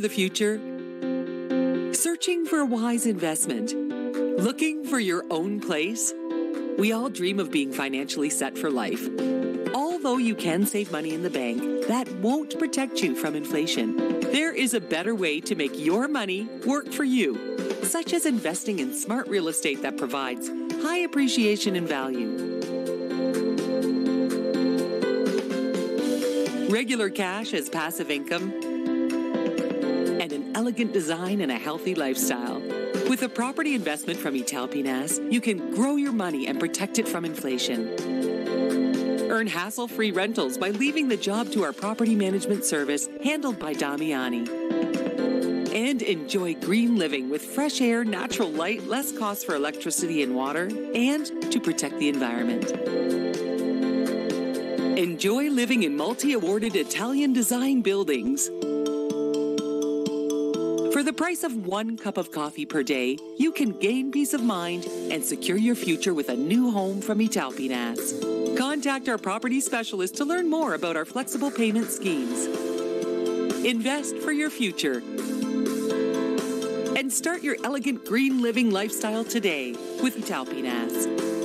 The future? Searching for a wise investment? Looking for your own place? We all dream of being financially set for life. Although you can save money in the bank, that won't protect you from inflation. There is a better way to make your money work for you, such as investing in smart real estate that provides high appreciation and value. Regular cash as passive income, elegant design and a healthy lifestyle. With a property investment from Italpinas, you can grow your money and protect it from inflation. Earn hassle free rentals by leaving the job to our property management service handled by Damiani. And enjoy green living with fresh air, natural light, less cost for electricity and water, and to protect the environment. Enjoy living in multi awarded Italian design buildings. Price of one cup of coffee per day, you can gain peace of mind and secure your future with a new home from Italpinas. Contact our property specialist to learn more about our flexible payment schemes. Invest for your future and start your elegant green living lifestyle today with Italpinas.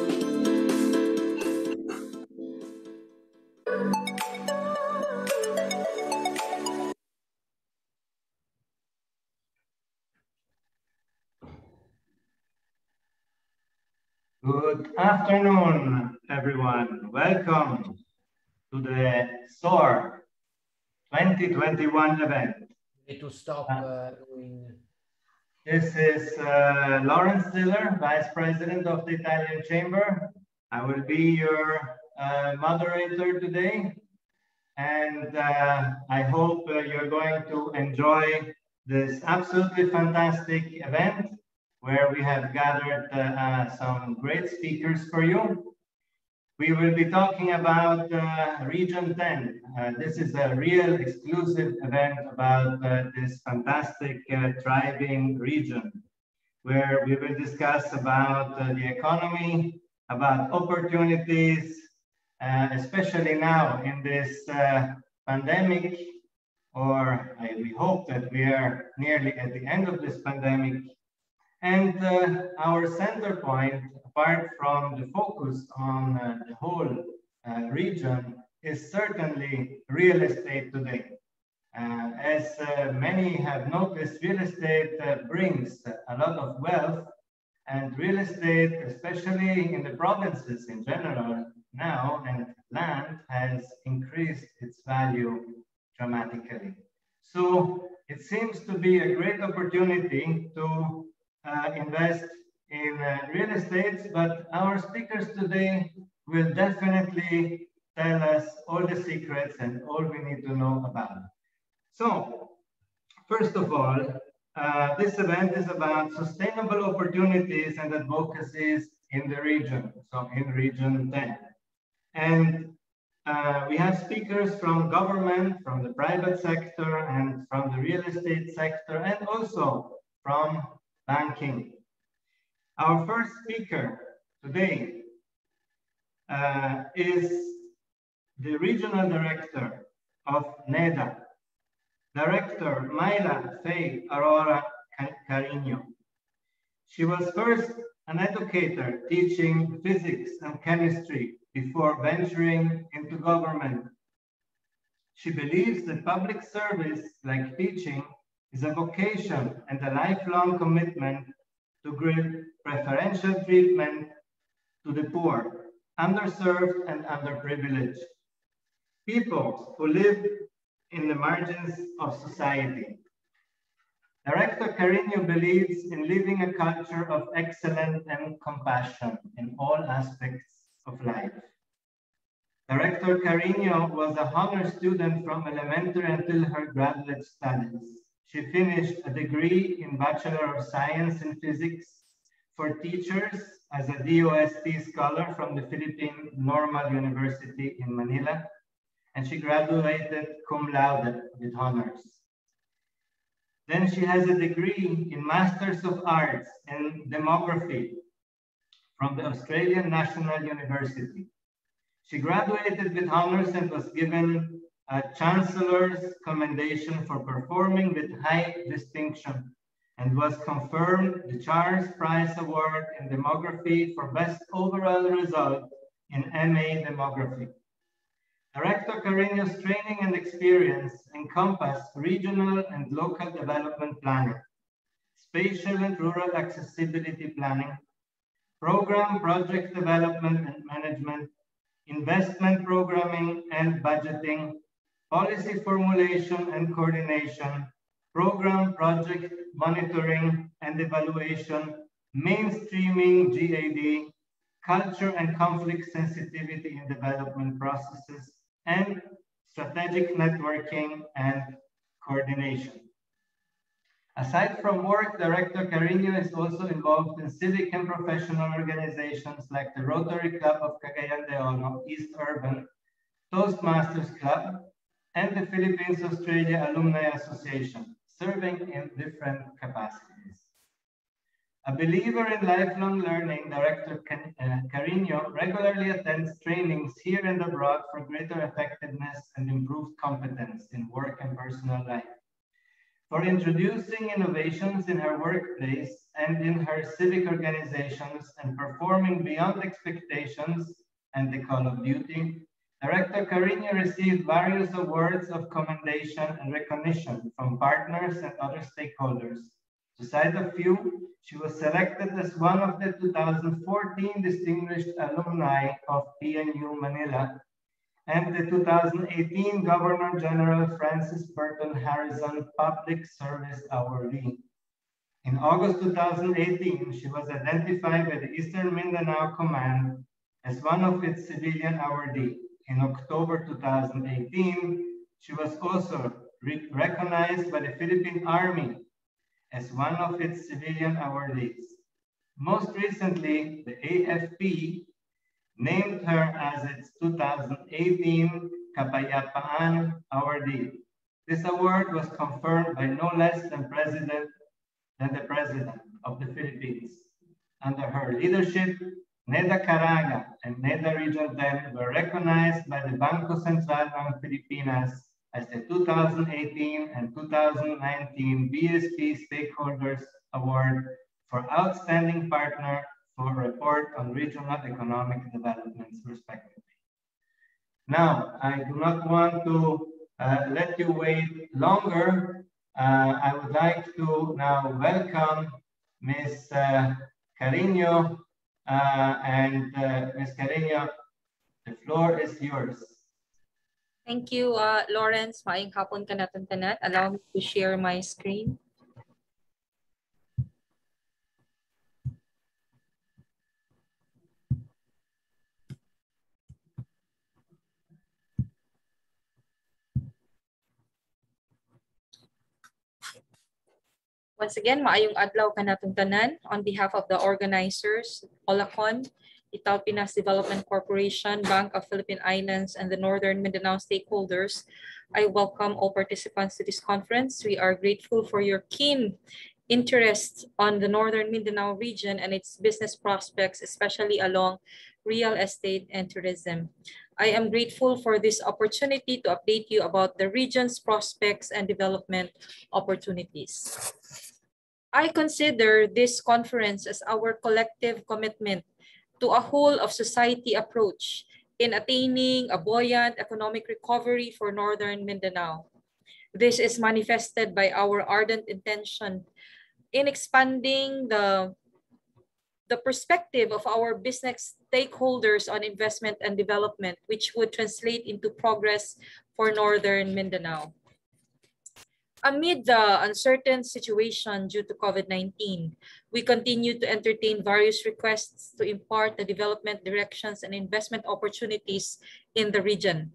Afternoon, everyone. Welcome to the SOAR 2021 event. Need to stop uh, doing. This is uh, Lawrence Stiller, Vice President of the Italian Chamber. I will be your uh, moderator today. And uh, I hope uh, you're going to enjoy this absolutely fantastic event where we have gathered uh, uh, some great speakers for you. We will be talking about uh, Region 10. Uh, this is a real exclusive event about uh, this fantastic uh, thriving region, where we will discuss about the economy, about opportunities, especially now in this pandemic, or we hope that we are nearly at the end of this pandemic, and uh, our center point, apart from the focus on uh, the whole uh, region, is certainly real estate today. Uh, as uh, many have noticed, real estate uh, brings a lot of wealth and real estate, especially in the provinces in general now, and land has increased its value dramatically. So it seems to be a great opportunity to invest in uh, real estate, but our speakers today will definitely tell us all the secrets and all we need to know about. So, first of all, uh, this event is about sustainable opportunities and advocacies in the region, so in Region 10. And uh, we have speakers from government, from the private sector, and from the real estate sector, and also from banking. Our first speaker today uh, is the regional director of NEDA, Director Mylah Faye Aurora Carino. She was first an educator teaching physics and chemistry before venturing into government. She believes that public service, like teaching, is a vocation and a lifelong commitment to give preferential treatment to the poor, underserved and underprivileged, people who live in the margins of society. Director Carino believes in living a culture of excellence and compassion in all aspects of life. Director Carino was a honor student from elementary until her graduate studies. She finished a degree in Bachelor of Science in Physics for teachers as a DOST scholar from the Philippine Normal University in Manila, and she graduated cum laude with honors. Then she has a degree in Masters of Arts in Demography from the Australian National University. She graduated with honors and was given a Chancellor's Commendation for performing with high distinction and was confirmed the Charles Prize Award in Demography for Best Overall Result in MA Demography. Director Carino's training and experience encompass regional and local development planning, spatial and rural accessibility planning, program project development and management, investment programming and budgeting, policy formulation and coordination, program project monitoring and evaluation, mainstreaming GAD, culture and conflict sensitivity in development processes, and strategic networking and coordination. Aside from work, Director Carino is also involved in civic and professional organizations like the Rotary Club of Cagayan de Oro, East Urban, Toastmasters Club, and the Philippines-Australia Alumni Association, serving in different capacities. A believer in lifelong learning, Director uh, Carino regularly attends trainings here and abroad for greater effectiveness and improved competence in work and personal life for introducing innovations in her workplace and in her civic organizations and performing beyond expectations and the call of duty, Director Carino received various awards of commendation and recognition from partners and other stakeholders. To cite a few, she was selected as one of the 2014 Distinguished Alumni of PNU Manila and the 2018 Governor General Francis Burton Harrison Public Service Awardee. In August 2018, she was identified by the Eastern Mindanao Command as one of its civilian awardees. In October 2018, she was also re recognized by the Philippine Army as one of its civilian awardees. Most recently, the AFP named her as its 2018 Kapayapaan Awardee. This award was confirmed by no less than President than the President of the Philippines. Under her leadership, NEDA Caraga and NEDA Region 10 were recognized by the Bangko Sentral ng Pilipinas as the 2018 and 2019 BSP Stakeholders Award for Outstanding Partner for report on regional economic developments respectively. Now, I do not want to uh, let you wait longer. Uh, I would like to now welcome Ms. Uh, Carino uh, and uh, Ms. Carino, the floor is yours. Thank you, uh, Lawrence. Maing hapon ka natin. Allow me to share my screen. Once again, maayong adlaw kanatong tanan on behalf of the organizers, Olacon, Italpinas Development Corporation, Bank of Philippine Islands, and the Northern Mindanao stakeholders. I welcome all participants to this conference. We are grateful for your keen interest on the Northern Mindanao region and its business prospects, especially along real estate and tourism. I am grateful for this opportunity to update you about the region's prospects and development opportunities. I consider this conference as our collective commitment to a whole of society approach in attaining a buoyant economic recovery for Northern Mindanao. This is manifested by our ardent intention in expanding the, the perspective of our business stakeholders on investment and development, which would translate into progress for Northern Mindanao. Amid the uncertain situation due to COVID-19, we continue to entertain various requests to impart the development directions and investment opportunities in the region.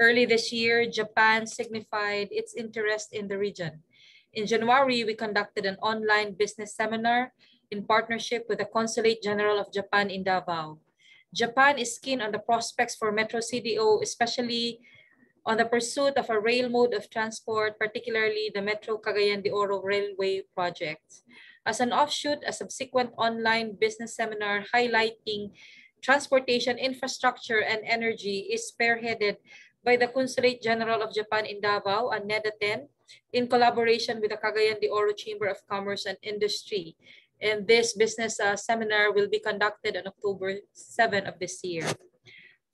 Early this year, Japan signified its interest in the region. In January, we conducted an online business seminar in partnership with the Consulate General of Japan in Davao. Japan is keen on the prospects for Metro CDO, especially on the pursuit of a rail mode of transport, particularly the Metro Cagayan de Oro Railway project. As an offshoot, a subsequent online business seminar highlighting transportation infrastructure and energy is spearheaded by the Consulate General of Japan in Davao and NEDA-10 in collaboration with the Cagayan de Oro Chamber of Commerce and Industry. And this business uh, seminar will be conducted on October 7 of this year.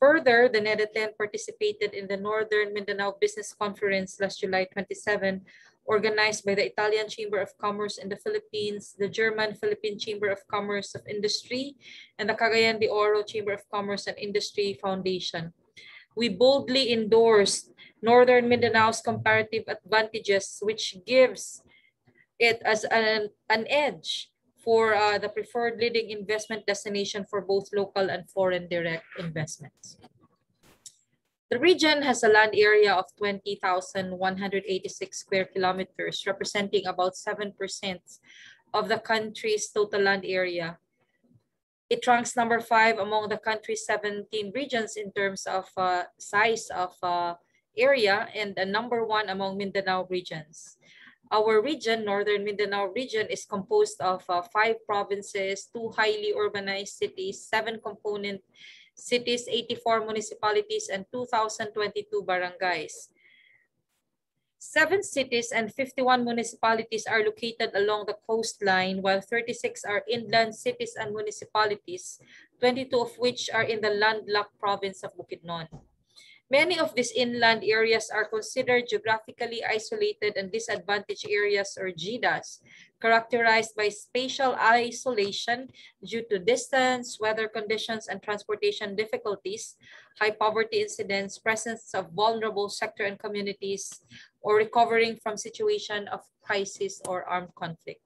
Further, the NEDA-10 participated in the Northern Mindanao Business Conference last July 27, organized by the Italian Chamber of Commerce in the Philippines, the German Philippine Chamber of Commerce of Industry, and the Cagayan de Oro Chamber of Commerce and Industry Foundation. We boldly endorsed Northern Mindanao's comparative advantages, which gives it as an, an edge for uh, the preferred leading investment destination for both local and foreign direct investments. The region has a land area of 20,186 square kilometers, representing about 7% of the country's total land area. It ranks number five among the country's 17 regions in terms of uh, size of uh, area and the number one among Mindanao regions. Our region, Northern Mindanao region, is composed of uh, five provinces, two highly urbanized cities, seven component cities, 84 municipalities, and 2,022 barangays. Seven cities and 51 municipalities are located along the coastline, while 36 are inland cities and municipalities, 22 of which are in the landlocked province of Bukidnon. Many of these inland areas are considered geographically isolated and disadvantaged areas or GIDAs, characterized by spatial isolation due to distance, weather conditions, and transportation difficulties, high poverty incidence, presence of vulnerable sector and communities, or recovering from situation of crisis or armed conflict.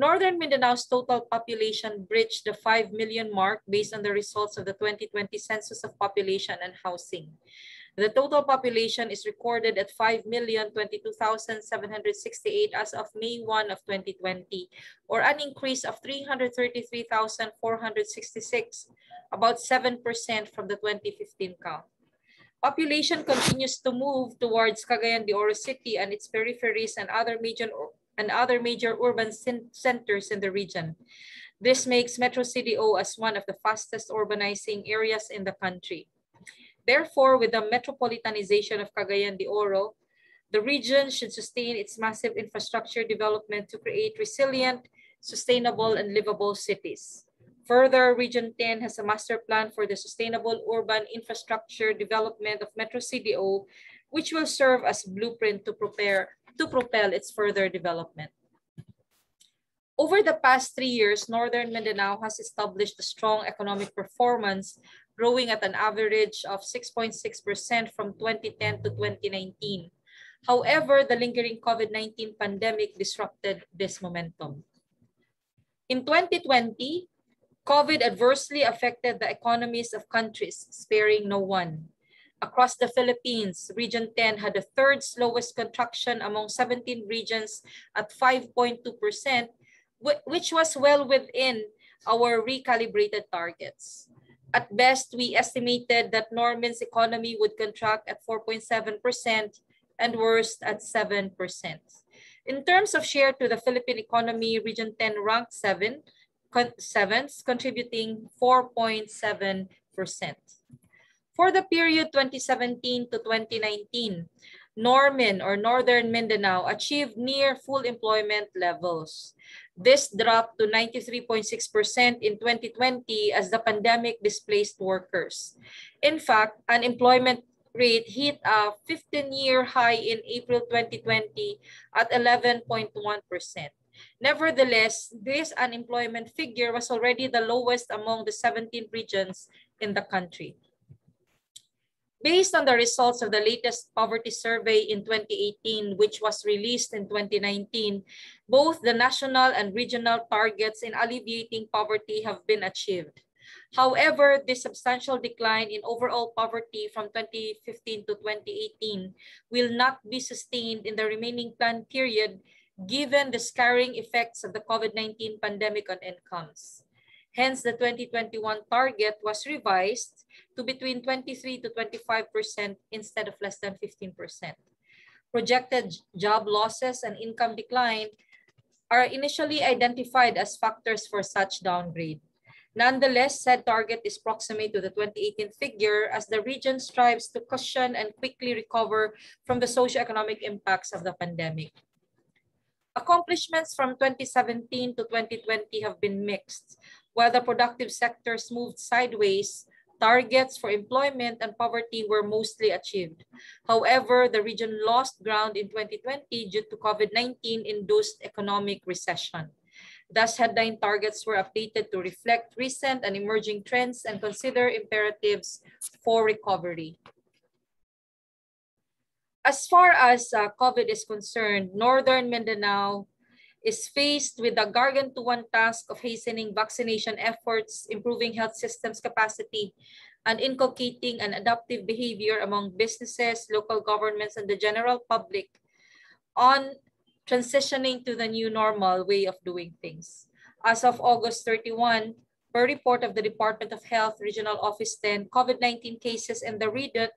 Northern Mindanao's total population breached the 5 million mark based on the results of the 2020 Census of Population and Housing. The total population is recorded at 5,022,768 as of May 1 of 2020, or an increase of 333,466, about 7% from the 2015 count. Population continues to move towards Cagayan de Oro City and its peripheries and other major and other major urban centers in the region. This makes Metro CDO as one of the fastest urbanizing areas in the country. Therefore, with the metropolitanization of Cagayan de Oro, the region should sustain its massive infrastructure development to create resilient, sustainable, and livable cities. Further, Region 10 has a master plan for the sustainable urban infrastructure development of Metro CDO, which will serve as blueprint to prepare to propel its further development. Over the past three years, Northern Mindanao has established a strong economic performance, growing at an average of 6.6% from 2010 to 2019. However, the lingering COVID-19 pandemic disrupted this momentum. In 2020, COVID adversely affected the economies of countries, sparing no one. Across the Philippines, Region 10 had the third slowest contraction among 17 regions at 5.2%, which was well within our recalibrated targets. At best, we estimated that Normin's economy would contract at 4.7% and worst at 7%. In terms of share to the Philippine economy, Region 10 ranked 7, 7th, contributing 4.7%. For the period 2017 to 2019, Normin or Northern Mindanao achieved near full employment levels. This dropped to 93.6% in 2020 as the pandemic displaced workers. In fact, unemployment rate hit a 15-year high in April 2020 at 11.1%. Nevertheless, this unemployment figure was already the lowest among the 17 regions in the country. Based on the results of the latest poverty survey in 2018, which was released in 2019, both the national and regional targets in alleviating poverty have been achieved. However, this substantial decline in overall poverty from 2015 to 2018 will not be sustained in the remaining plan period given the scarring effects of the COVID-19 pandemic on incomes. Hence, the 2021 target was revised to between 23 to 25% instead of less than 15%. Projected job losses and income decline are initially identified as factors for such downgrade. Nonetheless, said target is proximate to the 2018 figure as the region strives to cushion and quickly recover from the socioeconomic impacts of the pandemic. Accomplishments from 2017 to 2020 have been mixed. While the productive sectors moved sideways, targets for employment and poverty were mostly achieved. However, the region lost ground in 2020 due to COVID-19 induced economic recession. Thus, headline targets were updated to reflect recent and emerging trends and consider imperatives for recovery. As far as uh, COVID is concerned, Northern Mindanao is faced with the gargantuan task of hastening vaccination efforts, improving health systems capacity, and inculcating an adaptive behavior among businesses, local governments, and the general public on transitioning to the new normal way of doing things. As of August 31, per report of the Department of Health Regional Office 10, COVID-19 cases in the,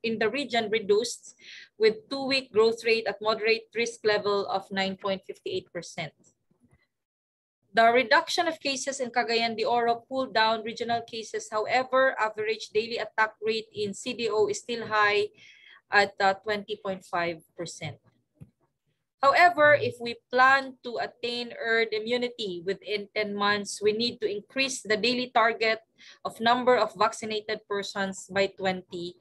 in the region reduced with two-week growth rate at moderate risk level of 9.58%. The reduction of cases in Cagayan de Oro pulled down regional cases. However, average daily attack rate in CDO is still high at 20.5%. Uh, However, if we plan to attain herd immunity within 10 months, we need to increase the daily target of number of vaccinated persons by 20%.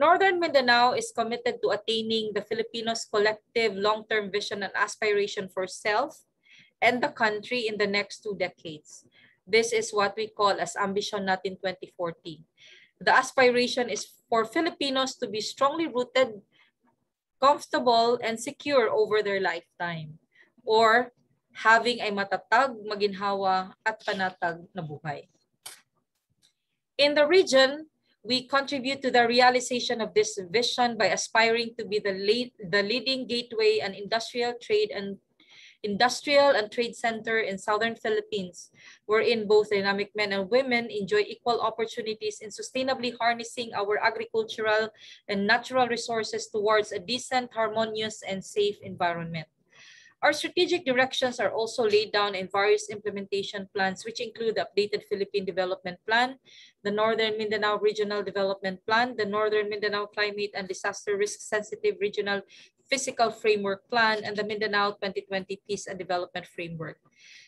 Northern Mindanao is committed to attaining the Filipinos' collective long-term vision and aspiration for self and the country in the next two decades. This is what we call as Ambition Natin 2040. The aspiration is for Filipinos to be strongly rooted comfortable and secure over their lifetime or having ay matatag, maginhawa at panatag na buhay. In the region, we contribute to the realization of this vision by aspiring to be the, lead, the leading gateway and industrial trade and industrial and trade center in southern Philippines, wherein both dynamic men and women enjoy equal opportunities in sustainably harnessing our agricultural and natural resources towards a decent, harmonious, and safe environment. Our strategic directions are also laid down in various implementation plans, which include the updated Philippine Development Plan, the Northern Mindanao Regional Development Plan, the Northern Mindanao Climate and Disaster Risk Sensitive Regional Physical Framework Plan, and the Mindanao 2020 Peace and Development Framework.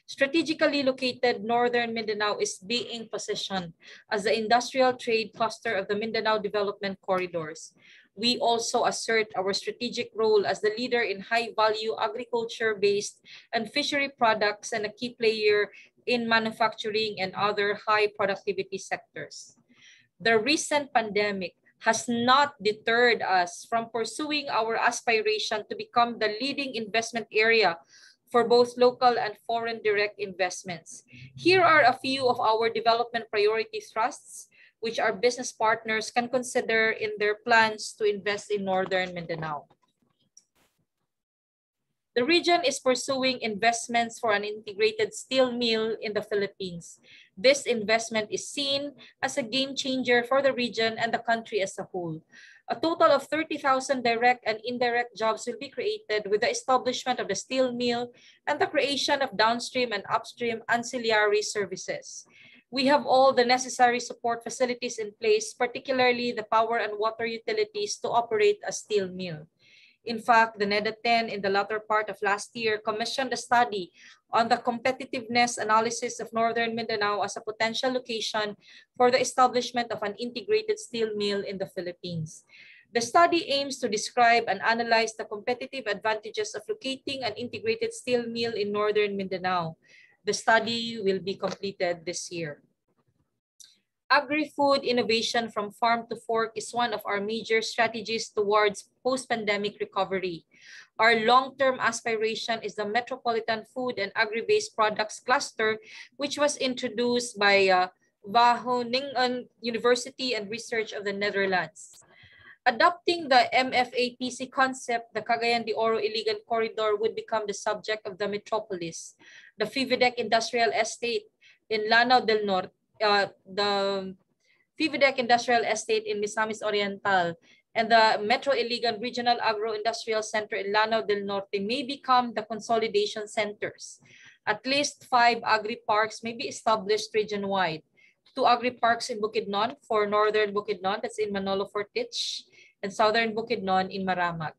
Strategically located Northern Mindanao is being positioned as the industrial trade cluster of the Mindanao Development Corridors. We also assert our strategic role as the leader in high-value agriculture-based and fishery products and a key player in manufacturing and other high productivity sectors. The recent pandemic has not deterred us from pursuing our aspiration to become the leading investment area for both local and foreign direct investments. Here are a few of our development priority thrusts, which our business partners can consider in their plans to invest in Northern Mindanao. The region is pursuing investments for an integrated steel mill in the Philippines. This investment is seen as a game changer for the region and the country as a whole. A total of 30,000 direct and indirect jobs will be created with the establishment of the steel mill and the creation of downstream and upstream ancillary services. We have all the necessary support facilities in place, particularly the power and water utilities to operate a steel mill. In fact, the NEDA 10 in the latter part of last year commissioned a study on the competitiveness analysis of Northern Mindanao as a potential location for the establishment of an integrated steel mill in the Philippines. The study aims to describe and analyze the competitive advantages of locating an integrated steel mill in Northern Mindanao. The study will be completed this year. Agri-food innovation from farm to fork is one of our major strategies towards post-pandemic recovery. Our long-term aspiration is the Metropolitan Food and Agri-based Products Cluster, which was introduced by uh, Wageningen University and Research of the Netherlands. Adopting the MFAPC concept, the Cagayan de Oro Iligan Corridor would become the subject of the metropolis. The PHIVIDEC Industrial Estate in Lanao del Norte uh, the PHIVIDEC Industrial Estate in Misamis Oriental and the Metro Iligan Regional Agro-Industrial Center in Lanao del Norte may become the consolidation centers. At least five agri-parks may be established region-wide. Two agri-parks in Bukidnon for Northern Bukidnon, that's in Manolo Fortich, and Southern Bukidnon in Maramag.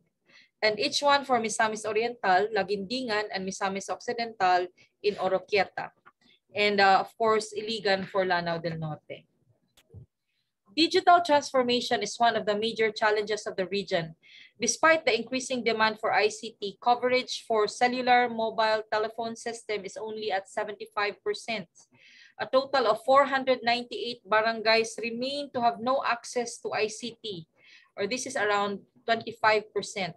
And each one for Misamis Oriental, Laguindingan, and Misamis Occidental in Oroquieta. And uh, of course, Iligan for Lanao del Norte. Digital transformation is one of the major challenges of the region. Despite the increasing demand for ICT, coverage for cellular mobile telephone system is only at 75%. A total of 498 barangays remain to have no access to ICT, or this is around 25%.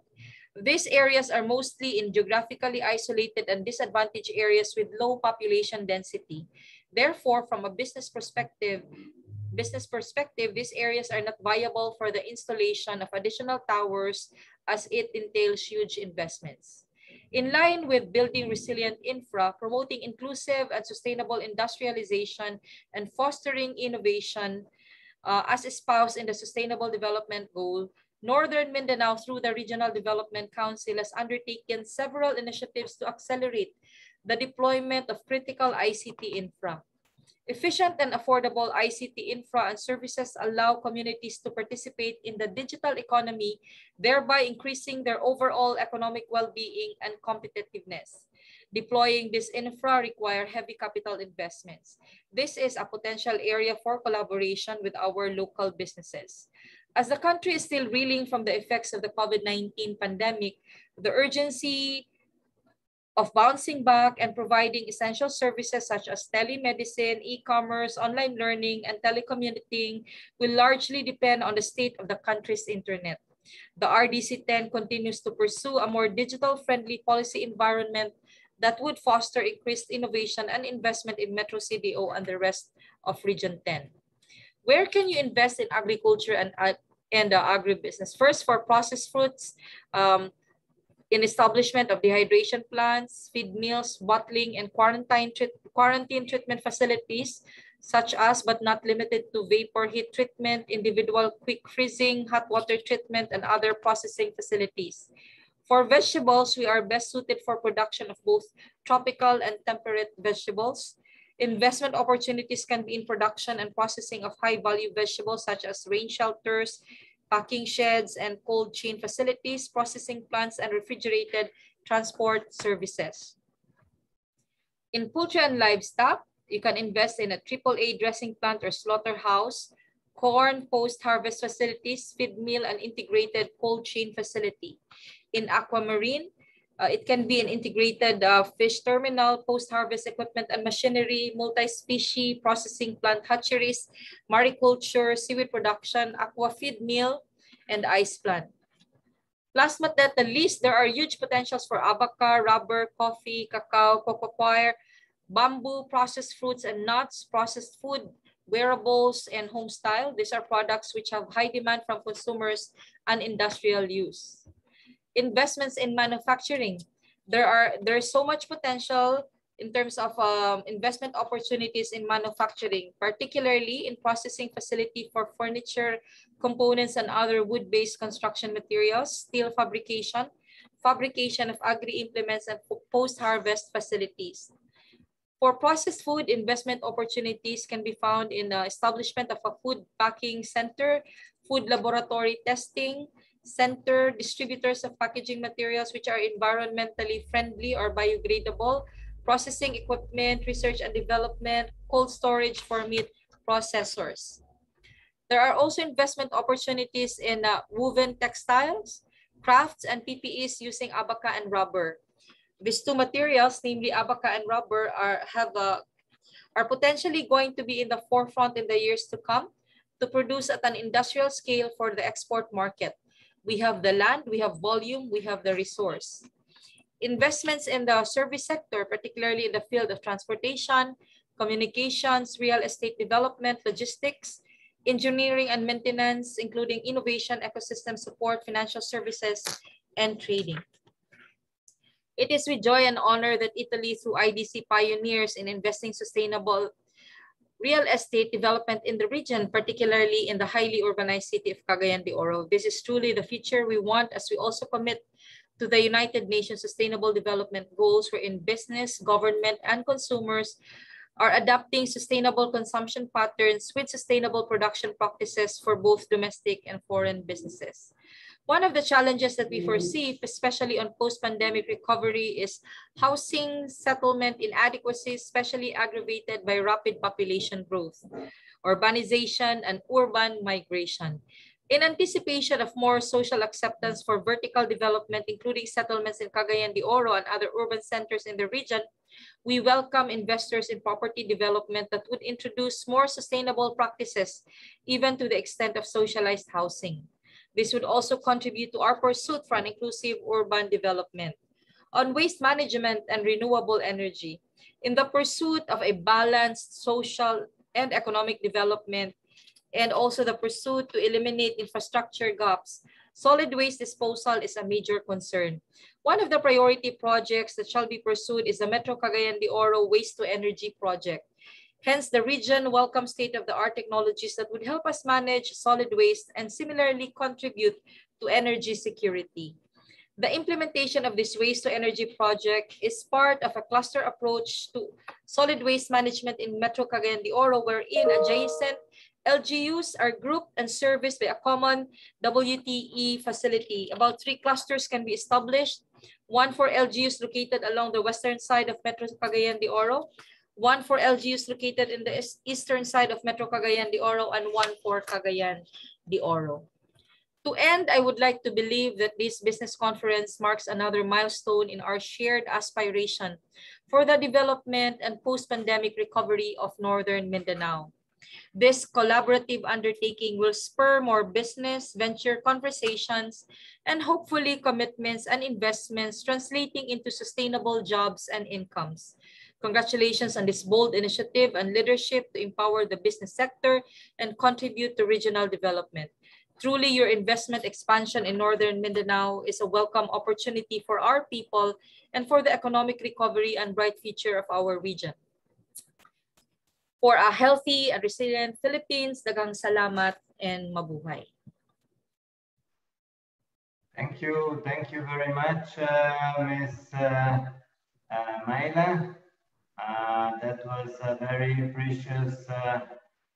These areas are mostly in geographically isolated and disadvantaged areas with low population density. Therefore, from a business perspective, business perspective, these areas are not viable for the installation of additional towers as it entails huge investments. In line with building resilient infra, promoting inclusive and sustainable industrialization, and fostering innovation uh, as espoused in the Sustainable Development Goal, Northern Mindanao, through the Regional Development Council, has undertaken several initiatives to accelerate the deployment of critical ICT infra. Efficient and affordable ICT infra and services allow communities to participate in the digital economy, thereby increasing their overall economic well-being and competitiveness. Deploying this infra require heavy capital investments. This is a potential area for collaboration with our local businesses. As the country is still reeling from the effects of the COVID-19 pandemic, the urgency of bouncing back and providing essential services such as telemedicine, e-commerce, online learning, and telecommuting will largely depend on the state of the country's internet. The RDC-10 continues to pursue a more digital-friendly policy environment that would foster increased innovation and investment in Metro CDO and the rest of Region 10. Where can you invest in agriculture and, and uh, agribusiness? First, for processed fruits, um, in establishment of dehydration plants, feed mills, bottling, and quarantine, treat quarantine treatment facilities, such as but not limited to vapor heat treatment, individual quick freezing, hot water treatment, and other processing facilities. For vegetables, we are best suited for production of both tropical and temperate vegetables. Investment opportunities can be in production and processing of high-value vegetables such as rain shelters, packing sheds and cold chain facilities, processing plants, and refrigerated transport services. In poultry and livestock, you can invest in a AAA dressing plant or slaughterhouse, corn post-harvest facilities, feed mill, and integrated cold chain facility. In aquamarine, uh, it can be an integrated uh, fish terminal, post-harvest equipment and machinery, multi-species processing plant hatcheries, mariculture, seaweed production, aqua feed mill, and ice plant. Last but not the least, there are huge potentials for abaca, rubber, coffee, cacao, cocoa coir, bamboo, processed fruits and nuts, processed food, wearables, and home style. These are products which have high demand from consumers and industrial use investments in manufacturing. There are there's so much potential in terms of um, investment opportunities in manufacturing, particularly in processing facility for furniture, components, and other wood-based construction materials, steel fabrication, fabrication of agri-implements, and post-harvest facilities. For processed food, investment opportunities can be found in the establishment of a food packing center, food laboratory testing, center distributors of packaging materials which are environmentally friendly or biodegradable, processing equipment, research and development, cold storage for meat processors. There are also investment opportunities in uh, woven textiles, crafts, and PPEs using abaca and rubber. These two materials, namely abaca and rubber, are have a are potentially going to be in the forefront in the years to come to produce at an industrial scale for the export market. We have the land, we have volume, we have the resource. Investments in the service sector, particularly in the field of transportation, communications, real estate development, logistics, engineering and maintenance, including innovation, ecosystem support, financial services, and trading. It is with joy and honor that Italy, through IDC, pioneers in investing sustainable real estate development in the region, particularly in the highly urbanized city of Cagayan de Oro. This is truly the future we want as we also commit to the United Nations Sustainable Development Goals wherein business, government, and consumers are adapting sustainable consumption patterns with sustainable production practices for both domestic and foreign businesses. One of the challenges that we mm. foresee, especially on post-pandemic recovery, is housing settlement inadequacy, especially aggravated by rapid population growth, urbanization, and urban migration. In anticipation of more social acceptance for vertical development, including settlements in Cagayan de Oro and other urban centers in the region, we welcome investors in property development that would introduce more sustainable practices, even to the extent of socialized housing. This would also contribute to our pursuit for an inclusive urban development. On waste management and renewable energy, in the pursuit of a balanced social and economic development, and also the pursuit to eliminate infrastructure gaps, solid waste disposal is a major concern. One of the priority projects that shall be pursued is the Metro Cagayan de Oro Waste to Energy project. Hence, the region welcomes state-of-the-art technologies that would help us manage solid waste and similarly contribute to energy security. The implementation of this waste to energy project is part of a cluster approach to solid waste management in Metro Cagayan de Oro, wherein adjacent LGUs are grouped and serviced by a common WTE facility. About three clusters can be established. One for LGUs located along the western side of Metro Cagayan de Oro, one for LGUs located in the eastern side of Metro Cagayan de Oro, and one for Cagayan de Oro. To end, I would like to believe that this business conference marks another milestone in our shared aspiration for the development and post-pandemic recovery of Northern Mindanao. This collaborative undertaking will spur more business, venture conversations, and hopefully commitments and investments translating into sustainable jobs and incomes. Congratulations on this bold initiative and leadership to empower the business sector and contribute to regional development. Truly, your investment expansion in Northern Mindanao is a welcome opportunity for our people and for the economic recovery and bright future of our region. For a healthy and resilient Philippines, dagang salamat and mabuhay. Thank you. Thank you very much, uh, Ms. Uh, uh. Uh, that was a very precious uh,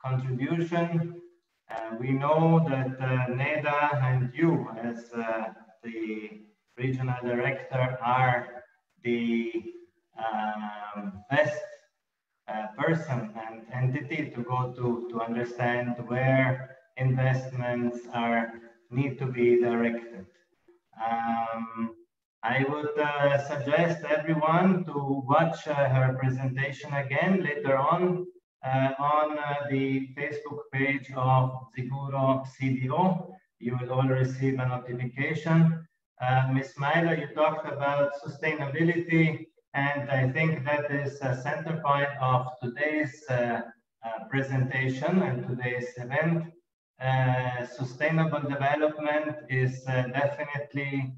contribution. Uh, we know that NEDA and you as the regional director are the um, best uh, person and entity to go to to understand where investments are need to be directed. Um, I would uh, suggest everyone to watch uh, her presentation again later on uh, on uh, the Facebook page of Ziguro CDO. You will all receive a notification. Uh, Ms. Milo, you talked about sustainability, and I think that is a center point of today's uh, presentation and today's event. sustainable development is definitely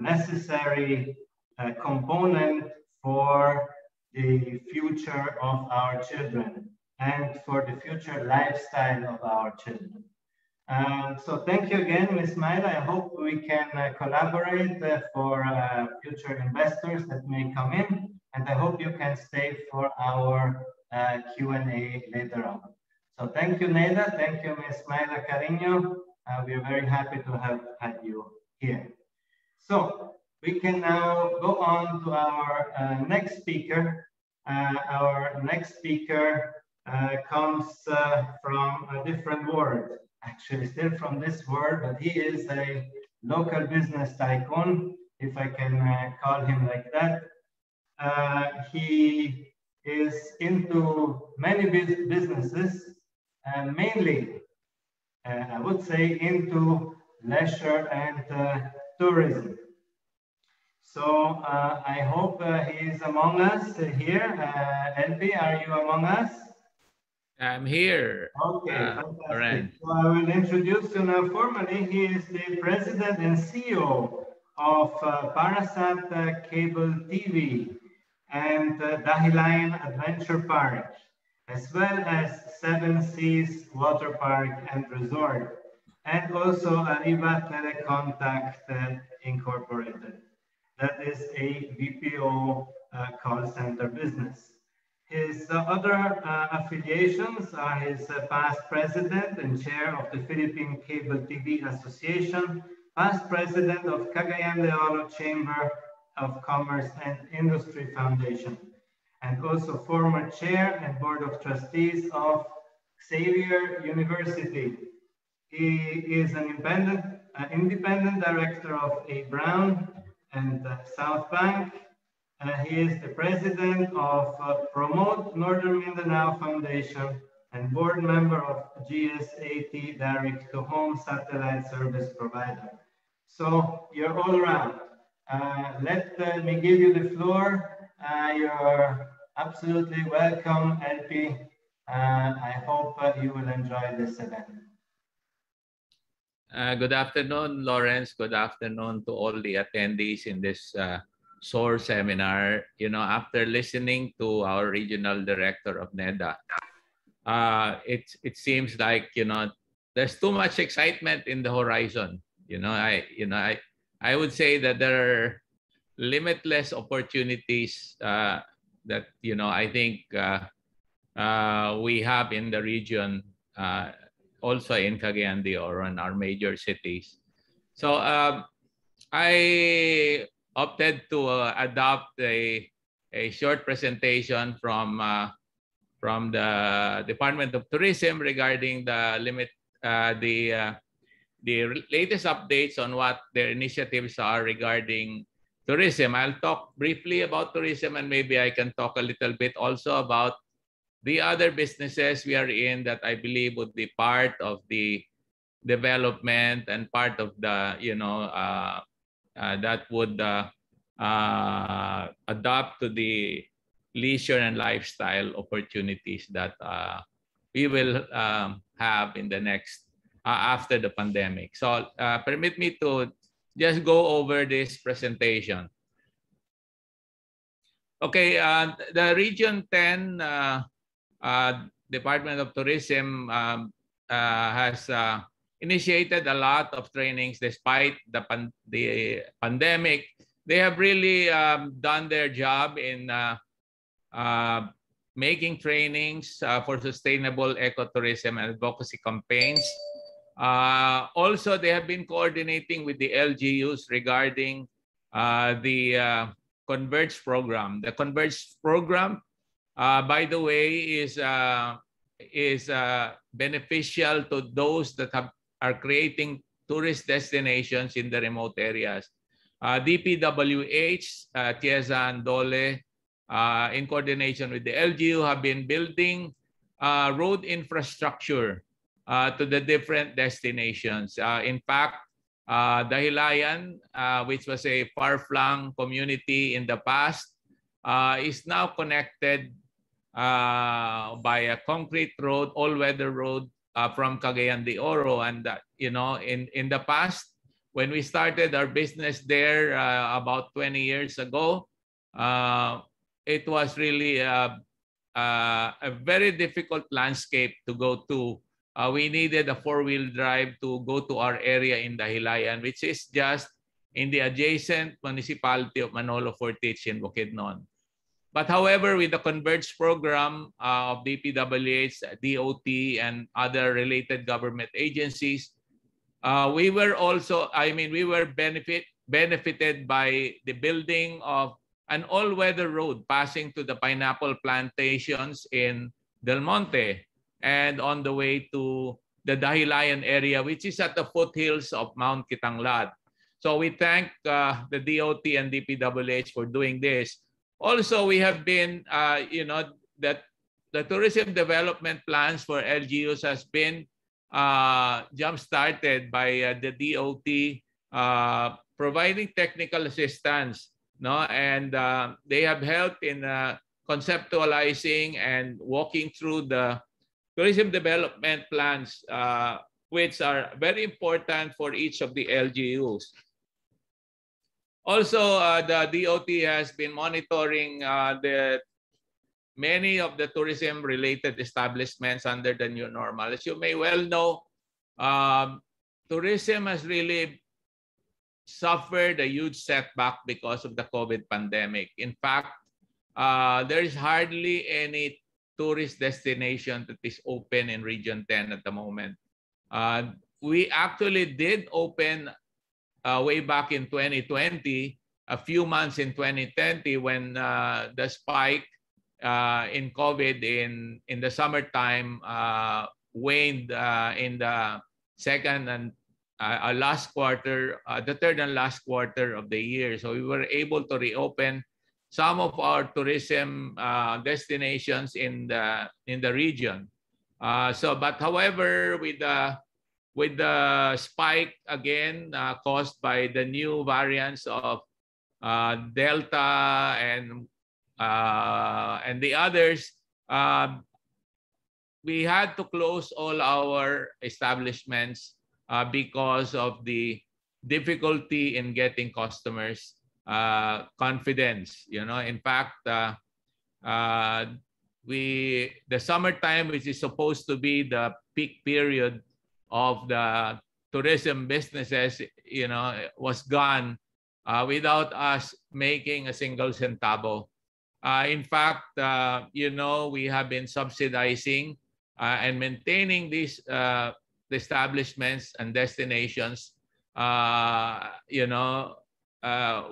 necessary component for the future of our children and for the future lifestyle of our children. Um, so thank you again, Ms. Maida. I hope we can uh, collaborate uh, for uh, future investors that may come in, and I hope you can stay for our uh, Q&A later on. So thank you, Neda. Thank you, Ms. Maida Carino. Uh, we are very happy to have had you here. So we can now go on to our uh, next speaker. Uh, our next speaker uh, comes uh, from a different world, actually still from this world, but he is a local business tycoon, if I can uh, call him like that. Uh, he is into many businesses, mainly, I would say, into leisure and uh, tourism. So uh, I hope uh, he is among us here. Uh, LP, are you among us? I'm here. Okay, uh, fantastic. So I will introduce you now formally. He is the president and CEO of uh, Parasat uh, Cable TV and uh, Dahilayan Adventure Park, as well as Seven Seas Water Park and Resort and also Arriba Telecontact Incorporated. That is a BPO uh, call center business. His uh, other uh, affiliations are his uh, past president and chair of the Philippine Cable TV Association, past president of Cagayan de Oro Chamber of Commerce and Industry Foundation, and also former chair and board of trustees of Xavier University. He is an independent, uh, independent director of A. Brown and uh, South Bank. Uh, he is the president of uh, Promote Northern Mindanao Foundation and board member of GSAT Direct to Home Satellite Service Provider. So you're all around. Uh, let me give you the floor. You're absolutely welcome, LP. Uh, I hope uh, you will enjoy this event. Uh, good afternoon, Lawrence. Good afternoon to all the attendees in this uh, SOAR seminar. You know, after listening to our regional director of NEDA, uh, it, it seems like, you know, there's too much excitement in the horizon. You know, I, you know, I, I would say that there are limitless opportunities uh, that, you know, I think uh, uh, we have in the region uh, also in Cagayan Oro and our major cities. So um, I opted to uh, adopt a, a short presentation from uh, from the Department of Tourism regarding the limit uh, the uh, the latest updates on what their initiatives are regarding tourism. I'll talk briefly about tourism and maybe I can talk a little bit also about the other businesses we are in that I believe would be part of the development and part of the, you know, uh, uh, that would uh, uh adapt to the leisure and lifestyle opportunities that uh, we will um, have in the next, uh, after the pandemic. So permit me to just go over this presentation. Okay, the Region 10 uh, Department of Tourism um, uh, has uh, initiated a lot of trainings despite the, pan the pandemic. They have really um, done their job in uh, uh, making trainings uh, for sustainable ecotourism and advocacy campaigns. also, they have been coordinating with the LGUs regarding the Converge program. The Converge program uh, by the way, is uh, is uh, beneficial to those that have, are creating tourist destinations in the remote areas. Uh, DPWH, uh, TIEZA and Dole, uh, in coordination with the LGU, have been building uh, road infrastructure uh, to the different destinations. Uh, in fact, uh, Dahilayan, uh, which was a far-flung community in the past, uh, is now connected uh, by a concrete road, all-weather road uh, from Cagayan de Oro. And, uh, you know, in, in the past, when we started our business there uh, about 20 years ago, uh, it was really uh, a very difficult landscape to go to. we needed a four-wheel drive to go to our area in Dahilayan, which is just in the adjacent municipality of Manolo Fortich in Bukidnon. But however, with the Converge program uh, of DPWH, DOT, and other related government agencies, uh, we were also, I mean, we were benefit benefited by the building of an all-weather road passing to the pineapple plantations in Del Monte and on the way to the Dahilayan area, which is at the foothills of Mount Kitanglad. So we thank uh, the DOT and DPWH for doing this. Also, we have been, uh, you know, that the tourism development plans for LGUs has been uh, jump-started by uh, the DOT uh, providing technical assistance, no, and uh, they have helped in uh, conceptualizing and walking through the tourism development plans, uh, which are very important for each of the LGUs. Also, uh, the DOT has been monitoring uh, the many of the tourism-related establishments under the new normal. As you may well know, um, tourism has really suffered a huge setback because of the COVID pandemic. In fact, uh, there is hardly any tourist destination that is open in Region 10 at the moment. Uh, we actually did open uh, way back in 2020, a few months in 2020 when uh, the spike uh, in COVID in, in the summertime uh, waned uh, in the second and uh, last quarter, the third and last quarter of the year. So we were able to reopen some of our tourism destinations in the in the region. so, but however, with the with the spike again uh, caused by the new variants of uh, Delta and uh, and the others, um, we had to close all our establishments uh, because of the difficulty in getting customers uh, confidence. You know, in fact, uh, we the summertime, which is supposed to be the peak period of the tourism businesses, you know, was gone uh, without us making a single centavo. Uh, in fact, uh, you know, we have been subsidizing uh, and maintaining these uh, establishments and destinations. Uh, you know,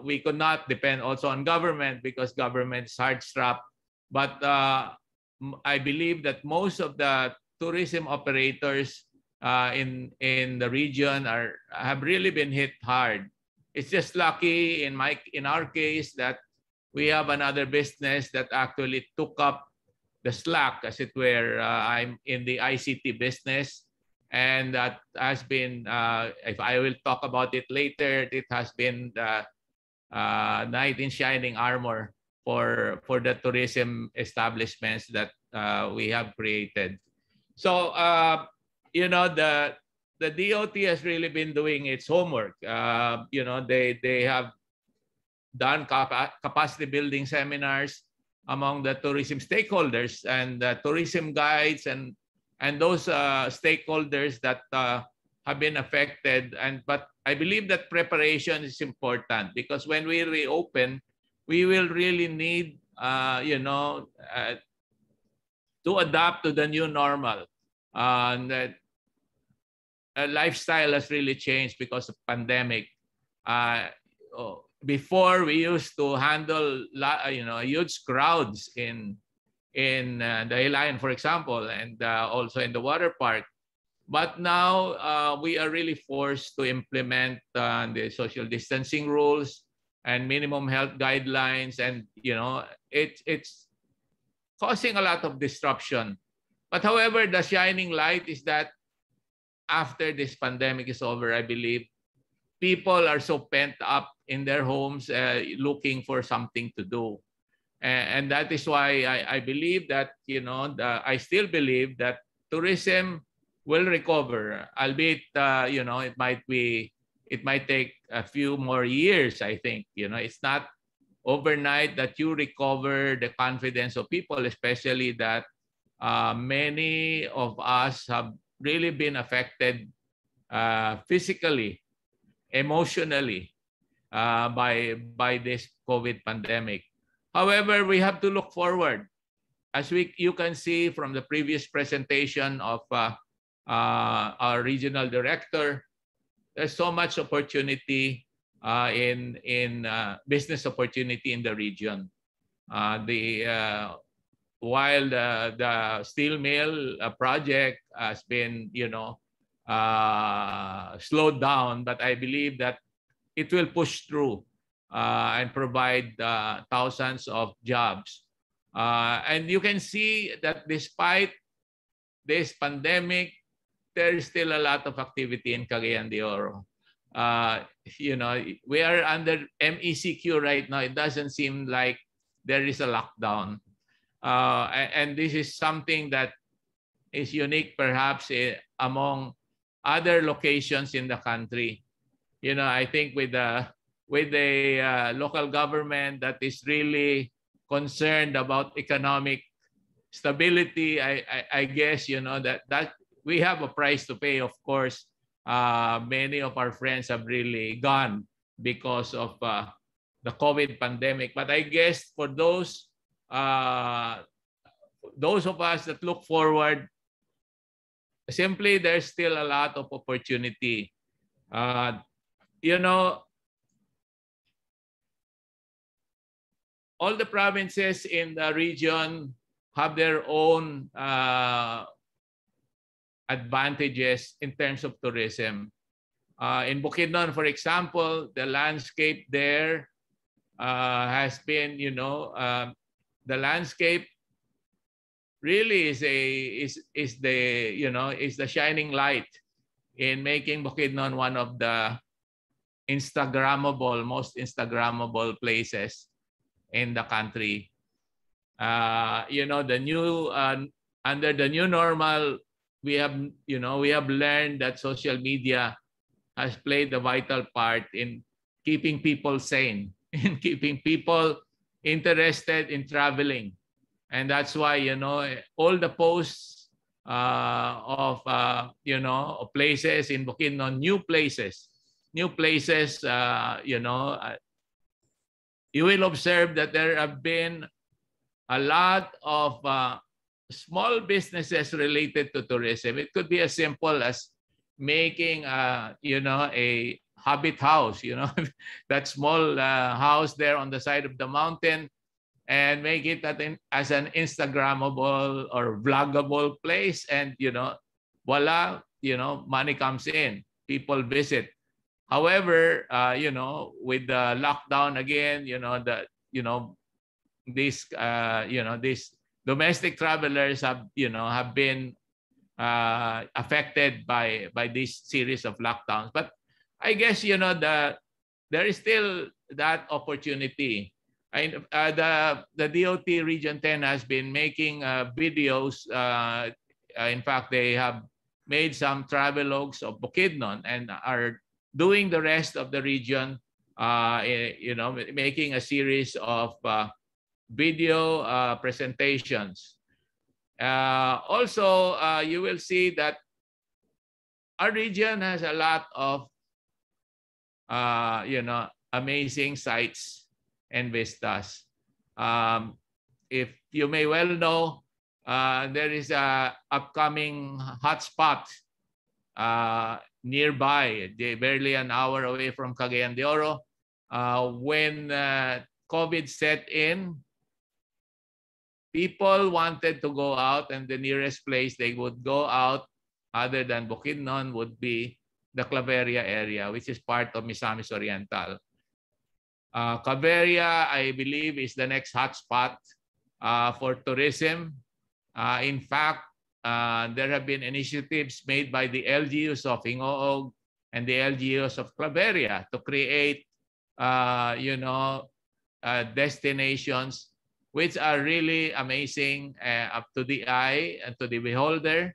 we could not depend also on government because government is hard-strapped. But I believe that most of the tourism operators uh, in in the region are have really been hit hard. It's just lucky in my in our case that we have another business that actually took up the slack, as it were. Uh, I'm in the ICT business, and that has been. Uh, if I will talk about it later, it has been the uh, knight in shining armor for for the tourism establishments that uh, we have created. So you know the the DOT has really been doing its homework. Uh, you know they they have done capa capacity building seminars among the tourism stakeholders and the tourism guides and and those uh, stakeholders that uh, have been affected. And but I believe that preparation is important because when we reopen, we will really need uh, you know uh, to adapt to the new normal. Uh, and uh, lifestyle has really changed because of pandemic. Uh, oh, before we used to handle uh, you know huge crowds in in uh, Dahilayan, for example, and uh, also in the water park. But now uh, we are really forced to implement uh, the social distancing rules and minimum health guidelines, and you know it, it's causing a lot of disruption. But however, the shining light is that after this pandemic is over, I believe people are so pent up in their homes uh, looking for something to do. And, and that is why I, I believe that, you know, the, I still believe that tourism will recover, albeit, uh, you know, it might be, it might take a few more years, I think. You know, it's not overnight that you recover the confidence of people, especially that uh, many of us have really been affected uh, physically, emotionally uh, by, by this COVID pandemic. However, we have to look forward. As we, you can see from the previous presentation of uh, uh our regional director, there's so much opportunity uh, in, in uh, business opportunity in the region. the while the, the steel mill uh, project has been, you know, uh, slowed down, but I believe that it will push through uh, and provide uh, thousands of jobs. Uh, and you can see that despite this pandemic, there is still a lot of activity in Cagayan de Oro. Uh, you know, we are under MECQ right now. It doesn't seem like there is a lockdown. Uh, and this is something that is unique perhaps eh, among other locations in the country. You know, I think with the with a uh, local government that is really concerned about economic stability, I, I, I, guess you know that that we have a price to pay, of course, uh, many of our friends have really gone because of uh, the COVID pandemic. But I guess for those uh, those of us that look forward, simply there's still a lot of opportunity. Uh, you know, all the provinces in the region have their own uh, advantages in terms of tourism. Uh, in Bukidnon, for example, the landscape there uh, has been, you know, uh, the landscape really is a is is the you know is the shining light in making Bukidnon one of the Instagrammable, most Instagrammable places in the country. Uh, you know, the new uh, under the new normal, we have you know we have learned that social media has played a vital part in keeping people sane, in keeping people interested in traveling, and that's why you know all the posts uh, of uh, you know places in Bukidnon, new places, new places, uh, you know, uh, you will observe that there have been a lot of uh, small businesses related to tourism. It could be as simple as making, a, you know, a habit house, you know, that small uh, house there on the side of the mountain and make it in, as an Instagrammable or vloggable place. And, you know, voila, you know, money comes in, people visit. However, uh, you know, with the lockdown again, you know, the you know, these uh, you know these domestic travelers have you know have been uh, affected by by this series of lockdowns. But I guess you know that there is still that opportunity. I, uh, the the DOT Region 10 has been making uh, videos. Uh, in fact, they have made some travelogues of Bukidnon and are doing the rest of the region, uh, eh, you know, making a series of uh, video uh, presentations. Uh, also, uh, you will see that our region has a lot of, uh, you know, amazing sites and vistas. Um, if you may well know, there is a upcoming hotspot uh, nearby, barely an hour away from Cagayan de Oro. Uh, when uh, COVID set in, people wanted to go out and the nearest place they would go out other than Bukidnon would be the Claveria area, which is part of Misamis Oriental. Uh, Claveria, I believe, is the next hotspot uh, for tourism. Uh, in fact, uh, there have been initiatives made by the LGUs of Gingoog and the LGUs of Claveria to create, uh, you know, uh, destinations which are really amazing uh, up to the eye and to the beholder.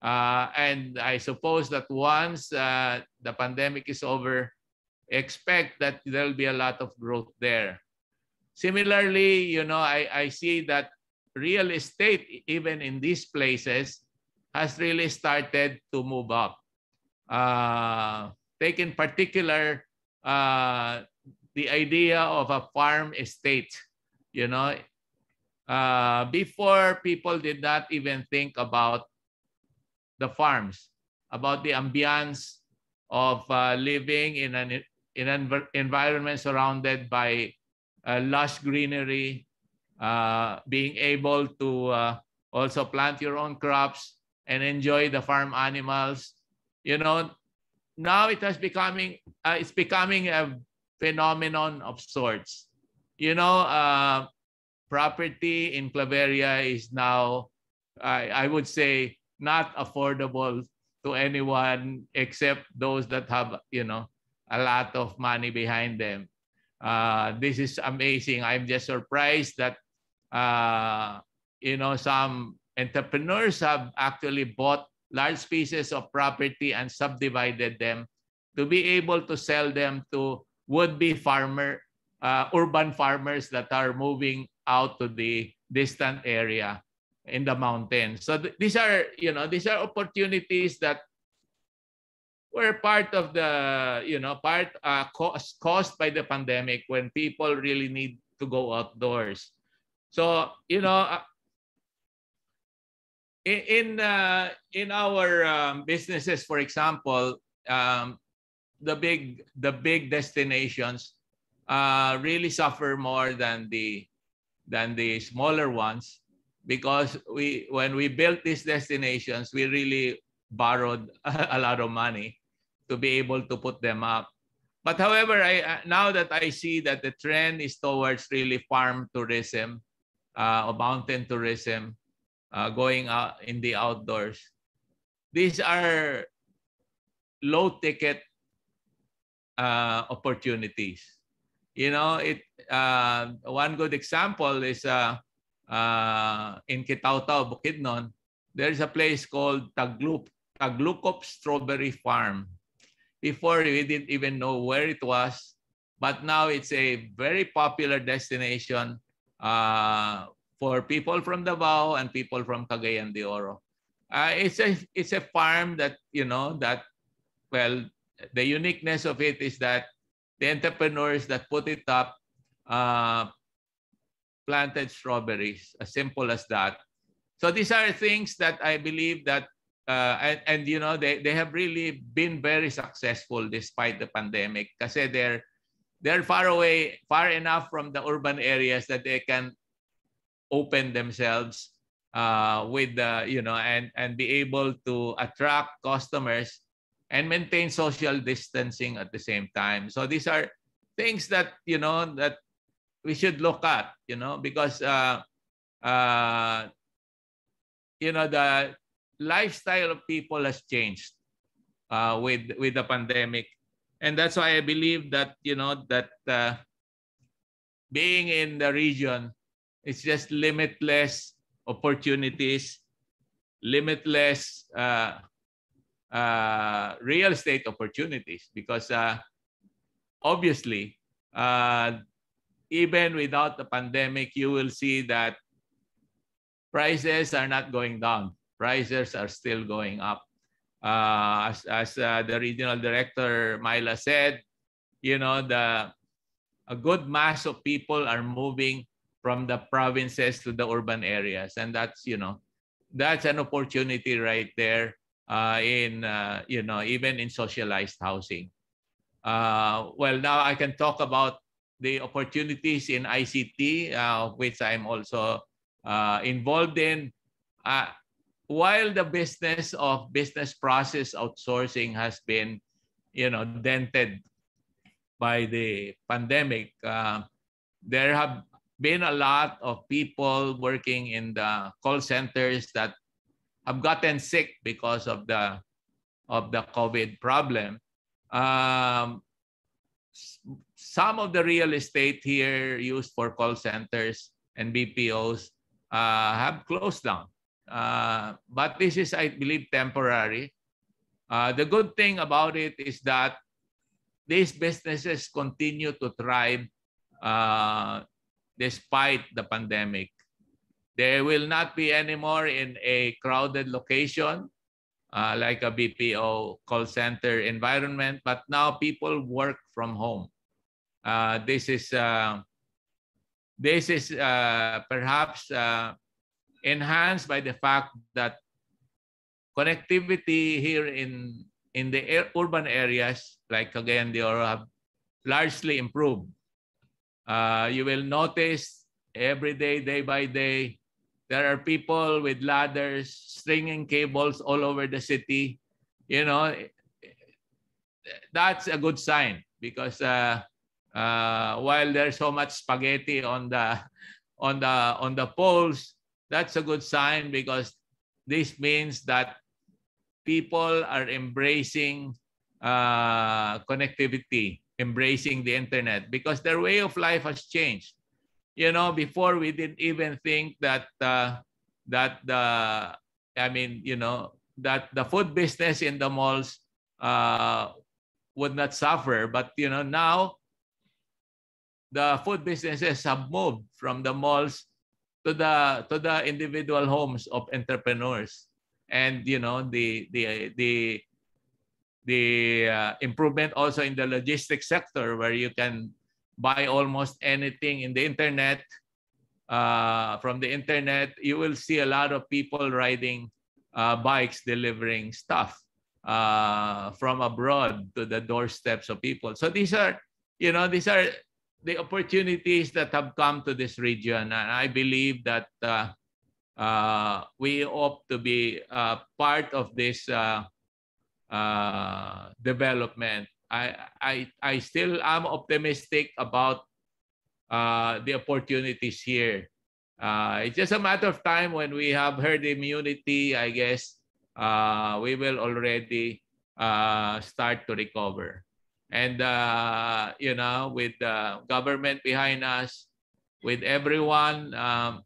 Uh, and I suppose that once uh, the pandemic is over, expect that there'll be a lot of growth there. Similarly, you know, I, I see that real estate, even in these places, has really started to move up. Uh, take in particular uh, the idea of a farm estate. You know, uh, before people did not even think about the farms, about the ambience of uh, living in an in an environment surrounded by uh, lush greenery, uh, being able to uh, also plant your own crops and enjoy the farm animals. You know, now it has becoming uh, it's becoming a phenomenon of sorts. You know, uh, property in Claveria is now, I, I would say, not affordable to anyone except those that have, you know, a lot of money behind them. Uh, this is amazing. I'm just surprised that uh, you know, some entrepreneurs have actually bought large pieces of property and subdivided them to be able to sell them to would-be farmer, uh, urban farmers that are moving out to the distant area in the mountains. So th these are, you know, these are opportunities that were part of the, you know, part uh, caused, caused by the pandemic when people really need to go outdoors. So, you know, uh, in in, uh, in our um, businesses, for example, um, the big the big destinations uh, really suffer more than the than the smaller ones because we when we built these destinations, we really borrowed a lot of money to be able to put them up. But however, I uh, now that I see that the trend is towards really farm tourism, uh, mountain tourism, uh, going out in the outdoors, these are low ticket uh, opportunities. You know, it uh, one good example is uh, uh, in Kitaotao, Bukidnon, there's a place called Taglup, Taglukop Strawberry Farm. Before we didn't even know where it was, but now it's a very popular destination uh, for people from Davao and people from Cagayan de Oro. Uh, it's a it's a farm that you know that well the uniqueness of it is that the entrepreneurs that put it up uh, planted strawberries, as simple as that. So these are things that I believe that uh, and, and you know they, they have really been very successful despite the pandemic kasi they're they're far away far enough from the urban areas that they can open themselves uh, with the you know and and be able to attract customers and maintain social distancing at the same time so these are things that you know that we should look at you know because uh, uh, you know the lifestyle of people has changed uh, with with the pandemic, and that's why I believe that you know that uh, being in the region, it's just limitless opportunities, limitless uh, uh, real estate opportunities because uh, obviously uh, even without the pandemic, you will see that prices are not going down prices are still going up. Uh, as as uh, the regional director Mylah said, you know, the a good mass of people are moving from the provinces to the urban areas, and that's you know, that's an opportunity right there uh, in uh, you know even in socialized housing. Uh, well, now I can talk about the opportunities in ICT, uh, which I'm also uh, involved in. Uh, while the business of business process outsourcing has been, you know, dented by the pandemic, uh, there have been a lot of people working in the call centers that have gotten sick because of the of the COVID problem. Um, some of the real estate here used for call centers and BPOs uh, have closed down. Uh, but this is, I believe, temporary. Uh, the good thing about it is that these businesses continue to thrive uh, despite the pandemic. They will not be anymore in a crowded location uh, like a BPO call center environment, but now people work from home. Uh, this is uh, this is uh, perhaps uh, enhanced by the fact that connectivity here in in the urban areas like again they have largely improved. Uh, you will notice every day, day by day, there are people with ladders, stringing cables all over the city. You know, that's a good sign because uh, uh, while there's so much spaghetti on the on the on the poles, that's a good sign because this means that people are embracing uh, connectivity, embracing the internet because their way of life has changed. You know, before we didn't even think that uh, that the I mean, you know, that the food business in the malls uh, would not suffer, but you know now the food businesses have moved from the malls to the to the individual homes of entrepreneurs and you know the the the the uh, improvement also in the logistics sector where you can buy almost anything in the internet. Uh, from the internet, you will see a lot of people riding uh, bikes delivering stuff uh, from abroad to the doorsteps of people. So these are, you know, these are the opportunities that have come to this region. And I believe that uh, uh, we hope to be uh, part of this uh, uh, development. I, I, I still am optimistic about uh, the opportunities here. it's just a matter of time when we have herd immunity, I guess, we will already start to recover. And, uh, you know, with the government behind us, with everyone um,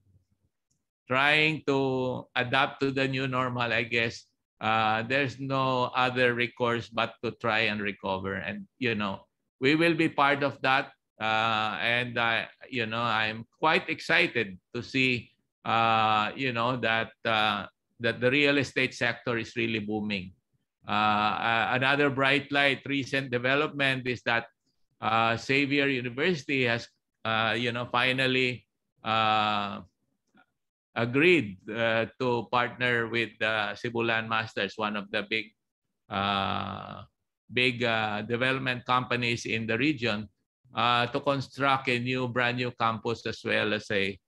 trying to adapt to the new normal, I guess, uh, there's no other recourse but to try and recover. And, you know, we will be part of that. Uh, and, I, you know, I'm quite excited to see, uh, you know, that, uh, that the real estate sector is really booming. Uh, another bright light recent development is that uh, Xavier University has, uh, you know, finally agreed uh, to partner with uh, Cebu Landmasters, one of the big, uh, big development companies in the region, to construct a new, brand new campus as well as a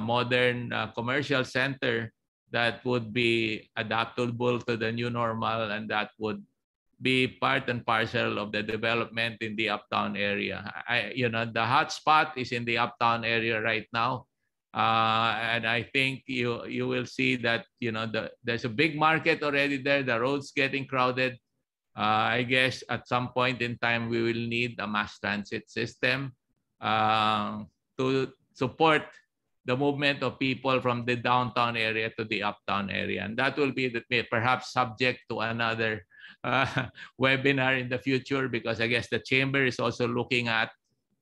modern commercial center that would be adaptable to the new normal and that would be part and parcel of the development in the uptown area. I, you know, the hot spot is in the uptown area right now. Uh, and I think you you will see that you know the, there's a big market already there. The roads getting crowded. Uh, I guess at some point in time we will need a mass transit system uh, to support the movement of people from the downtown area to the uptown area. And that will be the, perhaps subject to another uh, webinar in the future because I guess the chamber is also looking at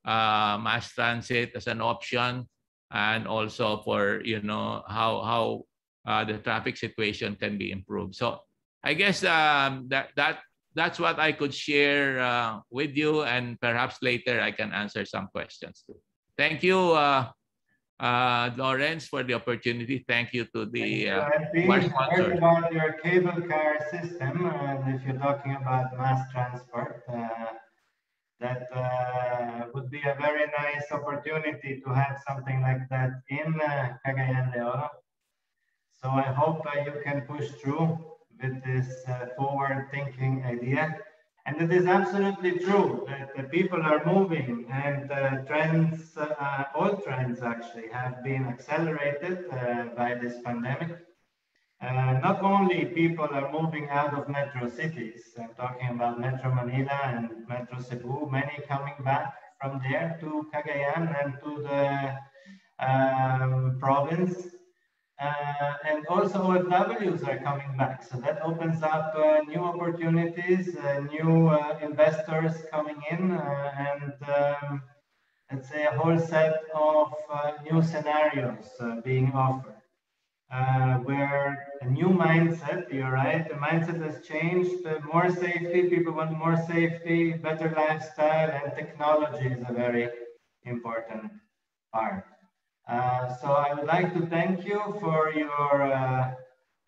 uh, mass transit as an option and also for, you know, how, how uh, the traffic situation can be improved. So I guess um, that, that that's what I could share uh, with you and perhaps later I can answer some questions too. Thank you. Uh, Lawrence, for the opportunity. Thank you to the uh, sponsor. about your cable car system, and if you're talking about mass transport, uh, that uh, would be a very nice opportunity to have something like that in uh, Cagayan de Oro. So I hope uh, you can push through with this uh, forward-thinking idea. And it is absolutely true that the people are moving and uh, trends, uh, all trends actually have been accelerated uh, by this pandemic. Uh, not only people are moving out of metro cities, I'm talking about Metro Manila and Metro Cebu, many coming back from there to Cagayan and to the um, province uh, and also OFWs are coming back. So that opens up uh, new opportunities, uh, new uh, investors coming in, uh, and um, let's say a whole set of uh, new scenarios being offered. where a new mindset, you're right, the mindset has changed, more safety, people want more safety, better lifestyle, and technology is a very important part. Uh, so I would like to thank you for your uh,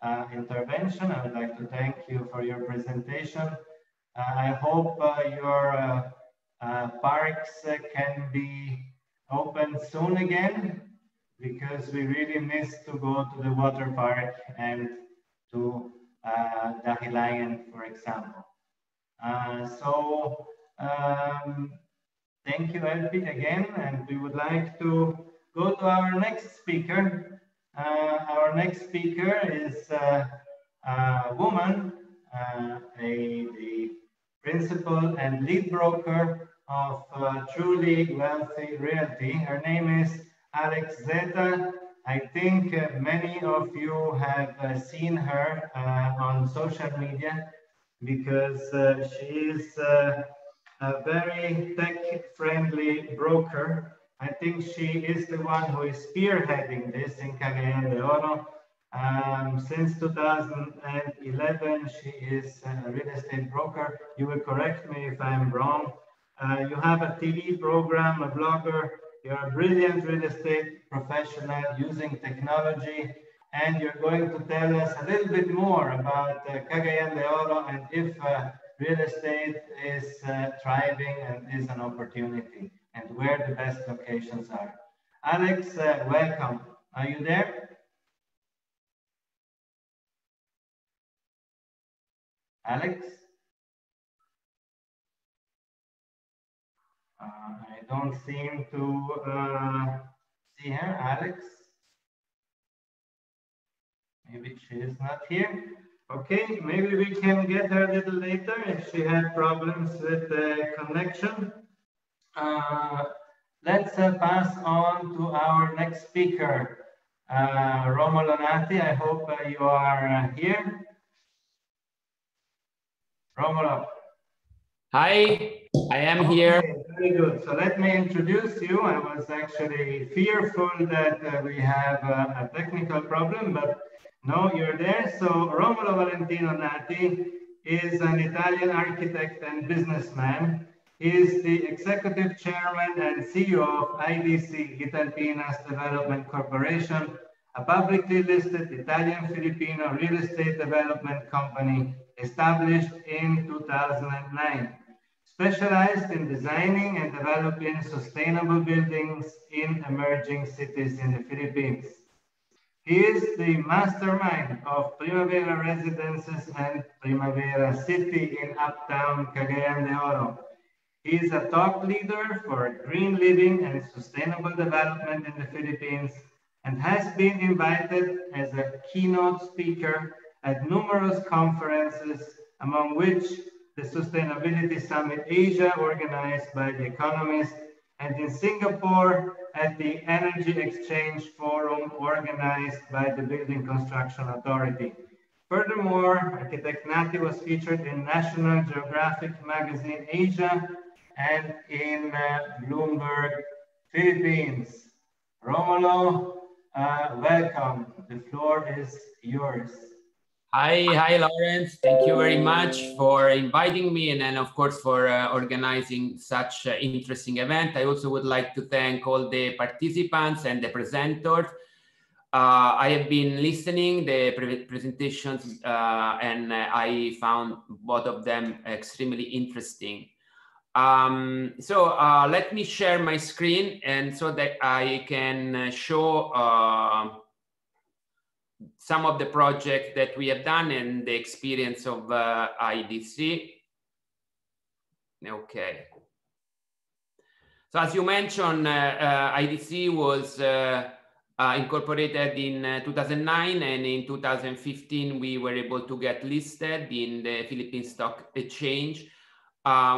uh, intervention. I would like to thank you for your presentation. Uh, I hope uh, your parks can be open soon again because we really miss to go to the water park and to uh, Dahilayan, for example. so um, thank you, LP, again, and we would like to go to our next speaker. Uh, our next speaker is uh, a woman, uh, a, the principal and lead broker of uh, Truly Wealthy Realty. Her name is Alex Zeta. I think uh, many of you have uh, seen her on social media because she is a very tech-friendly broker I think she is the one who is spearheading this in Cagayan de Oro. Um, since 2011, she is a real estate broker. You will correct me if I'm wrong. Uh, you have a TV program, a blogger. You're a brilliant real estate professional using technology. And you're going to tell us a little bit more about uh, Cagayan de Oro and if uh, real estate is uh, thriving and is an opportunity and where the best locations are. Alex, uh, welcome. Are you there? Alex? Uh, I don't seem to uh, see her. Alex? Maybe she is not here. Okay, maybe we can get her a little later if she had problems with the connection. Uh, let's uh, pass on to our next speaker, uh, Romolo Nati. I hope uh, you are uh, here. Romolo. Hi, I am here. Very good. So let me introduce you. I was actually fearful that uh, we have a technical problem, but no, you're there. So Romolo Valentino Nati is an Italian architect and businessman. He is the executive chairman and CEO of IDC, Italpinas Development Corporation, a publicly listed Italian-Filipino real estate development company established in 2009, specialized in designing and developing sustainable buildings in emerging cities in the Philippines. He is the mastermind of Primavera Residences and Primavera City in uptown Cagayan de Oro. He is a top leader for green living and sustainable development in the Philippines and has been invited as a keynote speaker at numerous conferences, among which the Sustainability Summit Asia organized by The Economist and in Singapore at the Energy Exchange Forum organized by the Building Construction Authority. Furthermore, Architect Nati was featured in National Geographic Magazine Asia and in uh, Bloomberg Philippines. Romolo, uh, welcome. The floor is yours. Hi, hi, Lawrence. Thank you very much for inviting me and then, of course, for uh, organizing such an interesting event. I also would like to thank all the participants and the presenters. Uh, I have been listening the pre presentations uh, and uh, I found both of them extremely interesting. Um, so uh, let me share my screen and so that I can uh, show some of the projects that we have done and the experience of uh, IDC. Okay. So as you mentioned, uh, uh, IDC was uh, uh, incorporated in uh, 2009 and in 2015 we were able to get listed in the Philippine Stock Exchange.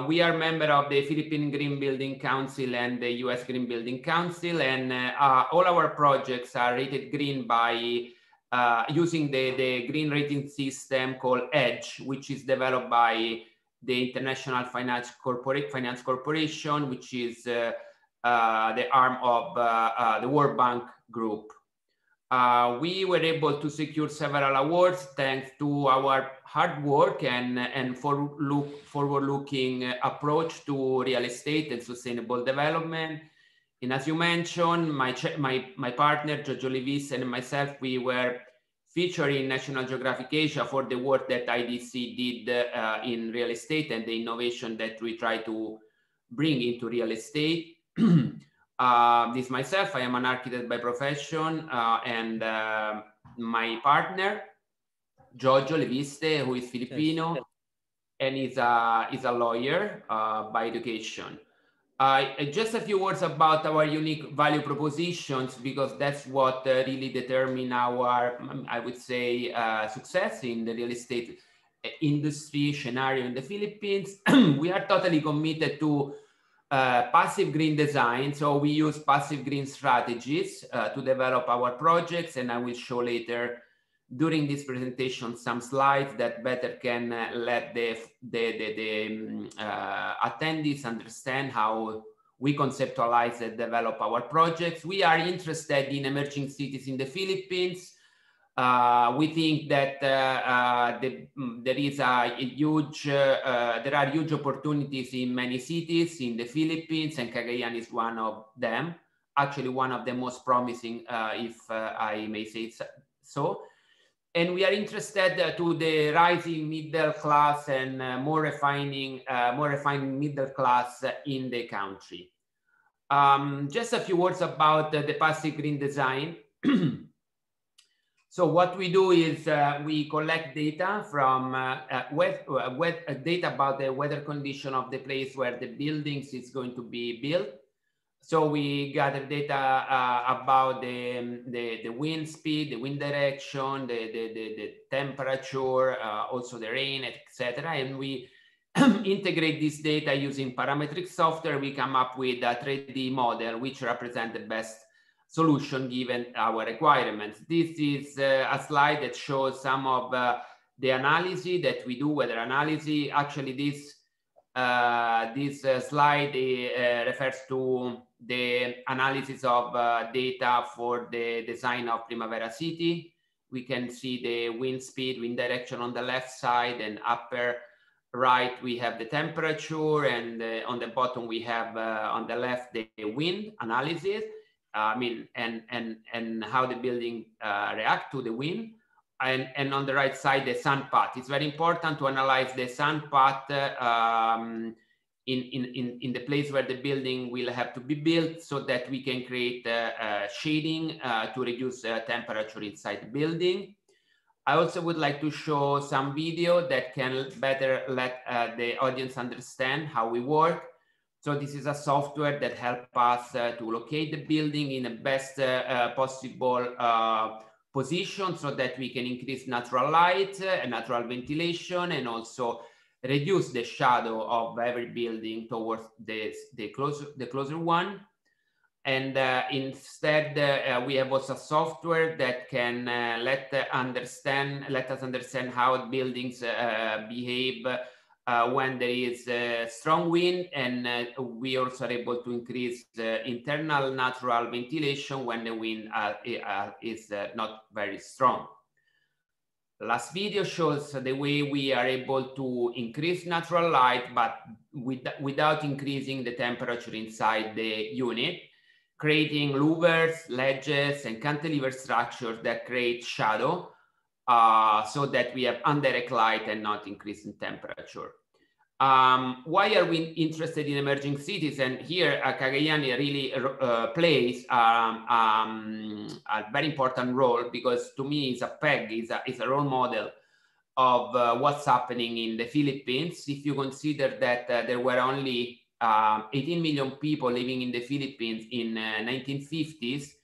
We are member of the Philippine Green Building Council and the US Green Building Council and all our projects are rated green by uh, using the, the green rating system called EDGE, which is developed by the International Finance, Corporate, Finance Corporation, which is uh, uh, the arm of uh, uh, the World Bank Group. Uh, we were able to secure several awards thanks to our hard work and, and for look, forward-looking approach to real estate and sustainable development and as you mentioned, my, my, my partner, Giorgio Leviste, and myself, we were featured in National Geographic Asia for the work that IDC did uh, in real estate and the innovation that we try to bring into real estate. uh, this myself, I am an architect by profession, uh, and uh, my partner, Giorgio Leviste, who is Filipino, yes. and is a, is a lawyer uh, by education. Uh, just a few words about our unique value propositions because that's what uh, really determine our, um, I would say, uh, success in the real estate uh, industry scenario in the Philippines. we are totally committed to uh, passive green design. So we use passive green strategies uh, to develop our projects, and I will show later during this presentation some slides that better can uh, let the, the, the, the um, uh, attendees understand how we conceptualize and develop our projects. We are interested in emerging cities in the Philippines. Uh, we think that uh, uh, the, mm, there is a, a huge, there are huge opportunities in many cities in the Philippines, and Cagayan is one of them. Actually, one of the most promising, if I may say so. And we are interested to the rising middle class and more refining, more refined middle class in the country. Um, just a few words about the passive green design. So what we do is uh, we collect data from uh, uh, uh, uh, data about the weather condition of the place where the buildings is going to be built. So we gather data uh, about the, the, the, wind speed, the wind direction, the, the, the, the temperature, also the rain, etc. And we integrate this data using parametric software. We come up with a 3D model which represent the best solution given our requirements. This is uh, a slide that shows some of uh, the analysis that we do, weather analysis. Actually, this uh, this uh, slide uh, refers to the analysis of uh, data for the design of Primavera City. We can see the wind speed, wind direction on the left side and upper right, we have the temperature and on the bottom, we have on the left, the wind analysis. I mean, and and and how the building uh, react to the wind. And, and on the right side, the sun path. It's very important to analyze the sun path um, in, in, in, in the place where the building will have to be built so that we can create uh, uh, shading uh, to reduce temperature inside the building. I also would like to show some video that can better let uh, the audience understand how we work. So this is a software that helps us uh, to locate the building in the best uh, possible position so that we can increase natural light and natural ventilation and also reduce the shadow of every building towards the, the, closer, the closer one. And uh, instead, uh, we have also software that can let understand let us understand how buildings behave uh, when there is a strong wind and uh, we also are able to increase the internal natural ventilation when the wind uh, uh is uh, not very strong. Last video shows the way we are able to increase natural light, but with, without increasing the temperature inside the unit, creating louvers, ledges, and cantilever structures that create shadow uh, so that we have indirect light and not increasing temperature. Um, why are we interested in emerging cities? And here, uh, really uh, plays um, um, a very important role because to me, it's a peg, it's a, it's a role model of uh, what's happening in the Philippines. If you consider that uh, there were only um, 18 million people living in the Philippines in 1950s, uh,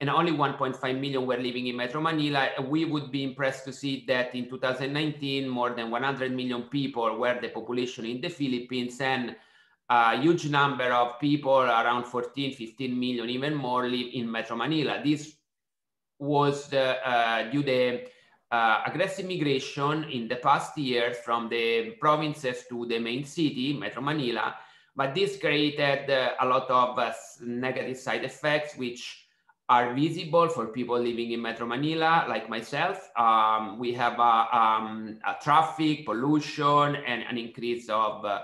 and only 1.5 million were living in Metro Manila, we would be impressed to see that in 2019, more than 100 million people were the population in the Philippines and a huge number of people, around 14, 15 million, even more, live in Metro Manila. This was uh, uh, due to uh, aggressive migration in the past years from the provinces to the main city, Metro Manila, but this created uh, a lot of uh, negative side effects, which are visible for people living in Metro Manila, like myself. Um, we have a, um, a, traffic, pollution, and an increase of uh,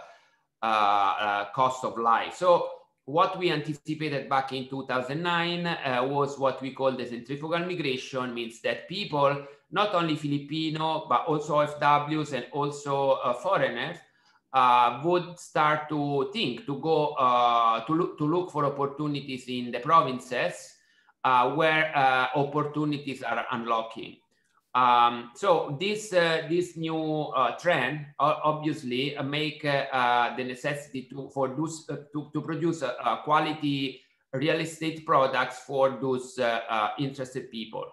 uh, uh, cost of life. So what we anticipated back in 2009 uh, was what we call the centrifugal migration, means that people, not only Filipino, but also FWs and also uh, foreigners, uh, would start to think, to go, to, look, to look for opportunities in the provinces uh, where uh, opportunities are unlocking. Um, so this uh, this new uh, trend obviously uh, make uh, the necessity to for those to, to produce quality real estate products for those interested people.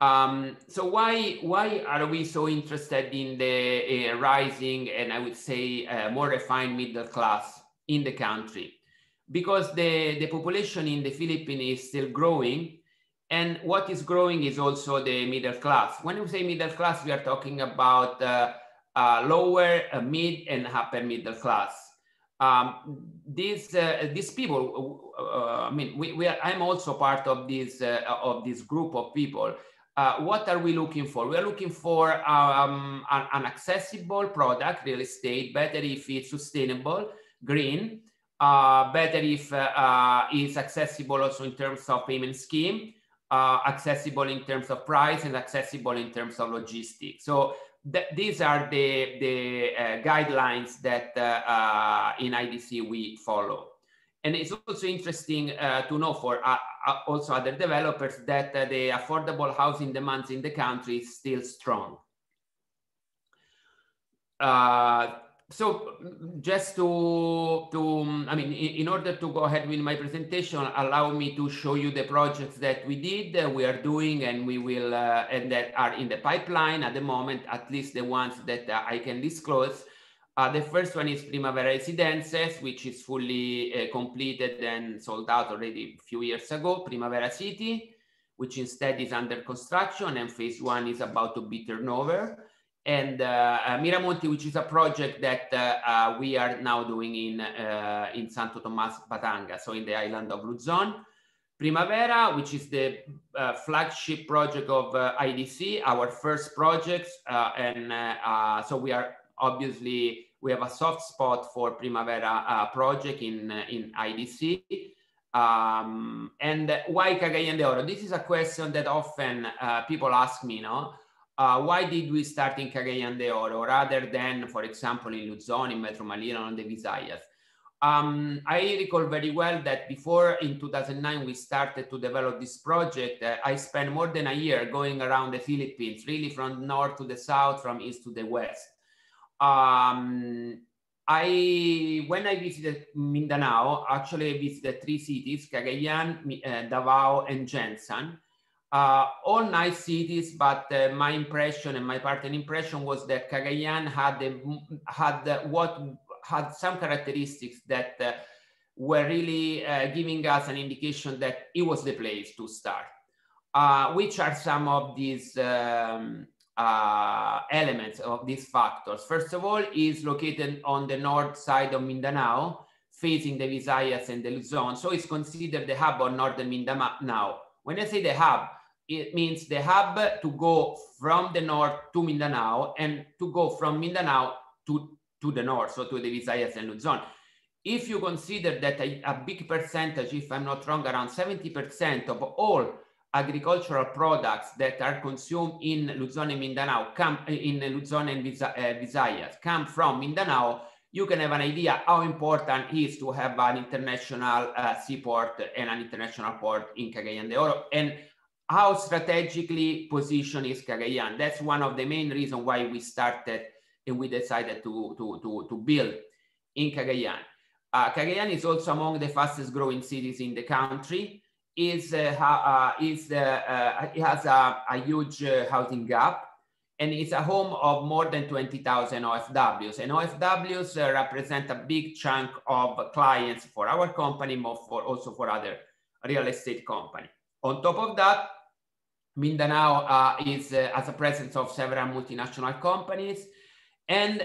Um, so why why are we so interested in the rising and I would say more refined middle class in the country? Because the, the population in the Philippines is still growing. And what is growing is also the middle class. When we say middle class, we are talking about uh, uh, lower, uh, mid, and upper middle class. Um, these uh, these people, uh, I mean, we, we are, I'm also part of this uh, of this group of people. uh, what are we looking for? We are looking for um, an, an, accessible product, real estate, better if it's sustainable, green, uh, better if uh, uh it's accessible also in terms of payment scheme, uh, accessible in terms of price and accessible in terms of logistics. So th these are the, the uh, guidelines that in IDC we follow. And it's also interesting uh, to know for uh, uh also other developers that uh, the affordable housing demands in the country is still strong. Uh, so just to, to I mean, in, in, order to go ahead with my presentation, allow me to show you the projects that we did, uh, we are doing, and we will, and that are in the pipeline at the moment, at least the ones that I can disclose. Uh, the first one is Primavera Residences, which is fully uh, completed and sold out already a few years ago. Primavera City, which instead is under construction and phase one is about to be turned over. And uh, uh Miramonti, which is a project that uh, uh, we are now doing in, in Santo Tomas Batanga, so in the island of Luzon. Primavera, which is the flagship project of IDC, our first project. and so we are obviously we have a soft spot for Primavera uh, project in, uh, in IDC. Um, and why Cagayan de Oro? This is a question that often uh, people ask me, no? Uh, why did we start in Cagayan de Oro rather than, for example, in Luzon, in Metro Manila, on the Visayas? Um, I recall very well that before in 2009 we started to develop this project, uh, I spent more than a year going around the Philippines, really from north to the south, from east to the west. Um, I when I visited Mindanao, actually I visited three cities: Cagayan, uh, Davao, and GenSan. Uh, all nice cities, but uh, my impression and my partner impression was that Cagayan had the, had what had some characteristics that uh, were really uh, giving us an indication that it was the place to start. Uh, which are some of these um, uh, elements of these factors. First of all, is located on the north side of Mindanao, facing the Visayas and the Luzon. So it's considered the hub of northern Mindanao. When I say the hub, it means the hub to go from the north to Mindanao and to go from Mindanao to, to the north, so to the Visayas and Luzon. If you consider that a, a big percentage, if I'm not wrong, around 70% of all agricultural products that are consumed in Luzon and Mindanao come in Luzon and uh, Visayas come from Mindanao, you can have an idea how important it is to have an international uh, seaport and an international port in Cagayan de Oro and how strategically positioned is Cagayan. That's one of the main reasons why we started and we decided to, to, to, to build in Cagayan. Uh, Cagayan is also among the fastest growing cities in the country is, uh, uh, is uh, it has a, a huge housing gap and it's a home of more than 20,000 OFWs. And OFWs uh, represent a big chunk of clients for our company, but for also for other real estate company. On top of that, Mindanao uh, is uh, has a presence of several multinational companies, and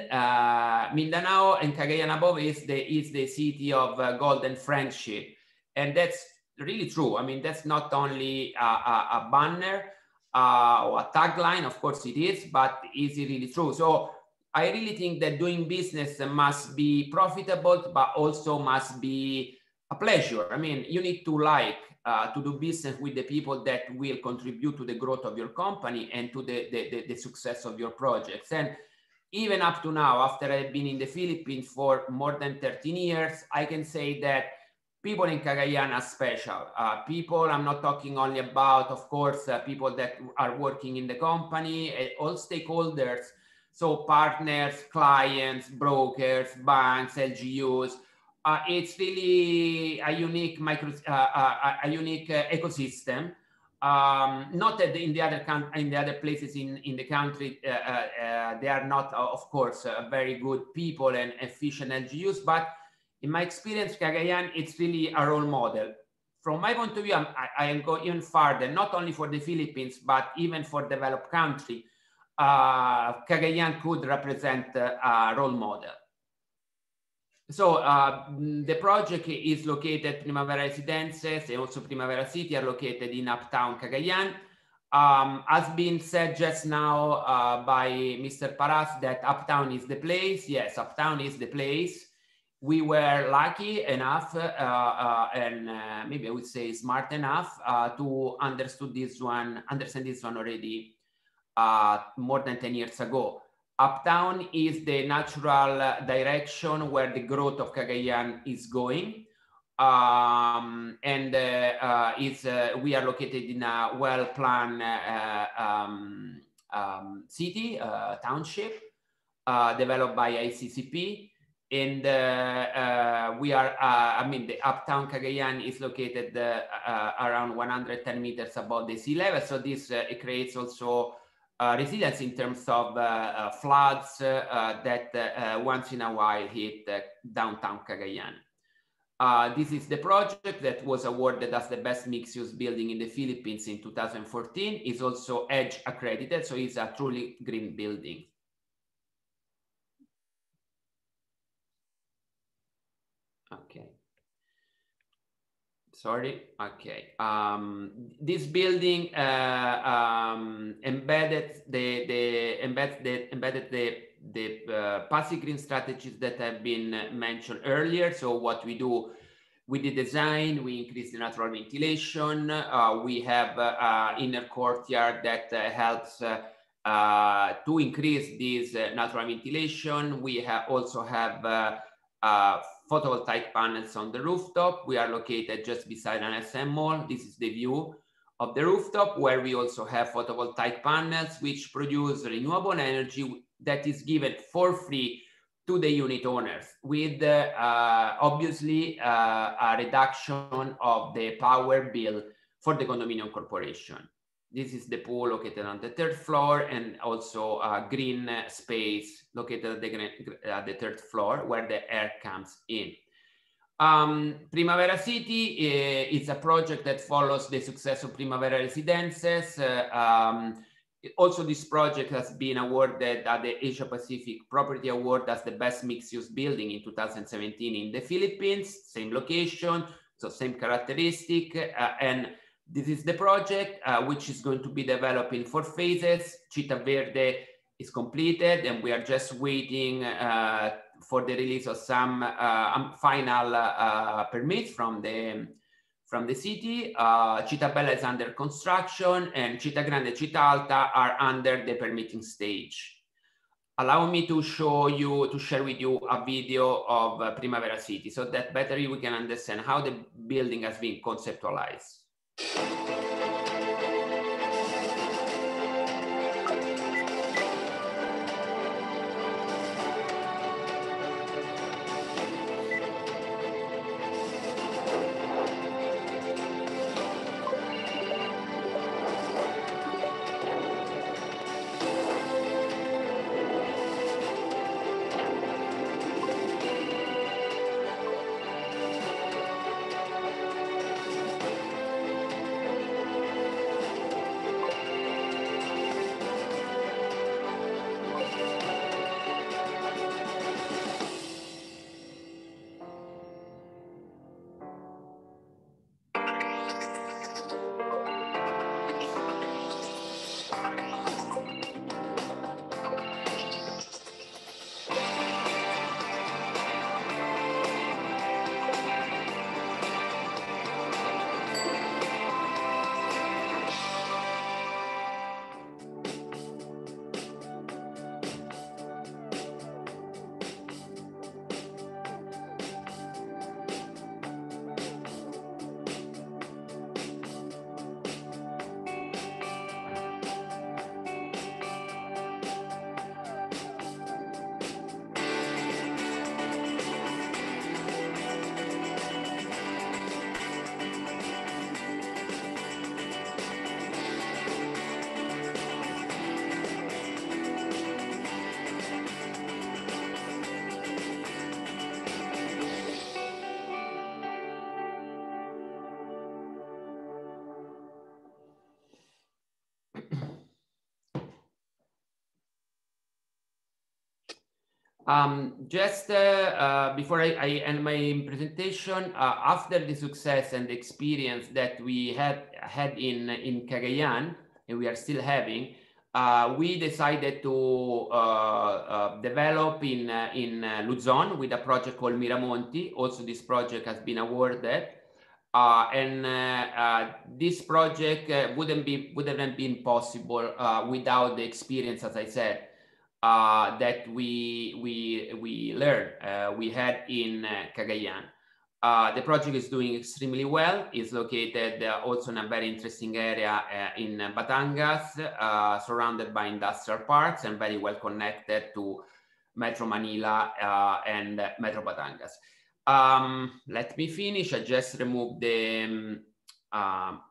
Mindanao and Cagayan above is the is the city of golden friendship, and that's really true. I mean, that's not only a, a, a banner uh, or a tagline, of course it is, but is it really true? So I really think that doing business must be profitable, but also must be a pleasure. I mean, you need to like uh, to do business with the people that will contribute to the growth of your company and to the, the, the, the success of your projects. And even up to now, after I've been in the Philippines for more than 13 years, I can say that people in Cagayan are special. Uh, people, I'm not talking only about, of course, uh, people that are working in the company, uh, all stakeholders, so partners, clients, brokers, banks, LGUs. Uh, it's really a unique micro, uh, uh, a unique ecosystem. Um, not that in the other in the other places in, in the country, they are not, of course, very good people and efficient LGUs, but in my experience, Cagayan, it's really a role model. From my point of view, I'm, I, I go even farther, not only for the Philippines, but even for developed country. Uh, Cagayan could represent a role model. So uh, the project is located Primavera Residences and also Primavera City are located in uptown Cagayan. Um, has been said just now uh, by Mr. Paras that Uptown is the place. Yes, Uptown is the place. We were lucky enough uh, uh, and uh, maybe I would say smart enough uh, to understood this one, understand this one already more than 10 years ago. Uptown is the natural direction where the growth of Cagayan is going. Um, and uh, uh, uh, we are located in a well-planned um, um, city township developed by ICCP and we are I mean the uptown Cagayan is located around 110 meters above the sea level. So this creates also uh, resilience in terms of uh, uh, floods that once in a while hit downtown Cagayan. Uh, this is the project that was awarded as the best mixed-use building in the Philippines in 2014. It's also EDGE accredited, so it's a truly green building. Okay. Sorry. Okay. Um, this building uh, um, embedded the the embed the embedded the the uh, passive green strategies that have been mentioned earlier. So what we do with the design, we increase the natural ventilation. Uh, we have uh, uh inner courtyard that uh, helps uh, to increase this natural ventilation. We have also have photovoltaic panels on the rooftop. We are located just beside an SM mall. This is the view of the rooftop where we also have photovoltaic panels which produce renewable energy that is given for free to the unit owners with uh, obviously uh, a reduction of the power bill for the condominium corporation. This is the pool located on the third floor and also a green space located at the, at the third floor where the air comes in. Um, Primavera City uh, is a project that follows the success of Primavera Residences. Uh, um, also, this project has been awarded at the Asia Pacific Property Award as the best mixed-use building in 2017 in the Philippines, same location, so same characteristic. Uh, and this is the project, uh, which is going to be developed in four phases. Città Verde is completed, and we are just waiting uh, for the release of some uh, um, final uh, permits from the from the city. Uh, Città is under construction and Città Grande and Città Alta are under the permitting stage. Allow me to show you, to share with you a video of uh, Primavera City so that better we can understand how the building has been conceptualized you Um, just uh, uh, before I, I, end my presentation, uh, after the success and experience that we had had in in Cagayan, and we are still having, uh, we decided to uh, uh, develop in, in Luzon with a project called Miramonti. Also, this project has been awarded. And this project wouldn't be wouldn't been possible without the experience, as I said, that we we we learned we had in Cagayan. Uh, the project is doing extremely well. It's located uh, also in a very interesting area uh, in Batangas, uh, surrounded by industrial parks and very well connected to Metro Manila uh, and Metro Batangas. Um, let me finish. I just removed the, um,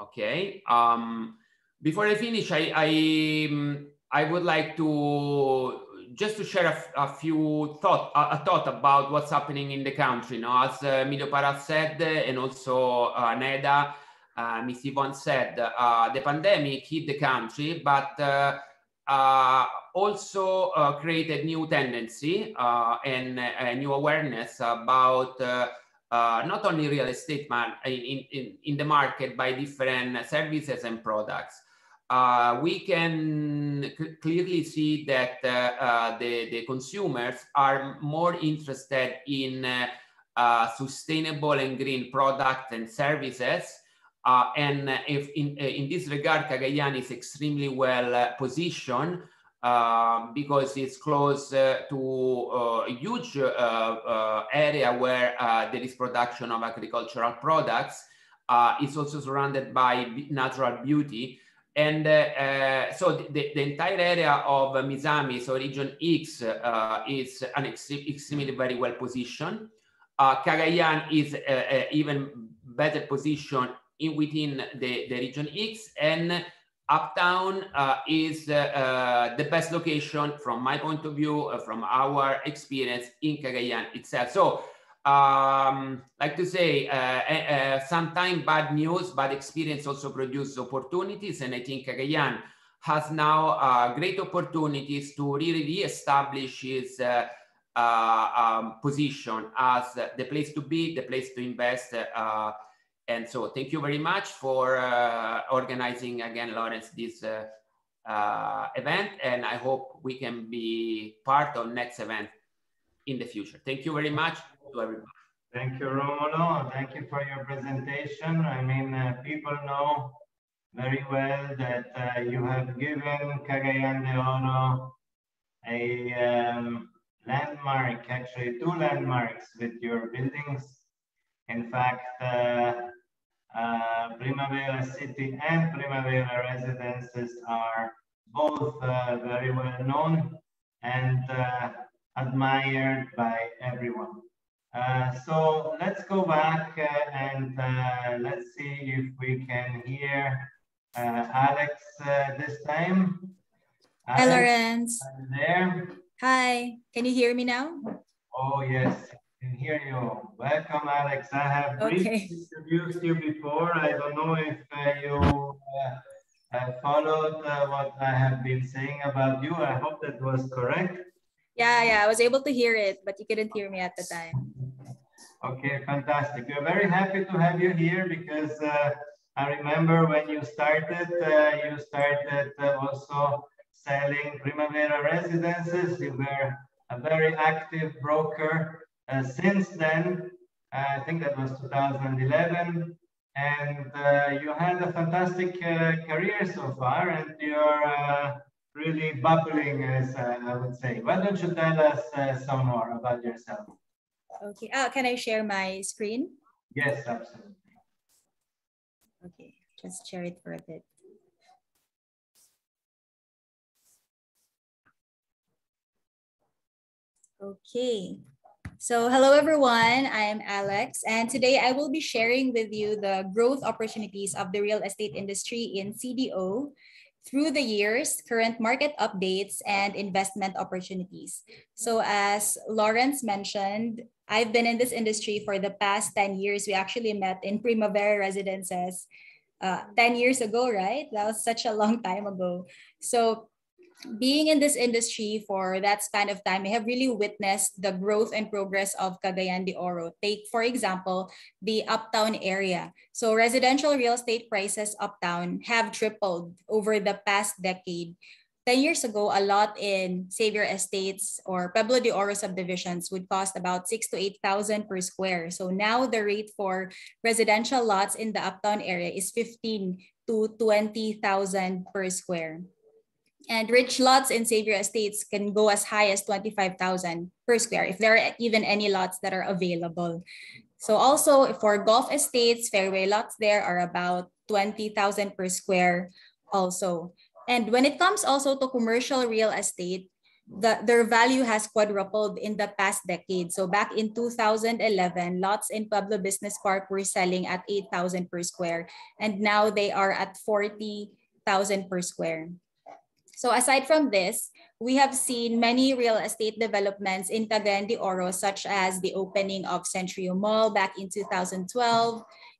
okay. Um, before I finish, I, I, um, I would like to just to share a, a few thought, a, a, thought about what's happening in the country. Know, as uh, Emilio Parra said, and also uh, NEDA, uh, Ms. Yvonne said, uh, the pandemic hit the country, but uh, uh, also uh, created new tendency and new awareness about not only real estate man in, in, in the market by different services and products uh, we can clearly see that uh, uh, the, the consumers are more interested in uh, uh, sustainable and green products and services. Uh, and if in, in this regard, Cagayan is extremely well positioned because it's close to a huge area where there is production of agricultural products. it's also surrounded by natural beauty. And uh, uh, so the, the, entire area of uh, Misamis, so region X, uh, is an ex extremely very well positioned. Uh, Cagayan is uh, even better positioned in within the, the region X, and Uptown is the best location from my point of view, from our experience in Cagayan itself. So um, like to say, uh, uh, sometimes bad news, bad experience also produces opportunities. And I think Cagayan has now uh, great opportunities to really re-establish its uh, uh, um, position as the place to be, the place to invest. Uh, and so thank you very much for organizing again, Lawrence, this event. And I hope we can be part of next event in the future. Thank you very much to everybody. Thank you, Romolo. Thank you for your presentation. I mean, uh, people know very well that uh, you have given Cagayan de Oro a um, landmark, actually two landmarks with your buildings. In fact, uh, uh Primavera City and Primavera Residences are both uh, very well known and uh, admired by everyone. Uh, so let's go back uh, and uh, let's see if we can hear uh, Alex uh, this time. Alex, Hi, Lawrence. There. Hi, can you hear me now? Oh, yes, I can hear you. Welcome, Alex. I have okay. introduced you before. I don't know if you followed what I have been saying about you. I hope that was correct. Yeah, yeah, I was able to hear it, but you couldn't hear me at the time. Okay, fantastic. We're very happy to have you here because uh, I remember when you started, uh, you started uh, also selling Primavera residences. You were a very active broker uh, since then. I think that was 2011. And uh, you had a fantastic uh, career so far, and you're really bubbling, as I would say. Why don't you tell us some more about yourself? Okay. Oh, can I share my screen? Yes, absolutely. Okay, just share it for a bit. Okay. So hello everyone, I am Alex and today I will be sharing with you the growth opportunities of the real estate industry in CDO through the years, current market updates, and investment opportunities. So as Lawrence mentioned, I've been in this industry for the past 10 years. We actually met in Primavera residences uh, 10 years ago, right? That was such a long time ago. So being in this industry for that span of time, I have really witnessed the growth and progress of Cagayan de Oro. Take, for example, the uptown area. So residential real estate prices uptown have tripled over the past decade. 10 years ago, a lot in Xavier Estates or Pueblo de Oro subdivisions would cost about six to 8,000 per square. So now the rate for residential lots in the uptown area is 15 to 20,000 per square. And rich lots in Xavier Estates can go as high as 25,000 per square if there are even any lots that are available. So also for golf estates, fairway lots there are about 20,000 per square also. And when it comes also to commercial real estate, the, their value has quadrupled in the past decade. So back in 2011, lots in Pueblo Business Park were selling at 8,000 per square. And now they are at 40,000 per square. So aside from this, we have seen many real estate developments in Cagayan de Oro, such as the opening of Centrio Mall back in 2012,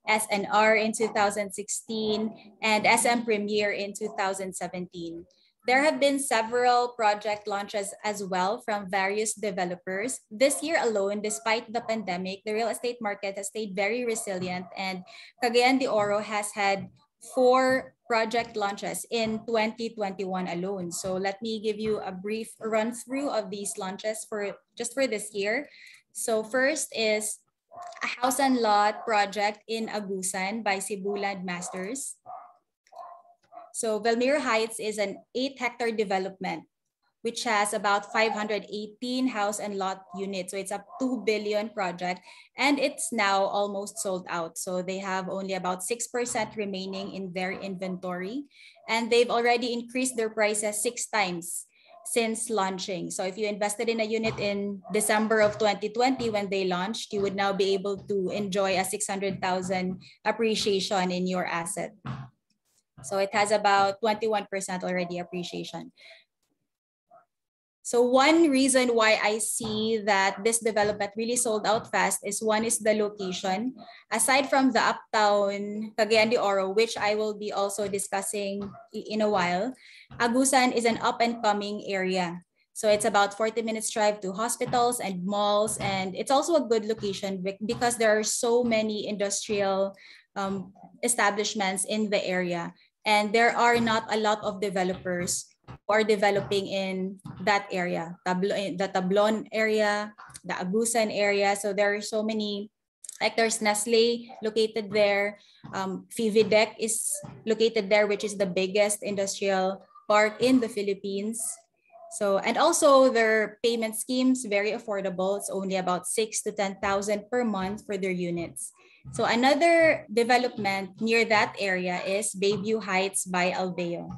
S&R in 2016, and SM Premier in 2017. There have been several project launches as well from various developers. This year alone, despite the pandemic, the real estate market has stayed very resilient and Cagayan de Oro has had four project launches in 2021 alone. So let me give you a brief run through of these launches for just for this year. So first is a house and lot project in Agusan by Cebu Landmasters. So Velmiro Heights is an eight hectare development which has about 518 house and lot units. So it's a 2 billion project and it's now almost sold out. So they have only about 6% remaining in their inventory and they've already increased their prices six times since launching. So if you invested in a unit in December of 2020 when they launched, you would now be able to enjoy a 600,000 appreciation in your asset. So it has about 21% already appreciation. So one reason why I see that this development really sold out fast is one is the location. Aside from the uptown Cagayan de Oro, which I will be also discussing in a while, Agusan is an up and coming area. So it's about 40 minutes drive to hospitals and malls. And it's also a good location because there are so many industrial um, establishments in the area. And there are not a lot of developers are developing in that area, eh, the Tablon area, the Agusan area. So there are so many, like there's Nestle located there. Um, PHIVIDEC is located there, which is the biggest industrial park in the Philippines. So, and also their payment schemes, very affordable. It's only about six to 10,000 per month for their units. So another development near that area is Bayview Heights by Alveo.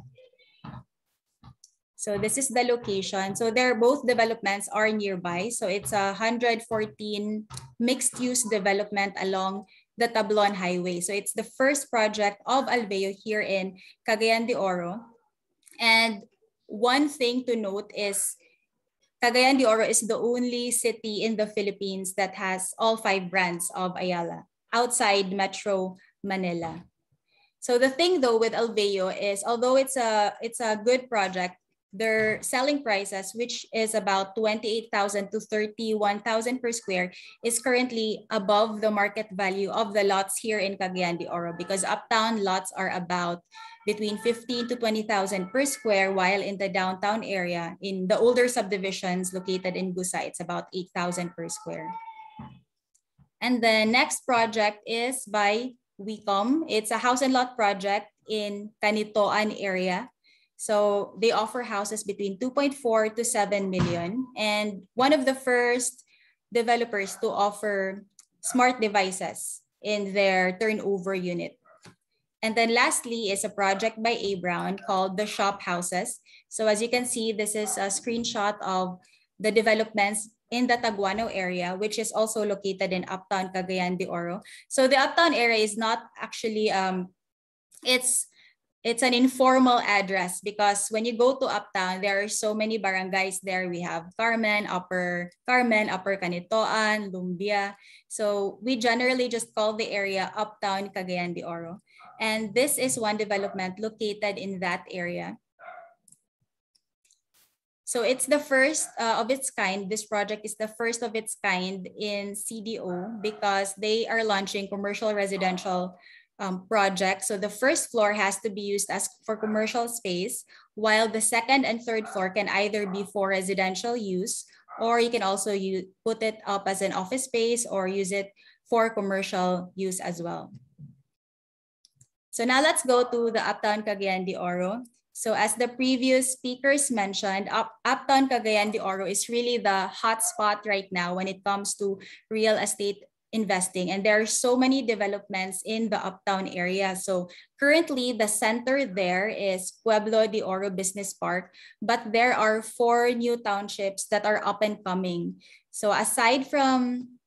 So this is the location. So they're both developments are nearby. So it's a 114 mixed use development along the Tablon Highway. So it's the first project of Alveo here in Cagayan de Oro. And one thing to note is Cagayan de Oro is the only city in the Philippines that has all five brands of Ayala outside Metro Manila. So the thing though with Alveo is although it's a it's a good project, their selling prices, which is about 28,000 to 31,000 per square, is currently above the market value of the lots here in Cagayan de Oro because uptown lots are about between 15 to 20,000 per square, while in the downtown area, in the older subdivisions located in Gusa, it's about 8,000 per square. And the next project is by Wecom. It's a house and lot project in Canitoan area. So they offer houses between 2.4 to 7 million. And one of the first developers to offer smart devices in their turnover unit. And then lastly is a project by A. Brown called the Shop Houses. So as you can see, this is a screenshot of the developments in the Taguanao area, which is also located in Uptown Cagayan de Oro. So the Uptown area is not actually, um, it's it's an informal address because when you go to Uptown, there are so many barangays there. We have Carmen, Upper Carmen, Upper Canitoan, Lumbia. So we generally just call the area Uptown Cagayan de Oro. And this is one development located in that area. So it's the first uh, of its kind. This project is the first of its kind in CDO because they are launching commercial residential um, project. So the first floor has to be used as for commercial space, while the second and third floor can either be for residential use, or you can also use, put it up as an office space or use it for commercial use as well. So now let's go to the Uptown Cagayan de Oro. So as the previous speakers mentioned, Up, Uptown Cagayan de Oro is really the hot spot right now when it comes to real estate investing. And there are so many developments in the Uptown area. So currently the center there is Pueblo de Oro Business Park, but there are four new townships that are up and coming. So aside from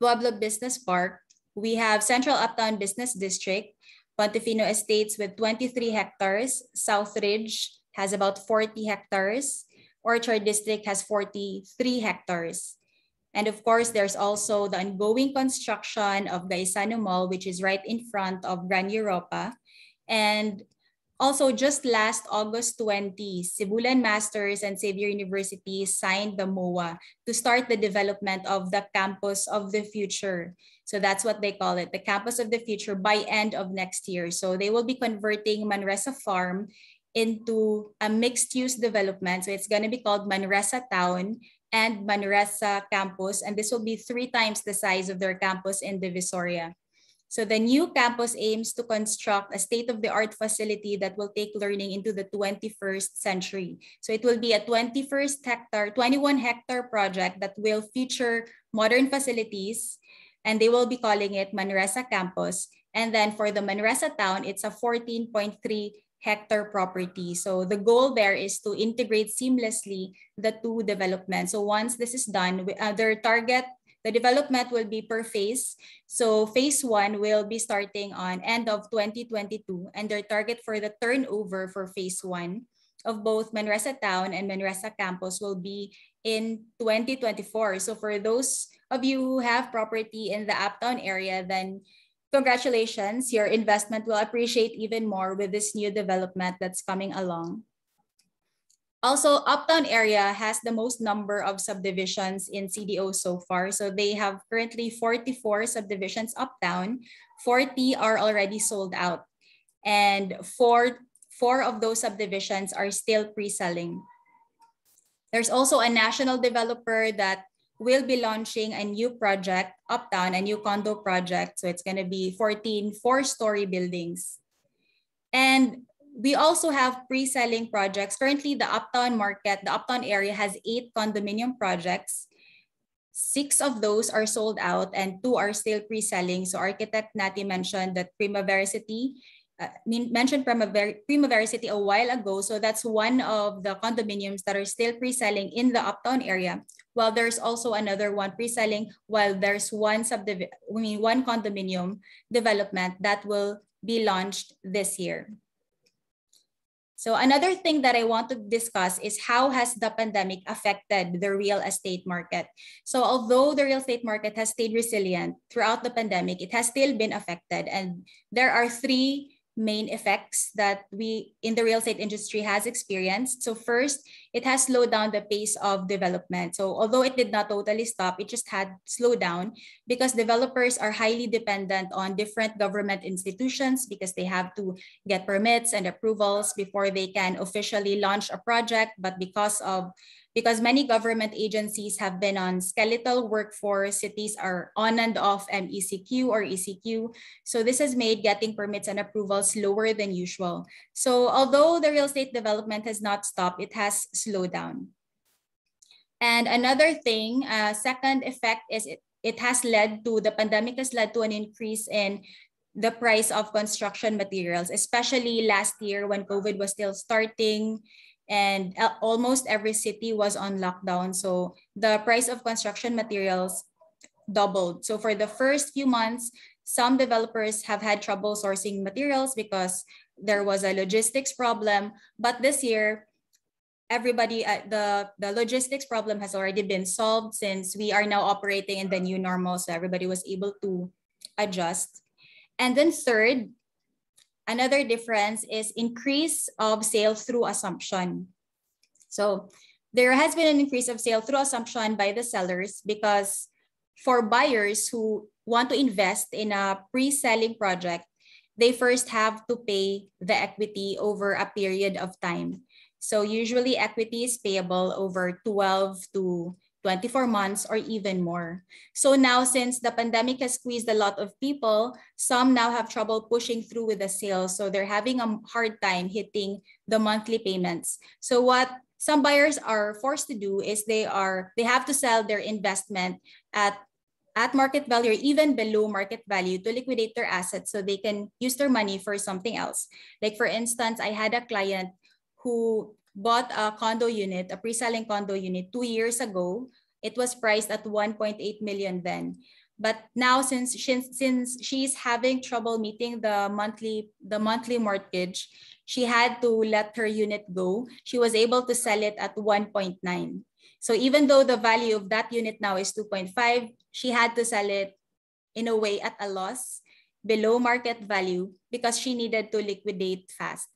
Pueblo Business Park, we have Central Uptown Business District, Pontefino Estates with 23 hectares. South Ridge has about 40 hectares. Orchard District has 43 hectares. And of course, there's also the ongoing construction of Gaisano Mall, which is right in front of Gran Europa. And also just last August 20, Cebu Landmasters and Xavier University signed the MOA to start the development of the campus of the future. So that's what they call it, the campus of the future by end of next year. So they will be converting Manresa Farm into a mixed use development. So it's going to be called Manresa Town and Manresa Campus. And this will be three times the size of their campus in Divisoria. So the new campus aims to construct a state-of-the-art facility that will take learning into the 21st century. So it will be a 21st hectare, 21 hectare project that will feature modern facilities, and they will be calling it Manresa Campus. And then for the Manresa town, it's a 14.3 hectare property. So the goal there is to integrate seamlessly the two developments. So once this is done, uh, their target, the development will be per phase. So phase one will be starting on end of 2022 and their target for the turnover for phase one of both Manresa Town and Manresa Campus will be in 2024. So for those of you who have property in the Uptown area, then congratulations, your investment will appreciate even more with this new development that's coming along. Also, Uptown area has the most number of subdivisions in CDO so far. So they have currently 44 subdivisions uptown. 40 are already sold out. And four, four of those subdivisions are still pre-selling. There's also a national developer that will be launching a new project uptown, a new condo project. So it's going to be 14 four-story buildings. And we also have pre-selling projects. Currently, the uptown market, the uptown area has eight condominium projects. Six of those are sold out and two are still pre-selling. So architect Nati mentioned that Primavera City uh, mentioned Primavera, Primavera City a while ago. So that's one of the condominiums that are still pre-selling in the uptown area. While there's also another one pre-selling, while there's one subdivision, I mean one condominium development that will be launched this year. So another thing that I want to discuss is how has the pandemic affected the real estate market? So although the real estate market has stayed resilient throughout the pandemic, it has still been affected. And there are three main effects that we in the real estate industry has experienced. So first, it has slowed down the pace of development. So although it did not totally stop, it just had slowed down because developers are highly dependent on different government institutions because they have to get permits and approvals before they can officially launch a project. But because of because many government agencies have been on skeletal workforce. Cities are on and off MECQ or ECQ. So this has made getting permits and approvals lower than usual. So although the real estate development has not stopped, it has slowed down. And another thing, uh, second effect is it, it has led to, the pandemic has led to an increase in the price of construction materials, especially last year when COVID was still starting and almost every city was on lockdown. So the price of construction materials doubled. So for the first few months, some developers have had trouble sourcing materials because there was a logistics problem. But this year, everybody, uh, the, the logistics problem has already been solved since we are now operating in the new normal. So everybody was able to adjust. And then third, Another difference is increase of sales through assumption. So there has been an increase of sale through assumption by the sellers because for buyers who want to invest in a pre-selling project, they first have to pay the equity over a period of time. So usually equity is payable over 12 to 24 months or even more. So now since the pandemic has squeezed a lot of people, some now have trouble pushing through with the sales. So they're having a hard time hitting the monthly payments. So what some buyers are forced to do is they are they have to sell their investment at at market value or even below market value to liquidate their assets so they can use their money for something else. Like for instance, I had a client who bought a condo unit, a pre-selling condo unit two years ago. It was priced at 1.8 million then. But now since she, since she's having trouble meeting the monthly the monthly mortgage, she had to let her unit go. She was able to sell it at 1.9. So even though the value of that unit now is 2.5, she had to sell it in a way at a loss below market value because she needed to liquidate fast.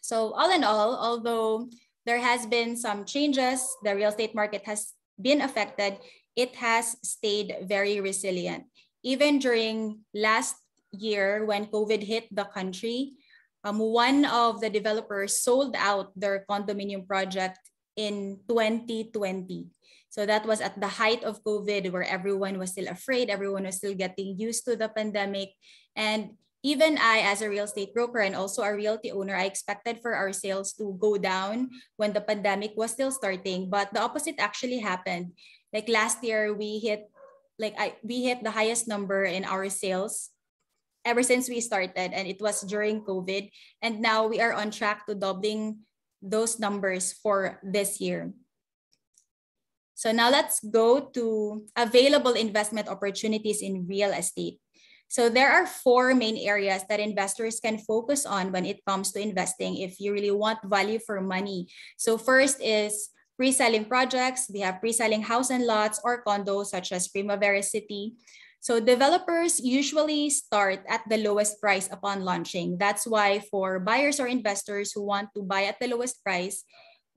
So all in all, although there has been some changes, the real estate market has been affected, it has stayed very resilient. Even during last year when COVID hit the country, um, one of the developers sold out their condominium project in 2020. So that was at the height of COVID where everyone was still afraid, everyone was still getting used to the pandemic. And even I, as a real estate broker and also a realty owner, I expected for our sales to go down when the pandemic was still starting, but the opposite actually happened. Like last year, we hit like I, we hit the highest number in our sales ever since we started and it was during COVID. And now we are on track to doubling those numbers for this year. So now let's go to available investment opportunities in real estate. So there are four main areas that investors can focus on when it comes to investing if you really want value for money. So first is pre-selling projects. We have pre-selling house and lots or condos such as Primavera City. So developers usually start at the lowest price upon launching. That's why for buyers or investors who want to buy at the lowest price,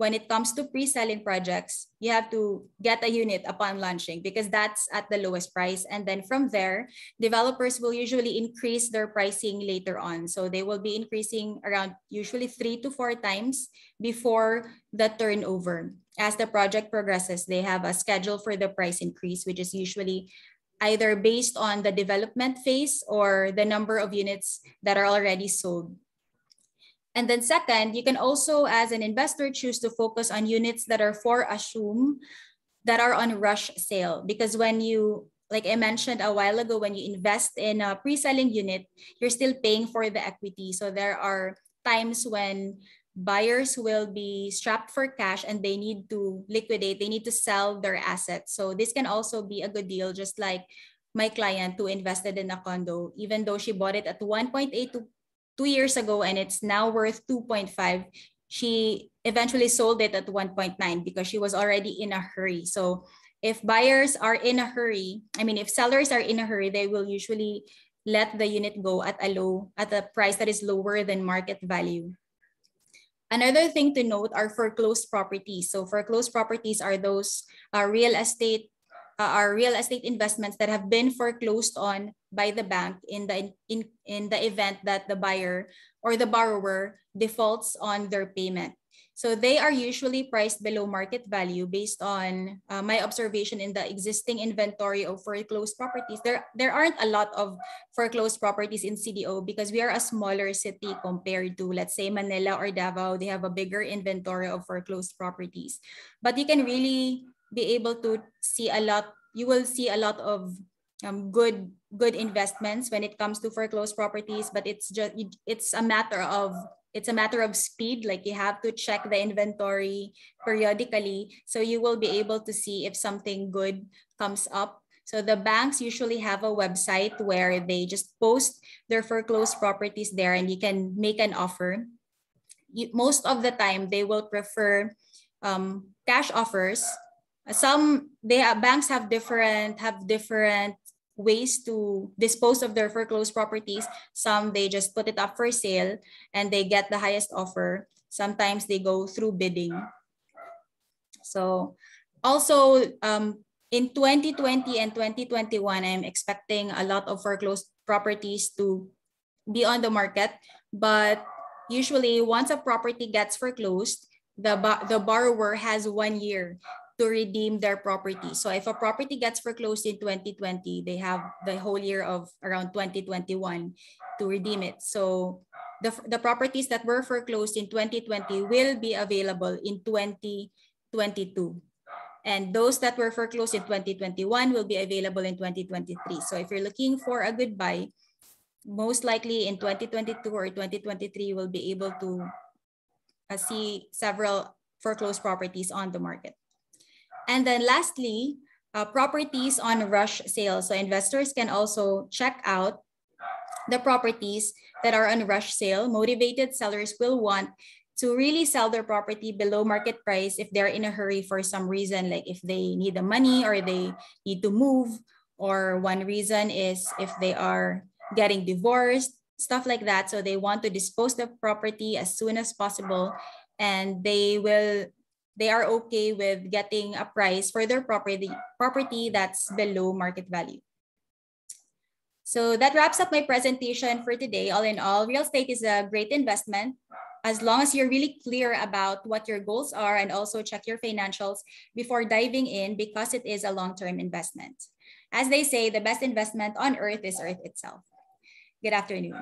when it comes to pre-selling projects, you have to get a unit upon launching because that's at the lowest price. And then from there, developers will usually increase their pricing later on. So they will be increasing around usually three to four times before the turnover. As the project progresses, they have a schedule for the price increase, which is usually either based on the development phase or the number of units that are already sold. And then second, you can also, as an investor, choose to focus on units that are for assume that are on rush sale. Because when you, like I mentioned a while ago, when you invest in a pre-selling unit, you're still paying for the equity. So there are times when buyers will be strapped for cash and they need to liquidate, they need to sell their assets. So this can also be a good deal, just like my client who invested in a condo, even though she bought it at 1.8 to two years ago and it's now worth 2.5, she eventually sold it at 1.9 because she was already in a hurry. So if buyers are in a hurry, I mean, if sellers are in a hurry, they will usually let the unit go at a low, at a price that is lower than market value. Another thing to note are foreclosed properties. So foreclosed properties are those uh, real estate uh, are real estate investments that have been foreclosed on by the bank in the in, in the event that the buyer or the borrower defaults on their payment. So they are usually priced below market value based on uh, my observation in the existing inventory of foreclosed properties. There, there aren't a lot of foreclosed properties in CDO because we are a smaller city compared to, let's say, Manila or Davao. They have a bigger inventory of foreclosed properties. But you can really be able to see a lot, you will see a lot of um, good good investments when it comes to foreclosed properties, but it's just it's a matter of it's a matter of speed. Like you have to check the inventory periodically. So you will be able to see if something good comes up. So the banks usually have a website where they just post their foreclosed properties there and you can make an offer. You, most of the time they will prefer um, cash offers. Some they have, banks have different have different ways to dispose of their foreclosed properties. Some they just put it up for sale and they get the highest offer. Sometimes they go through bidding. So also um, in 2020 and 2021, I'm expecting a lot of foreclosed properties to be on the market. But usually once a property gets foreclosed, the, the borrower has one year to redeem their property. So if a property gets foreclosed in 2020, they have the whole year of around 2021 to redeem it. So the, the properties that were foreclosed in 2020 will be available in 2022. And those that were foreclosed in 2021 will be available in 2023. So if you're looking for a good buy, most likely in 2022 or 2023, you will be able to uh, see several foreclosed properties on the market. And then lastly, uh, properties on rush sale. So investors can also check out the properties that are on rush sale. Motivated sellers will want to really sell their property below market price if they're in a hurry for some reason, like if they need the money or they need to move, or one reason is if they are getting divorced, stuff like that. So they want to dispose the property as soon as possible and they will they are okay with getting a price for their property property that's below market value. So that wraps up my presentation for today. All in all, real estate is a great investment as long as you're really clear about what your goals are and also check your financials before diving in because it is a long-term investment. As they say, the best investment on earth is earth itself. Good afternoon.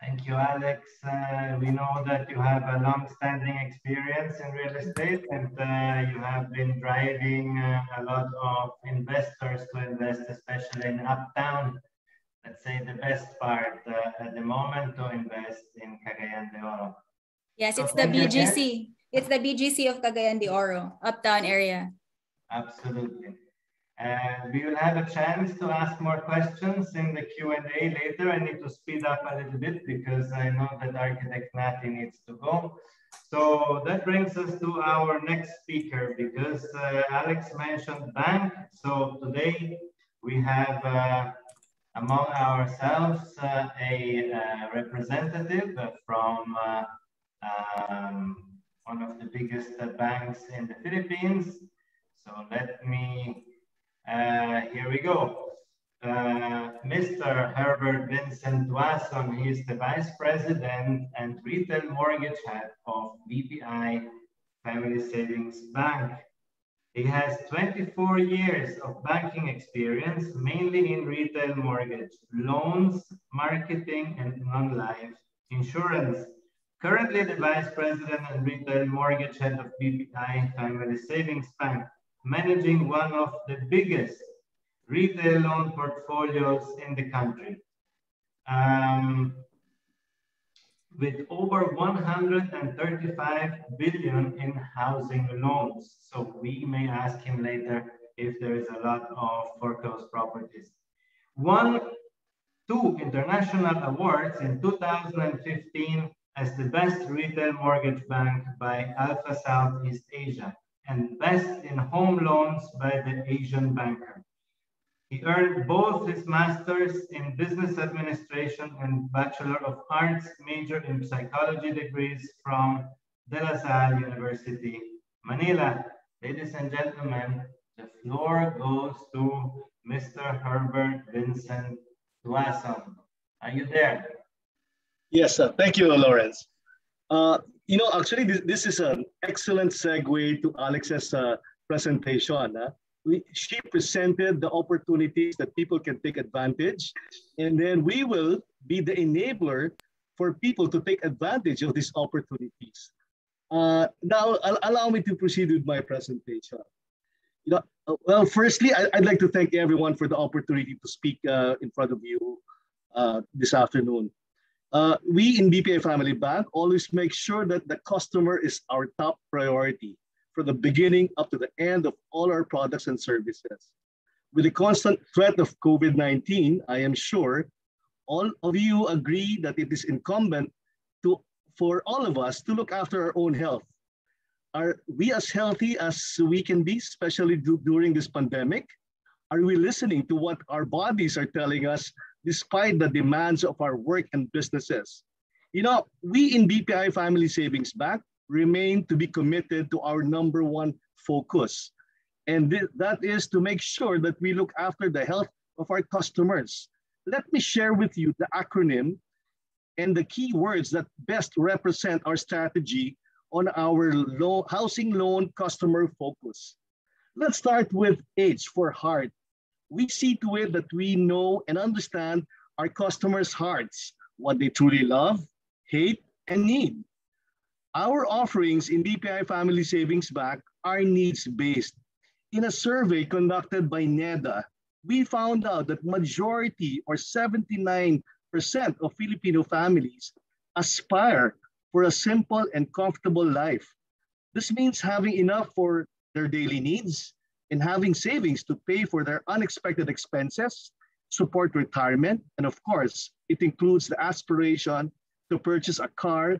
Thank you, Alex. Uh, we know that you have a long-standing experience in real estate and uh, you have been driving uh, a lot of investors to invest, especially in uptown, let's say the best part uh, at the moment to invest in Cagayan de Oro. Yes, it's the BGC. It's the BGC of Cagayan de Oro, uptown area. Absolutely. And we will have a chance to ask more questions in the Q&A later. I need to speed up a little bit because I know that architect Nati needs to go. So that brings us to our next speaker because uh, Alex mentioned bank. So today we have uh, among ourselves uh, a uh, representative from uh, um, one of the biggest banks in the Philippines. So let me uh, here we go. Uh, Mr. Herbert Vincent Duason, he is the Vice President and Retail Mortgage Head of BPI Family Savings Bank. He has 24 years of banking experience, mainly in retail mortgage, loans, marketing, and non-life insurance. Currently the Vice President and Retail Mortgage Head of BPI Family Savings Bank managing one of the biggest retail loan portfolios in the country. Um, with over 135 billion in housing loans. So we may ask him later if there is a lot of foreclosed properties. Won two international awards in 2015 as the best retail mortgage bank by Alpha Southeast Asia and Best in Home Loans by the Asian Banker. He earned both his master's in business administration and Bachelor of Arts major in psychology degrees from De La Salle University, Manila. Ladies and gentlemen, the floor goes to Mr. Herbert Vincent Duason. Are you there? Yes, sir. Thank you, Lawrence. Uh, you know, actually, this, this is an excellent segue to Alex's uh, presentation. Uh. We, she presented the opportunities that people can take advantage, and then we will be the enabler for people to take advantage of these opportunities. Uh, now, allow me to proceed with my presentation. You know, uh, well, firstly, I, would like to thank everyone for the opportunity to speak uh, in front of you uh, this afternoon. Uh, we in BPI Family Bank always make sure that the customer is our top priority from the beginning up to the end of all our products and services. With the constant threat of COVID-19, I am sure all of you agree that it is incumbent to, for all of us to look after our own health. Are we as healthy as we can be, especially during this pandemic? Are we listening to what our bodies are telling us despite the demands of our work and businesses. You know, we in BPI Family Savings Bank remain to be committed to our number one focus. And th that is to make sure that we look after the health of our customers. Let me share with you the acronym and the key words that best represent our strategy on our low, housing loan customer focus. Let's start with H for heart. We see to it that we know and understand our customers' hearts, what they truly love, hate, and need. Our offerings in BPI Family Savings Bank are needs-based. In a survey conducted by NEDA, we found out that majority or 79% of Filipino families aspire for a simple and comfortable life. This means having enough for their daily needs and having savings to pay for their unexpected expenses, support retirement, and of course, it includes the aspiration to purchase a car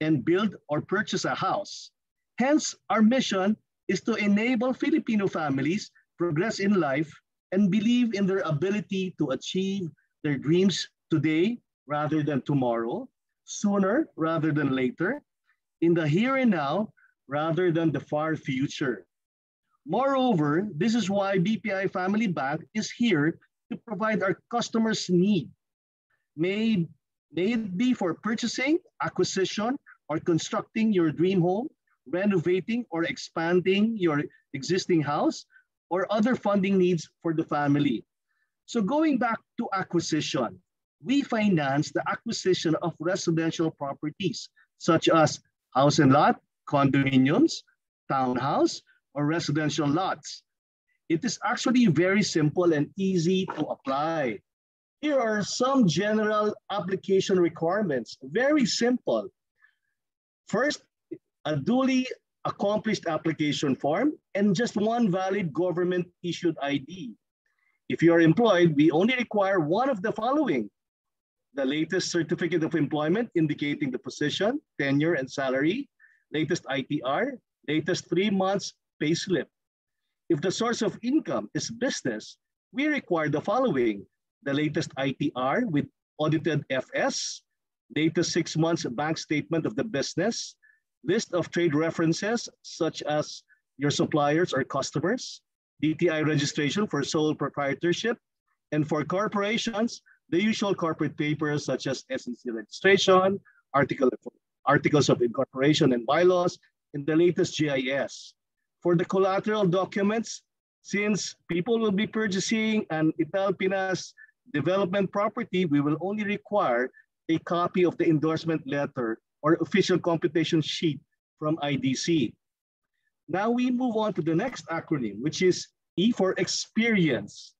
and build or purchase a house. Hence, our mission is to enable Filipino families progress in life and believe in their ability to achieve their dreams today rather than tomorrow, sooner rather than later, in the here and now rather than the far future. Moreover, this is why BPI Family Bank is here to provide our customers' need. May, may it be for purchasing, acquisition, or constructing your dream home, renovating or expanding your existing house, or other funding needs for the family. So going back to acquisition, we finance the acquisition of residential properties, such as house and lot, condominiums, townhouse, or residential lots. It is actually very simple and easy to apply. Here are some general application requirements, very simple. First, a duly accomplished application form and just one valid government issued ID. If you are employed, we only require one of the following. The latest certificate of employment indicating the position, tenure, and salary, latest ITR, latest three months pay slip. If the source of income is business, we require the following. The latest ITR with audited FS, latest six months bank statement of the business, list of trade references such as your suppliers or customers, DTI registration for sole proprietorship, and for corporations, the usual corporate papers such as SEC registration, article, articles of incorporation and bylaws, and the latest GIS. For the collateral documents, since people will be purchasing an Italpinas development property, we will only require a copy of the endorsement letter or official computation sheet from IDC. Now we move on to the next acronym, which is E for experience.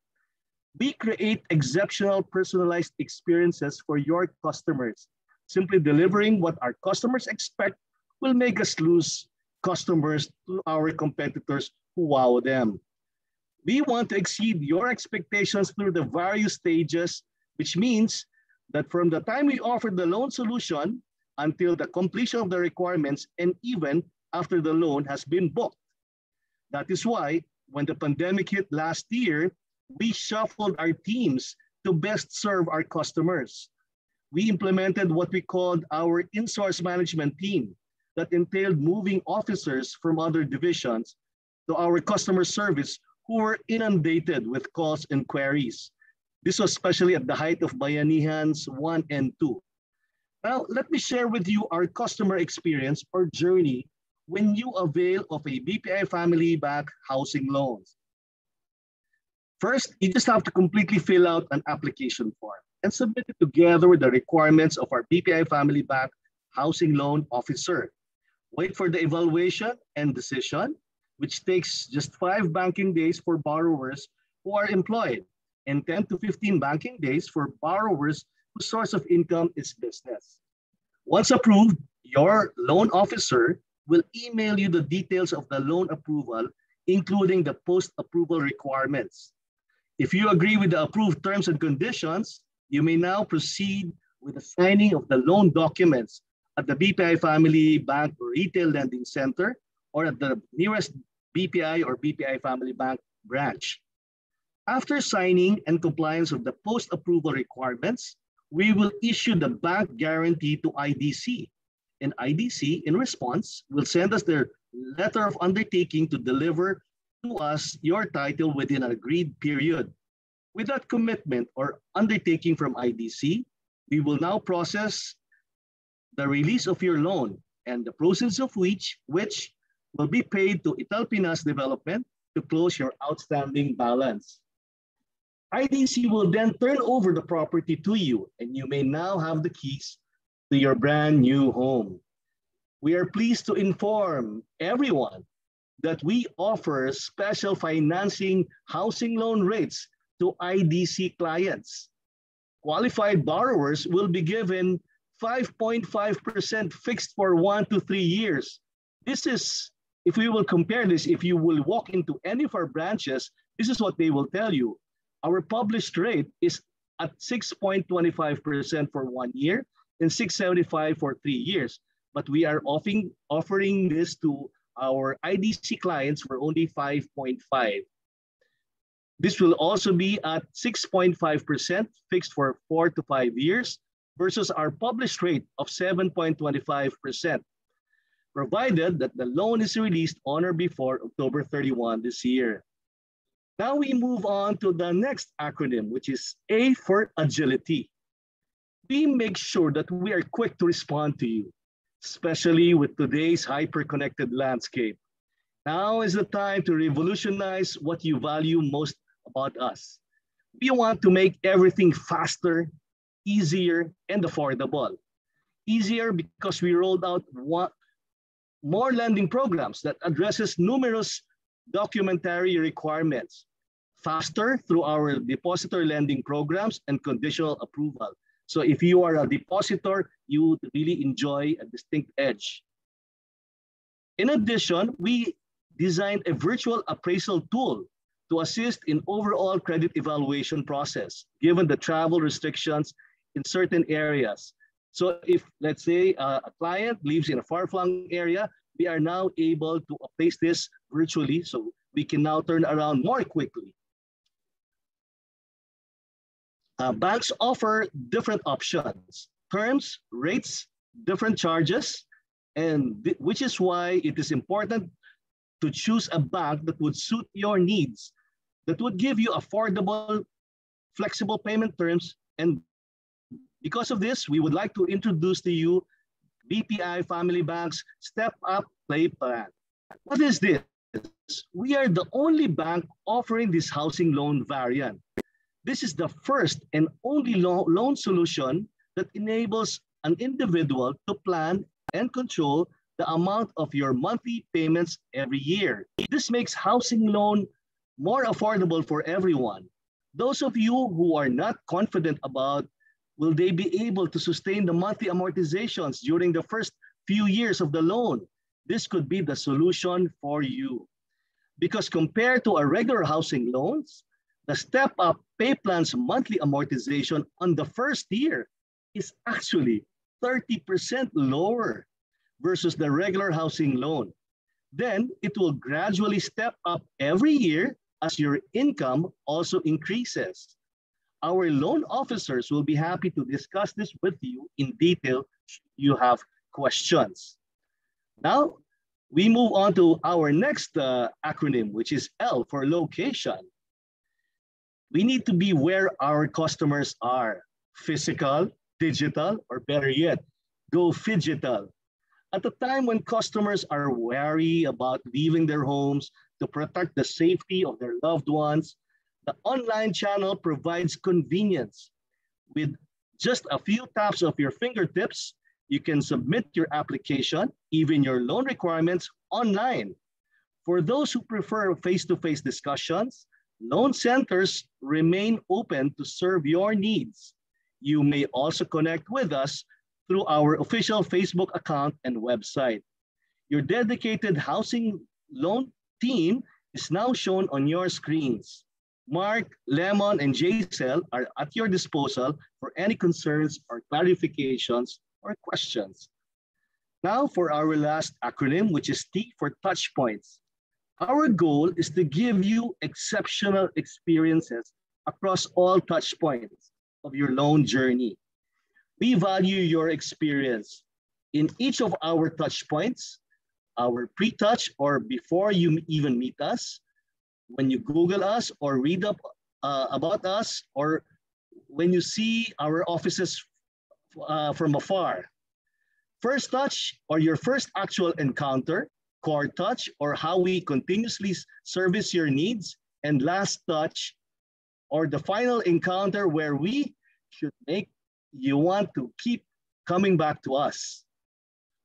We create exceptional personalized experiences for your customers. Simply delivering what our customers expect will make us lose customers to our competitors who wow them. We want to exceed your expectations through the various stages, which means that from the time we offer the loan solution until the completion of the requirements and even after the loan has been booked. That is why when the pandemic hit last year, we shuffled our teams to best serve our customers. We implemented what we called our in-source management team that entailed moving officers from other divisions to our customer service who were inundated with calls and queries. This was especially at the height of Bayanihan's 1 and 2. Now, let me share with you our customer experience or journey when you avail of a BPI Family Bank housing loan. First, you just have to completely fill out an application form and submit it together with the requirements of our BPI Family Bank housing loan officer. Wait for the evaluation and decision, which takes just five banking days for borrowers who are employed and 10 to 15 banking days for borrowers whose source of income is business. Once approved, your loan officer will email you the details of the loan approval, including the post-approval requirements. If you agree with the approved terms and conditions, you may now proceed with the signing of the loan documents at the BPI Family Bank or Retail Lending Center or at the nearest BPI or BPI Family Bank branch. After signing and compliance of the post-approval requirements, we will issue the bank guarantee to IDC. and IDC, in response, will send us their letter of undertaking to deliver to us your title within an agreed period. With that commitment or undertaking from IDC, we will now process the release of your loan and the proceeds of which, which will be paid to Italpinas Development to close your outstanding balance. IDC will then turn over the property to you and you may now have the keys to your brand new home. We are pleased to inform everyone that we offer special financing housing loan rates to IDC clients. Qualified borrowers will be given 5.5% fixed for one to three years. This is, if we will compare this, if you will walk into any of our branches, this is what they will tell you. Our published rate is at 6.25% for one year and 675 for three years. But we are offering, offering this to our IDC clients for only 5.5. This will also be at 6.5% fixed for four to five years versus our published rate of 7.25%, provided that the loan is released on or before October 31 this year. Now we move on to the next acronym, which is A for agility. We make sure that we are quick to respond to you, especially with today's hyper-connected landscape. Now is the time to revolutionize what you value most about us. We want to make everything faster, easier, and affordable. Easier because we rolled out one, more lending programs that addresses numerous documentary requirements. Faster through our depositor lending programs and conditional approval. So if you are a depositor, you would really enjoy a distinct edge. In addition, we designed a virtual appraisal tool to assist in overall credit evaluation process, given the travel restrictions in certain areas. So if, let's say, uh, a client lives in a far-flung area, we are now able to place this virtually, so we can now turn around more quickly. Uh, banks offer different options, terms, rates, different charges, and which is why it is important to choose a bank that would suit your needs, that would give you affordable, flexible payment terms. And because of this, we would like to introduce to you BPI Family Bank's Step Up Play Plan. What is this? We are the only bank offering this housing loan variant. This is the first and only lo loan solution that enables an individual to plan and control the amount of your monthly payments every year. This makes housing loan more affordable for everyone. Those of you who are not confident about will they be able to sustain the monthly amortizations during the first few years of the loan? This could be the solution for you. Because compared to a regular housing loans, the step up pay plan's monthly amortization on the first year is actually 30% lower versus the regular housing loan. Then it will gradually step up every year as your income also increases. Our loan officers will be happy to discuss this with you in detail you have questions. Now, we move on to our next uh, acronym, which is L for location. We need to be where our customers are, physical, digital, or better yet, go digital. At a time when customers are wary about leaving their homes to protect the safety of their loved ones, the online channel provides convenience. With just a few taps of your fingertips, you can submit your application, even your loan requirements online. For those who prefer face-to-face -face discussions, loan centers remain open to serve your needs. You may also connect with us through our official Facebook account and website. Your dedicated housing loan team is now shown on your screens. Mark, Lemon, and Jaisel are at your disposal for any concerns or clarifications or questions. Now for our last acronym, which is T for touch points. Our goal is to give you exceptional experiences across all touch points of your loan journey. We value your experience in each of our touch points, our pre-touch or before you even meet us, when you Google us or read up uh, about us, or when you see our offices uh, from afar. First touch or your first actual encounter, core touch or how we continuously service your needs, and last touch or the final encounter where we should make you want to keep coming back to us.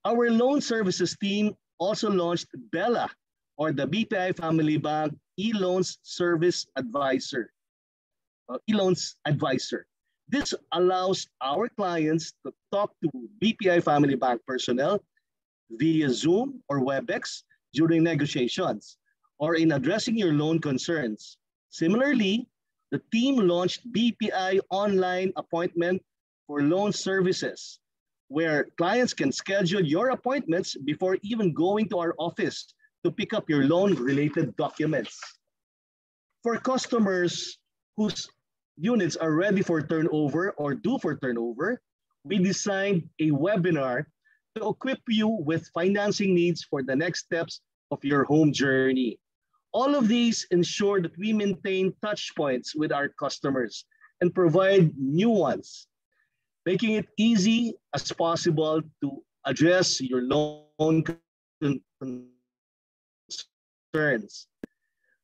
Our loan services team also launched Bella or the BPI Family Bank e-loans service advisor, uh, e-loans advisor. This allows our clients to talk to BPI Family Bank personnel via Zoom or WebEx during negotiations or in addressing your loan concerns. Similarly, the team launched BPI online appointment for loan services, where clients can schedule your appointments before even going to our office to pick up your loan related documents. For customers whose units are ready for turnover or due for turnover, we designed a webinar to equip you with financing needs for the next steps of your home journey. All of these ensure that we maintain touch points with our customers and provide new ones, making it easy as possible to address your loan concerns.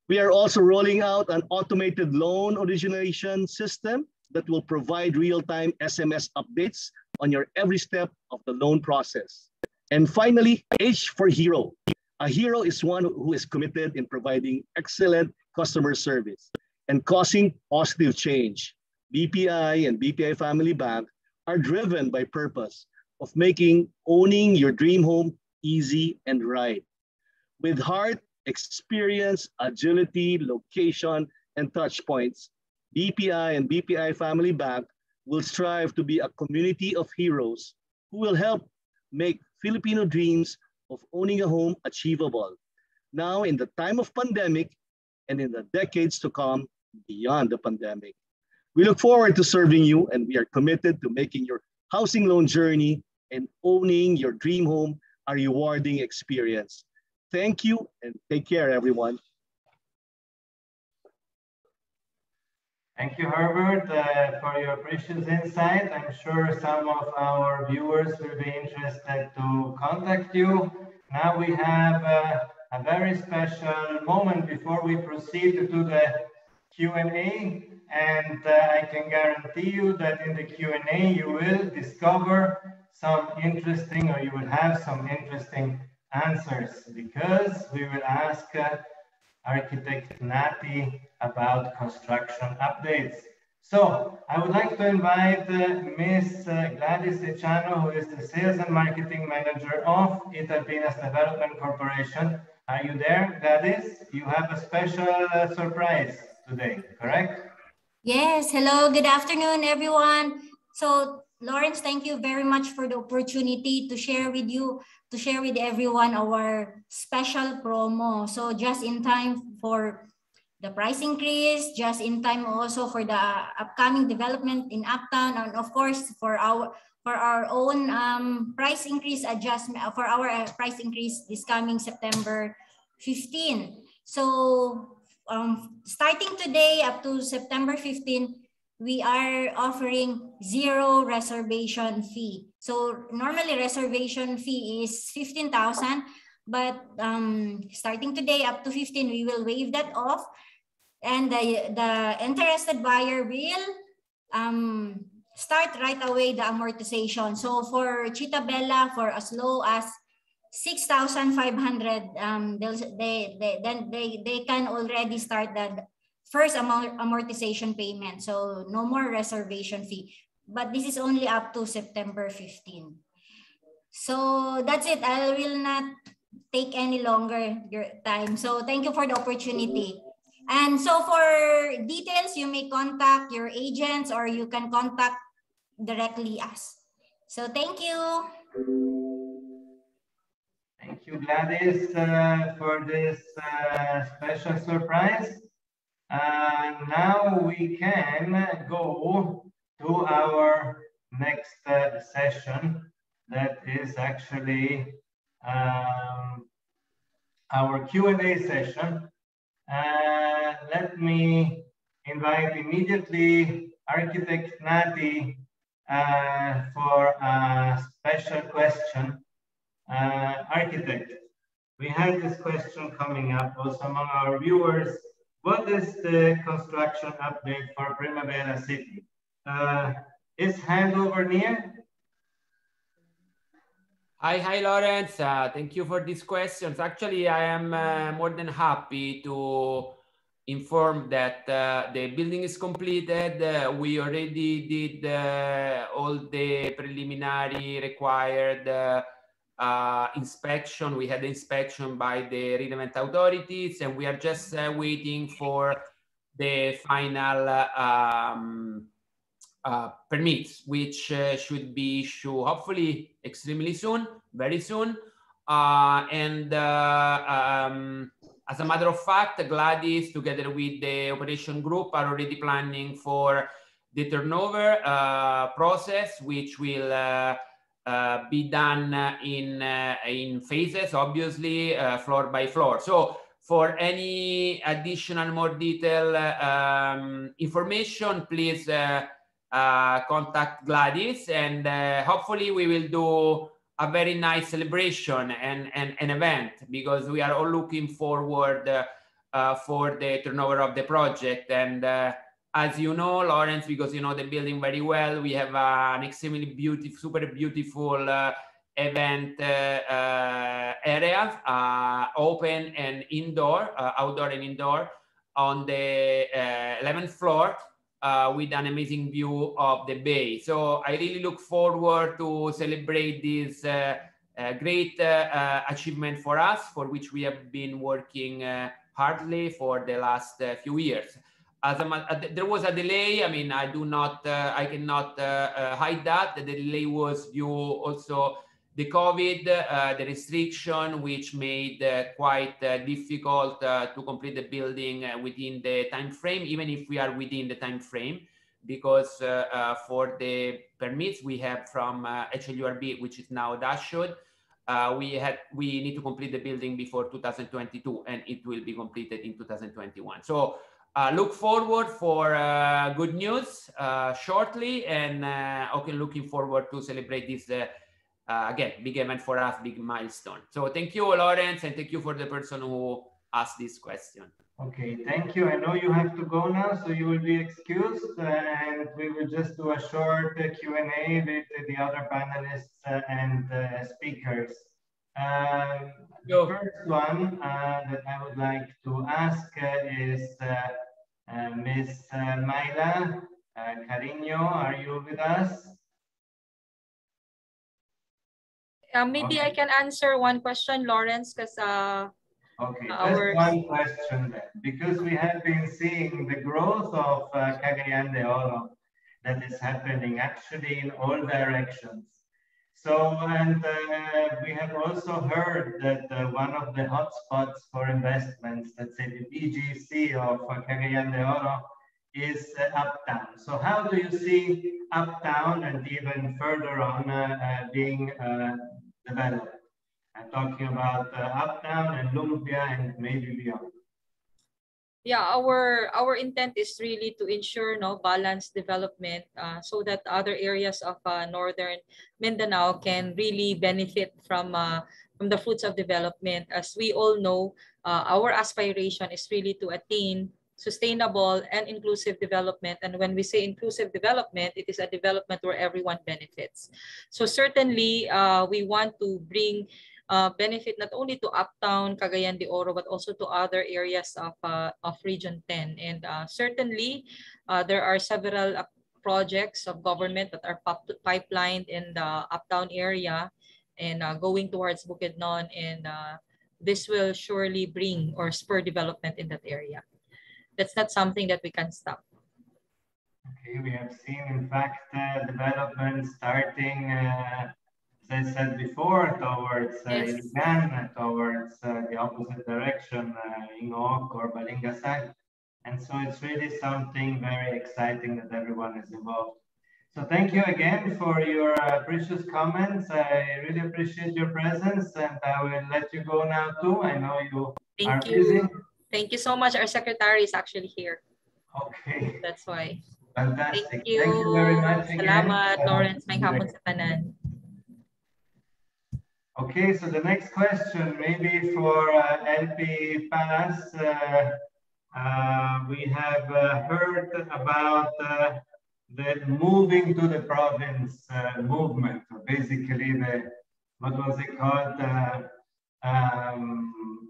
We are also rolling out an automated loan origination system that will provide real-time SMS updates on your every step of the loan process. And finally, H for Hero. A hero is one who is committed in providing excellent customer service and causing positive change. BPI and BPI Family Bank are driven by purpose of making owning your dream home easy and right. With heart, experience, agility, location, and touch points, BPI and BPI Family Bank will strive to be a community of heroes who will help make Filipino dreams of owning a home achievable now in the time of pandemic and in the decades to come beyond the pandemic. We look forward to serving you and we are committed to making your housing loan journey and owning your dream home a rewarding experience. Thank you and take care, everyone. Thank you, Herbert, uh, for your precious insight. I'm sure some of our viewers will be interested to contact you. Now we have uh, a very special moment before we proceed to the Q&A. And uh, I can guarantee you that in the Q&A, you will discover some interesting, or you will have some interesting answers because we will ask uh, architect Nati about construction updates. So I would like to invite uh, Ms. Uh, Gladys Echano, who is the Sales and Marketing Manager of Italpinas Development Corporation. Are you there, Gladys? You have a special uh, surprise today, correct? Yes, hello, good afternoon, everyone. So Lawrence, thank you very much for the opportunity to share with you to share with everyone our special promo. So just in time for the price increase, just in time also for the upcoming development in Uptown, and of course for our for our own um, price increase adjustment for our uh, price increase this coming September 15. So um, starting today up to September 15, we are offering zero reservation fee. So normally reservation fee is 15,000, but um, starting today up to 15, we will waive that off. And the, the interested buyer will um, start right away the amortization. So for Chita Bella, for as low as 6,500, um, they, they, then they, they can already start the first amortization payment. So no more reservation fee but this is only up to September 15. So that's it. I will not take any longer your time. So thank you for the opportunity. And so for details, you may contact your agents or you can contact directly us. So thank you. Thank you, Gladys, uh, for this uh, special surprise. Uh, now we can go to our next uh, session. that is actually um, our Q&A session. Uh, let me invite immediately architect Nati uh, for a special question. Uh, architect, we had this question coming up also among our viewers. What is the construction update for Primavera City? Uh, is handover near? Hi, hi, Lawrence. Uh, thank you for these questions. Actually, I am uh, more than happy to inform that uh, the building is completed. Uh, we already did uh, all the preliminary required uh, inspection. We had inspection by the relevant authorities, and we are just waiting for the final um, uh, permits, which uh, should be issued hopefully extremely soon, very soon. Uh, and uh, um, as a matter of fact, Gladys, together with the operation group, are already planning for the turnover uh, process, which will be done in, in phases, obviously, floor by floor. So for any additional more detailed um, information, please uh, contact Gladys and uh, hopefully we will do a very nice celebration and, an event because we are all looking forward uh, uh for the turnover of the project. And uh, as you know, Lawrence, because you know the building very well, we have an extremely beautiful, super beautiful event area, open and indoor, outdoor and indoor on the 11th floor uh, with an amazing view of the bay. So I really look forward to celebrate this uh, uh, great uh, uh, achievement for us, for which we have been working uh, hardly for the last few years. As a, there was a delay. I mean, I do not, I cannot hide that. The delay was due also the COVID, uh, the restriction, which made uh, quite uh, difficult uh, to complete the building uh, within the time frame, even if we are within the time frame, because uh, for the permits we have from HLURB, which is now DHSUD, we had we need to complete the building before 2022, and it will be completed in 2021. So. look forward for good news shortly, and okay, looking forward to celebrate this uh, again, big event for us, big milestone. So thank you, Lawrence, and thank you for the person who asked this question. Okay, thank you. I know you have to go now, so you will be excused, and we will just do a short uh, Q&A with the other panelists uh, and uh, speakers. Um, the first one uh, that I would like to ask uh, is Ms. Mylah Carino. Are you with us? Uh, maybe okay. I can answer one question, Lawrence, because uh, Okay, our... just one question then. Because we have been seeing the growth of uh, Cagayan de Oro that is happening actually in all directions. So, and uh, we have also heard that uh, one of the hotspots for investments, let's say the BGC of uh, Cagayan de Oro, is uh, uptown. So how do you see uptown and even further on uh, uh, being developed. I'm talking about uh, Uptown and Lumbia and maybe beyond. Yeah, our our intent is really to ensure no balanced development uh, so that other areas of uh, northern Mindanao can really benefit from uh, from the fruits of development. As we all know, uh, our aspiration is really to attain sustainable and inclusive development. And when we say inclusive development, it is a development where everyone benefits. So certainly, uh, we want to bring uh, benefit not only to Uptown, Cagayan de Oro, but also to other areas of, uh, of Region 10. And uh, certainly, uh, there are several uh, projects of government that are pipelined in the Uptown area and going towards Bukidnon. And this will surely bring or spur development in that area that's not something that we can stop. Okay, we have seen, in fact, uh, development starting, uh, as I said before, towards uh, yes. Iligan, towards uh, the opposite direction, uh, Gingoog or Balingasag. And so it's really something very exciting that everyone is involved. So thank you again for your uh, precious comments. I really appreciate your presence and I will let you go now too. I know you Thank are you. busy. Thank you so much. Our secretary is actually here. Okay, That's why. fantastic. Thank you. Thank you very much. Salamat, Lawrence. May hapon sa tanan. Okay, so the next question maybe for uh, LP Palas. Uh, uh, we have uh, heard about uh, the moving to the province uh, movement. Basically, the what was it called? Uh,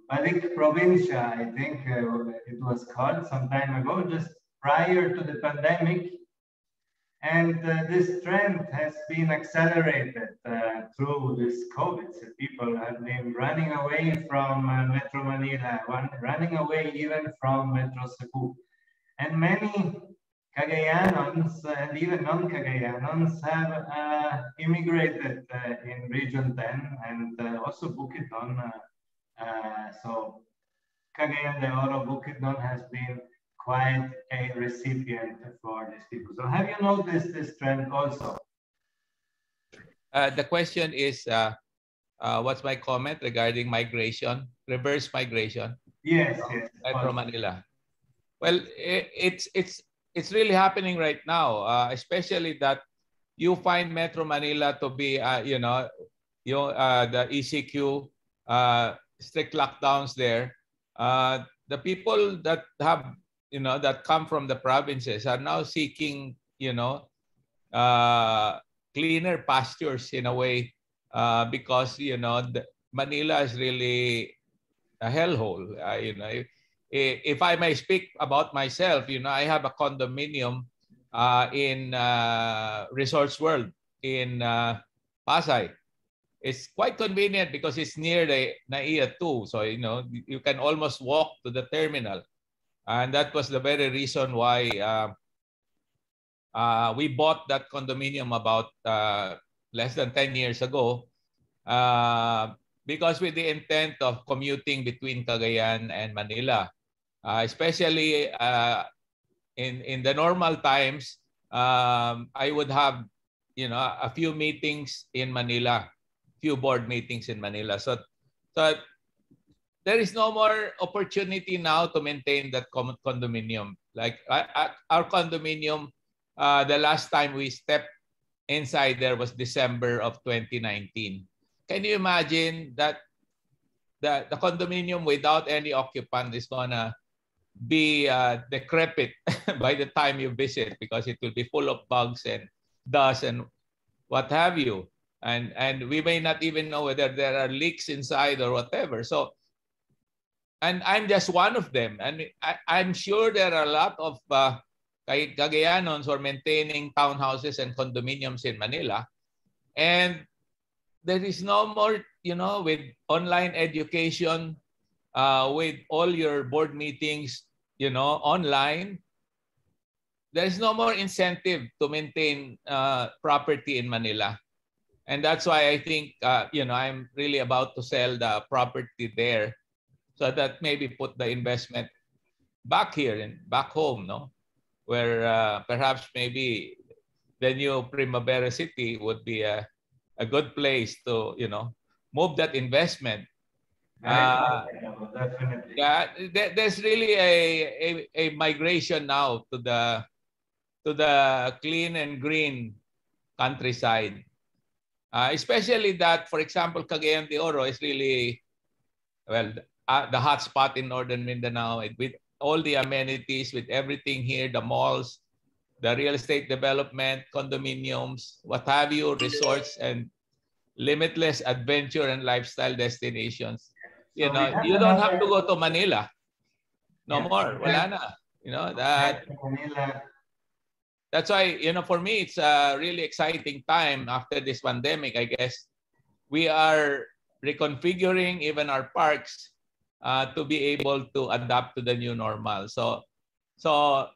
um, Balik Probinsya, I think uh, it was called some time ago, just prior to the pandemic. And uh, this trend has been accelerated uh, through this COVID. So people have been running away from uh, Metro Manila, one, running away even from Metro Cebu. And many Cagayanons and even non-Cagayanons have uh, immigrated uh, in Region 10 and uh, also Bukidnon. Uh, so Cagayan de Oro, Bukidnon has been quite a recipient for these people. So have you noticed this trend also? Uh, the question is, uh, uh, what's my comment regarding migration, reverse migration? Yes, yes. Metro Manila. Well, i- it's it's it's really happening right now, uh, especially that you find Metro Manila to be, uh, you know, you uh, the ECQ uh, strict lockdowns there. Uh, the people that have, you know, that come from the provinces are now seeking, you know, uh, cleaner pastures in a way, uh, because you know the, Manila is really a hellhole. You know, if, if I may speak about myself, you know, I have a condominium uh, in uh, Resorts World in uh, Pasay. It's quite convenient because it's near the NAIA 2. So, you know, you can almost walk to the terminal. And that was the very reason why uh, uh, we bought that condominium about uh, less than 10 years ago. Uh, because with the intent of commuting between Cagayan and Manila, uh, especially uh, in in the normal times, um, I would have you know a few meetings in Manila, few board meetings in Manila. So, so there is no more opportunity now to maintain that condominium. Like our condominium, uh, the last time we stepped inside there was December of 2019. Can you imagine that the, the condominium without any occupant is gonna be uh, decrepit by the time you visit because it will be full of bugs and dust and what have you. And, and we may not even know whether there are leaks inside or whatever. So, and I'm just one of them. And I, I'm sure there are a lot of uh, Cagayanons who are maintaining townhouses and condominiums in Manila. And there is no more, you know, with online education, uh, with all your board meetings, you know, online, there's no more incentive to maintain uh, property in Manila. And that's why I think, uh, you know, I'm really about to sell the property there so that maybe put the investment back here and back home, no? Where uh, perhaps maybe the new Primavera City would be a, a good place to, you know, move that investment. Uh, yeah, there, there's really a, a, a migration now to the to the clean and green countryside. Uh, especially that, for example, Cagayan de Oro is really, well, uh, the hot spot in northern Mindanao it- with all the amenities, with everything here, the malls, the real estate development, condominiums, what have you, resorts, and limitless adventure and lifestyle destinations. You So know, you don't have to go to Manila. No Yeah. more. Wala na. You know, that Manila. That's why you know for me it's a really exciting time after this pandemic i guess. We are reconfiguring even our parks uh, to be able to adapt to the new normal. So so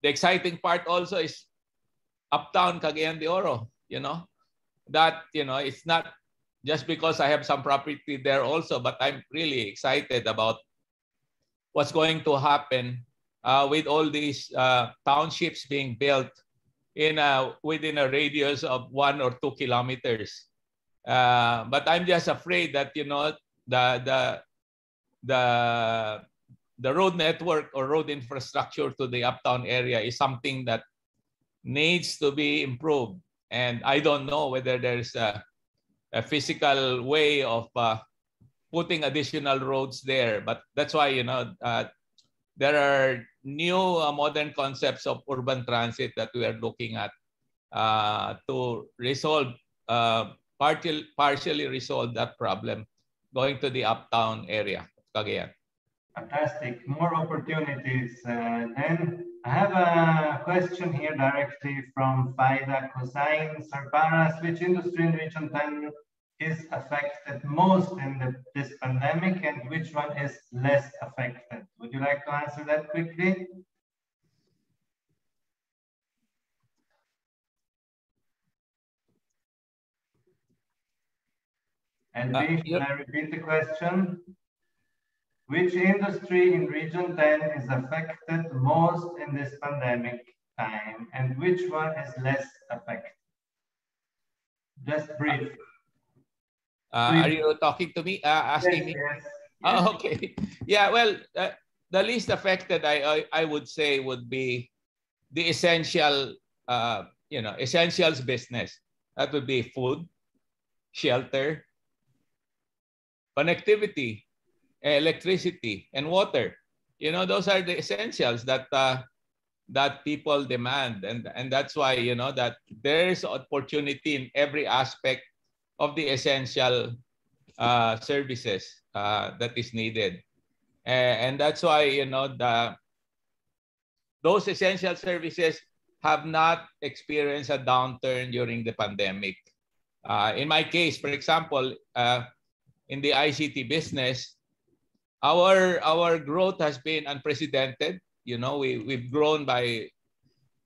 the exciting part also is uptown cagayan de oro you know? That you know it's not just because i have some property there also but i'm really excited about what's going to happen uh, with all these uh, townships being built in a, within a radius of one or two kilometers. Uh, but I'm just afraid that you know the the the the road network or road infrastructure to the uptown area is something that needs to be improved. And I don't know whether there's a, a physical way of uh, putting additional roads there. But that's why, you know, uh, there are new uh, modern concepts of urban transit that we are looking at uh, to resolve, uh, partial, partially resolve that problem going to the uptown area, of Cagayan. Fantastic. More opportunities. Uh, then I have a question here directly from Faida Kosain. Sarparas, which industry in Region 10 is affected most in the, this pandemic and which one is less affected? Would you like to answer that quickly? And uh, yep. I repeat the question? Which industry in Region 10 is affected most in this pandemic time and which one is less affected? Just brief. Uh, are you talking to me, uh, asking yes, me? Yes, Oh, okay. Yeah, well, uh, the least affected, I, I, I would say, would be the essential, uh, you know, essentials business. That would be food, shelter, connectivity, electricity, and water. You know, those are the essentials that uh, that people demand, and and that's why you know that there's opportunity in every aspect of the essential uh, services uh, that is needed, and, and that's why you know the those essential services have not experienced a downturn during the pandemic. Uh, in my case, for example, uh, in the ICT business, our our growth has been unprecedented. You know, we we've grown by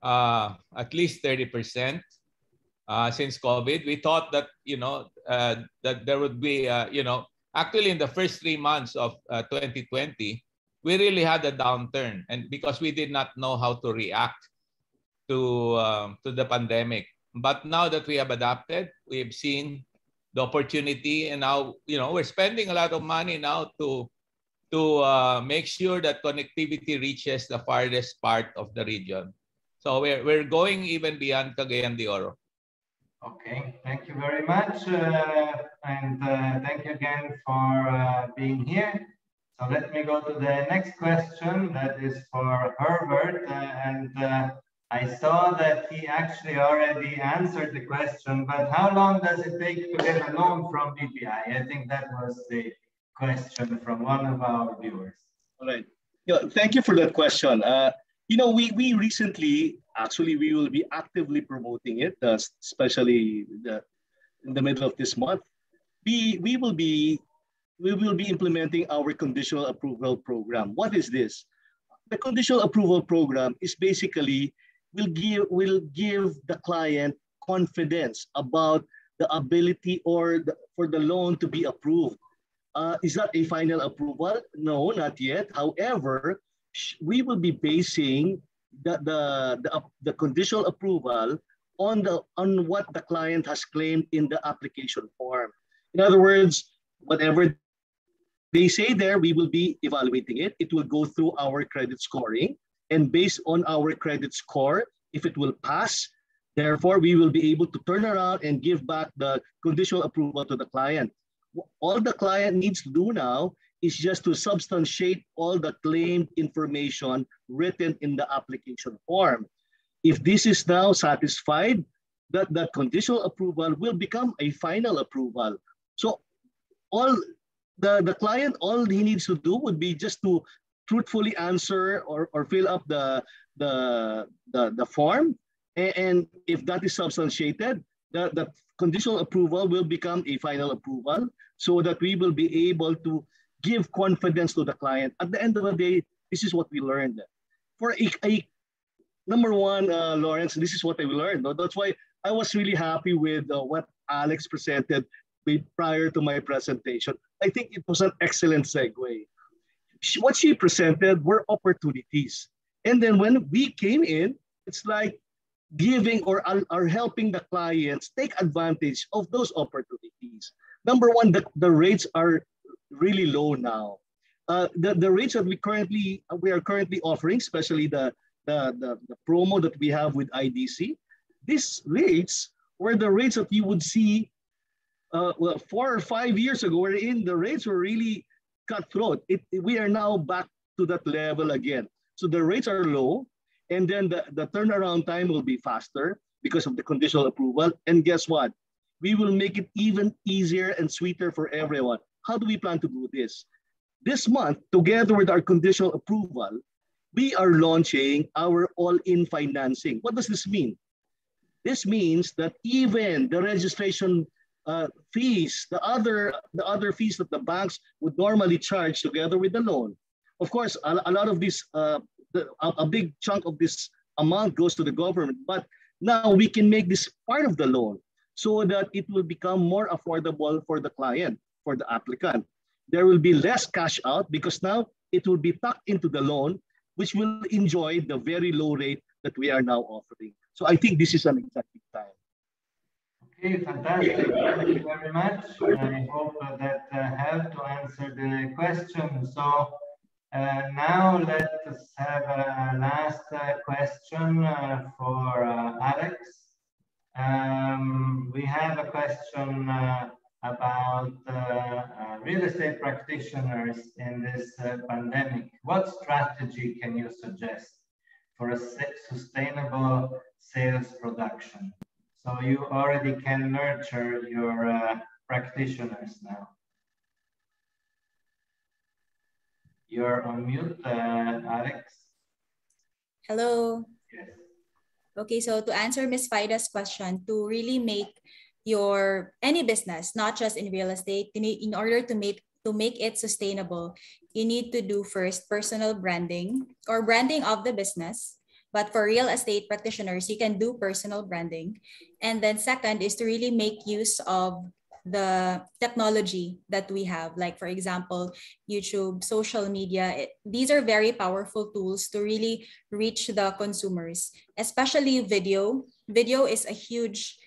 uh, at least 30% uh, since COVID. We thought that, you know, uh, that there would be, uh, you know, actually in the first three months of 2020, uh, we really had a downturn and because we did not know how to react to, um, to the pandemic. But now that we have adapted, we have seen the opportunity and now, you know, we're spending a lot of money now to to uh, make sure that connectivity reaches the farthest part of the region. So we're, we're going even beyond Cagayan de Oro. Okay, thank you very much. Uh, and uh, thank you again for uh, being here. So let me go to the next question that is for Herbert. Uh, and uh, I saw that he actually already answered the question, but how long does it take to get a loan from BPI? I think that was the question from one of our viewers. All right. Yeah, thank you for that question. Uh, you know, we, we recently, actually, we will be actively promoting it, uh, especially the, in the middle of this month. We, we will be we will be implementing our conditional approval program. What is this? The conditional approval program is basically will give will give the client confidence about the ability or the, for the loan to be approved. Uh, is that a final approval? No, not yet. However, we will be basing the, the, the, uh, the conditional approval on, the, on what the client has claimed in the application form. In other words, whatever they say there, we will be evaluating it. It will go through our credit scoring. And based on our credit score, if it will pass, therefore, we will be able to turn around and give back the conditional approval to the client all the client needs to do now is just to substantiate all the claimed information written in the application form. If this is now satisfied, that, that conditional approval will become a final approval. So all the, the client, all he needs to do would be just to truthfully answer or, or fill up the, the, the, the form. And, and if that is substantiated, the, the conditional approval will become a final approval so that we will be able to give confidence to the client. At the end of the day, this is what we learned. For a, a number one, uh, Lawrence, this is what I learned. That's why I was really happy with uh, what Alex presented prior to my presentation. I think it was an excellent segue. She, what she presented were opportunities. And then when we came in, it's like giving or are, helping the clients take advantage of those opportunities. Number one, the, the rates are really low now. Uh, the, the rates that we currently we are currently offering, especially the, the, the, the promo that we have with IDC, these rates were the rates that you would see uh, well, four or five years ago, wherein the rates were really cutthroat. It, we are now back to that level again. So the rates are low, and then the, the turnaround time will be faster because of the conditional approval. And guess what? We will make it even easier and sweeter for everyone. How do we plan to do this? This month, together with our conditional approval, we are launching our all-in financing. What does this mean? This means that even the registration uh, fees, the other, the other fees that the banks would normally charge together with the loan. Of course, a, a lot of this, uh, the, a, a big chunk of this amount goes to the government, but now we can make this part of the loan so that it will become more affordable for the client, for the applicant. There will be less cash out because now it will be tucked into the loan, which will enjoy the very low rate that we are now offering. So I think this is an exacting time. Okay, fantastic. Thank you very much. I hope that uh, helped to answer the question. So uh, now let us have a last uh, question uh, for uh, Alex. Um, we have a question uh, about real estate practitioners in this pandemic. What strategy can you suggest for a sustainable sales production? So you already can nurture your uh, practitioners now. You're on mute, uh, Alex. Hello. Yes. Okay, so to answer Ms. Fida's question, to really make your any business, not just in real estate, in order to make to make it sustainable, you need to do first personal branding or branding of the business. But for real estate practitioners, you can do personal branding. And then second is to really make use of the technology that we have like for example youtube social media it, these are very powerful tools to really reach the consumers especially video video is a huge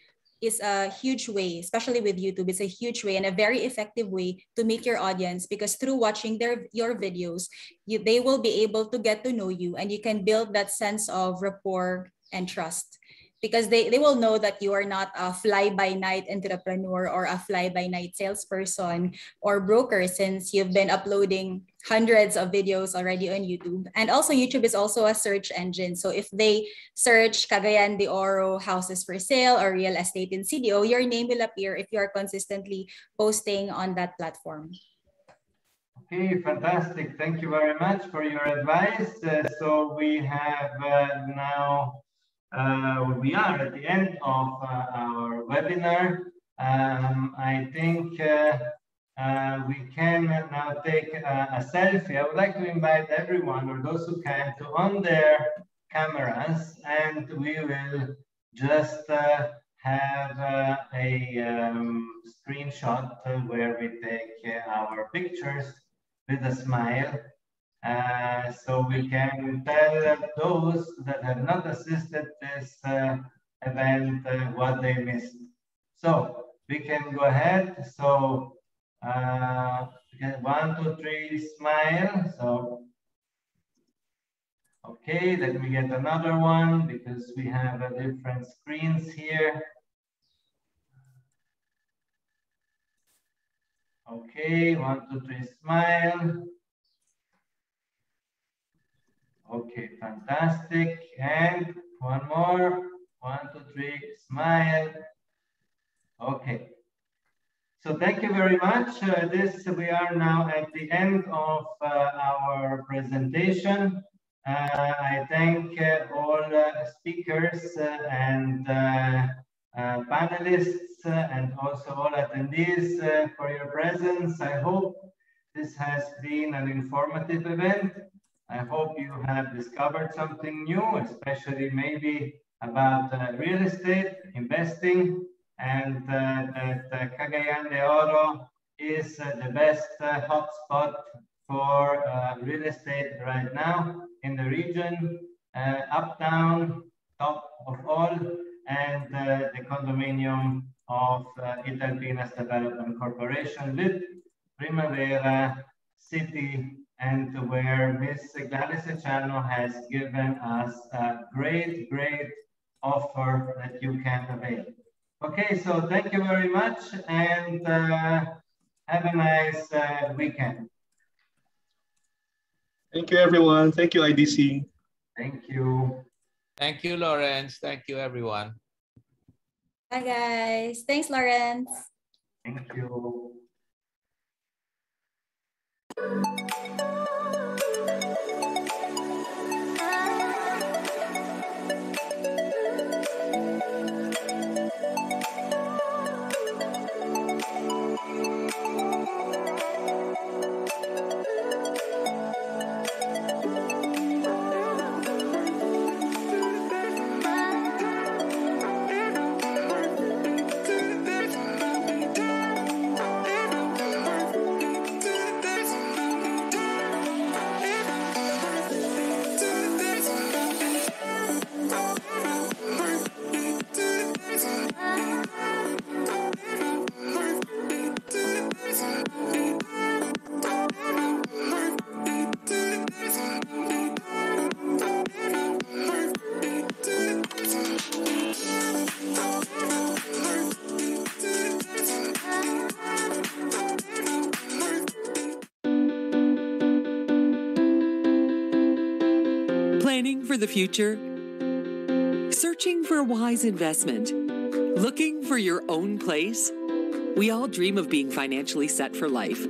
is a huge way, especially with YouTube. It's a huge way and a very effective way to meet your audience because through watching their your videos, you, they will be able to get to know you and you can build that sense of rapport and trust because they, they will know that you are not a fly-by-night entrepreneur or a fly-by-night salesperson or broker since you've been uploading hundreds of videos already on YouTube. And also YouTube is also a search engine. So if they search Cagayan de Oro houses for sale or real estate in CDO, your name will appear if you are consistently posting on that platform. Okay, fantastic. Thank you very much for your advice. Uh, so we have uh, now uh, we are at the end of uh, our webinar. Um, I think uh, uh we can now take a, selfie. I would like to invite everyone or those who can to on their cameras and we will just uh, have uh, a um, screenshot where we take our pictures with a smile uh, so we can tell those that have not assisted this uh, event uh, what they missed. So we can go ahead. So uh, one, two, three, smile. So okay, let me get another one because we have different screens here. Okay, one, two, three, smile. Okay, fantastic. And one more. One, two, three, smile. Okay. So thank you very much. Uh, this we are now at the end of uh, our presentation. Uh, I thank uh, all uh, speakers uh, and panelists and also all attendees for your presence. I hope this has been an informative event. I hope you have discovered something new, especially maybe about uh, real estate, investing, and uh, that uh, Cagayan de Oro is uh, the best uh, hotspot for uh, real estate right now in the region, uptown, top of all, and the condominium of uh, Italpinas Development Corporation with Primavera City and where Ms. Gladys Echano has given us a great, great offer that you can avail. Okay, so thank you very much and uh, have a nice uh, weekend. Thank you, everyone. Thank you, IDC. Thank you. Thank you, Lawrence. Thank you, everyone. Bye, guys. Thanks, Lawrence. Thank you. Future? Searching for a wise investment? Looking for your own place? We all dream of being financially set for life.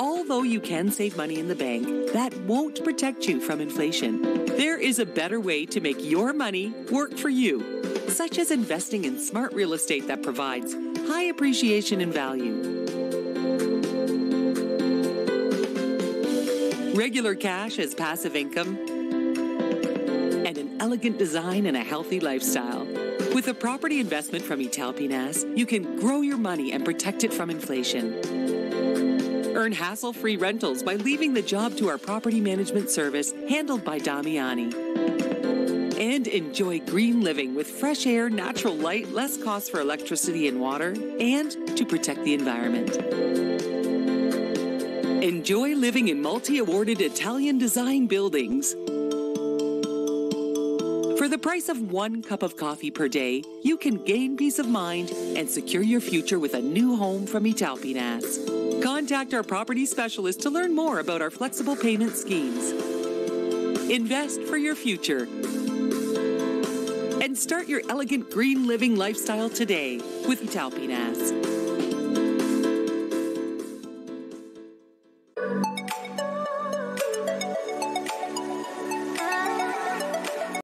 Although you can save money in the bank, that won't protect you from inflation. There is a better way to make your money work for you, such as investing in smart real estate that provides high appreciation and value. Regular cash as passive income elegant design and a healthy lifestyle. With a property investment from Italpinas, you can grow your money and protect it from inflation. Earn hassle-free rentals by leaving the job to our property management service handled by Damiani. And enjoy green living with fresh air, natural light, less cost for electricity and water, and to protect the environment. Enjoy living in multi-awarded Italian design buildings. Price of one cup of coffee per day, you can gain peace of mind and secure your future with a new home from Italpinas. Contact our property specialist to learn more about our flexible payment schemes. Invest for your future. And start your elegant green living lifestyle today with Italpinas.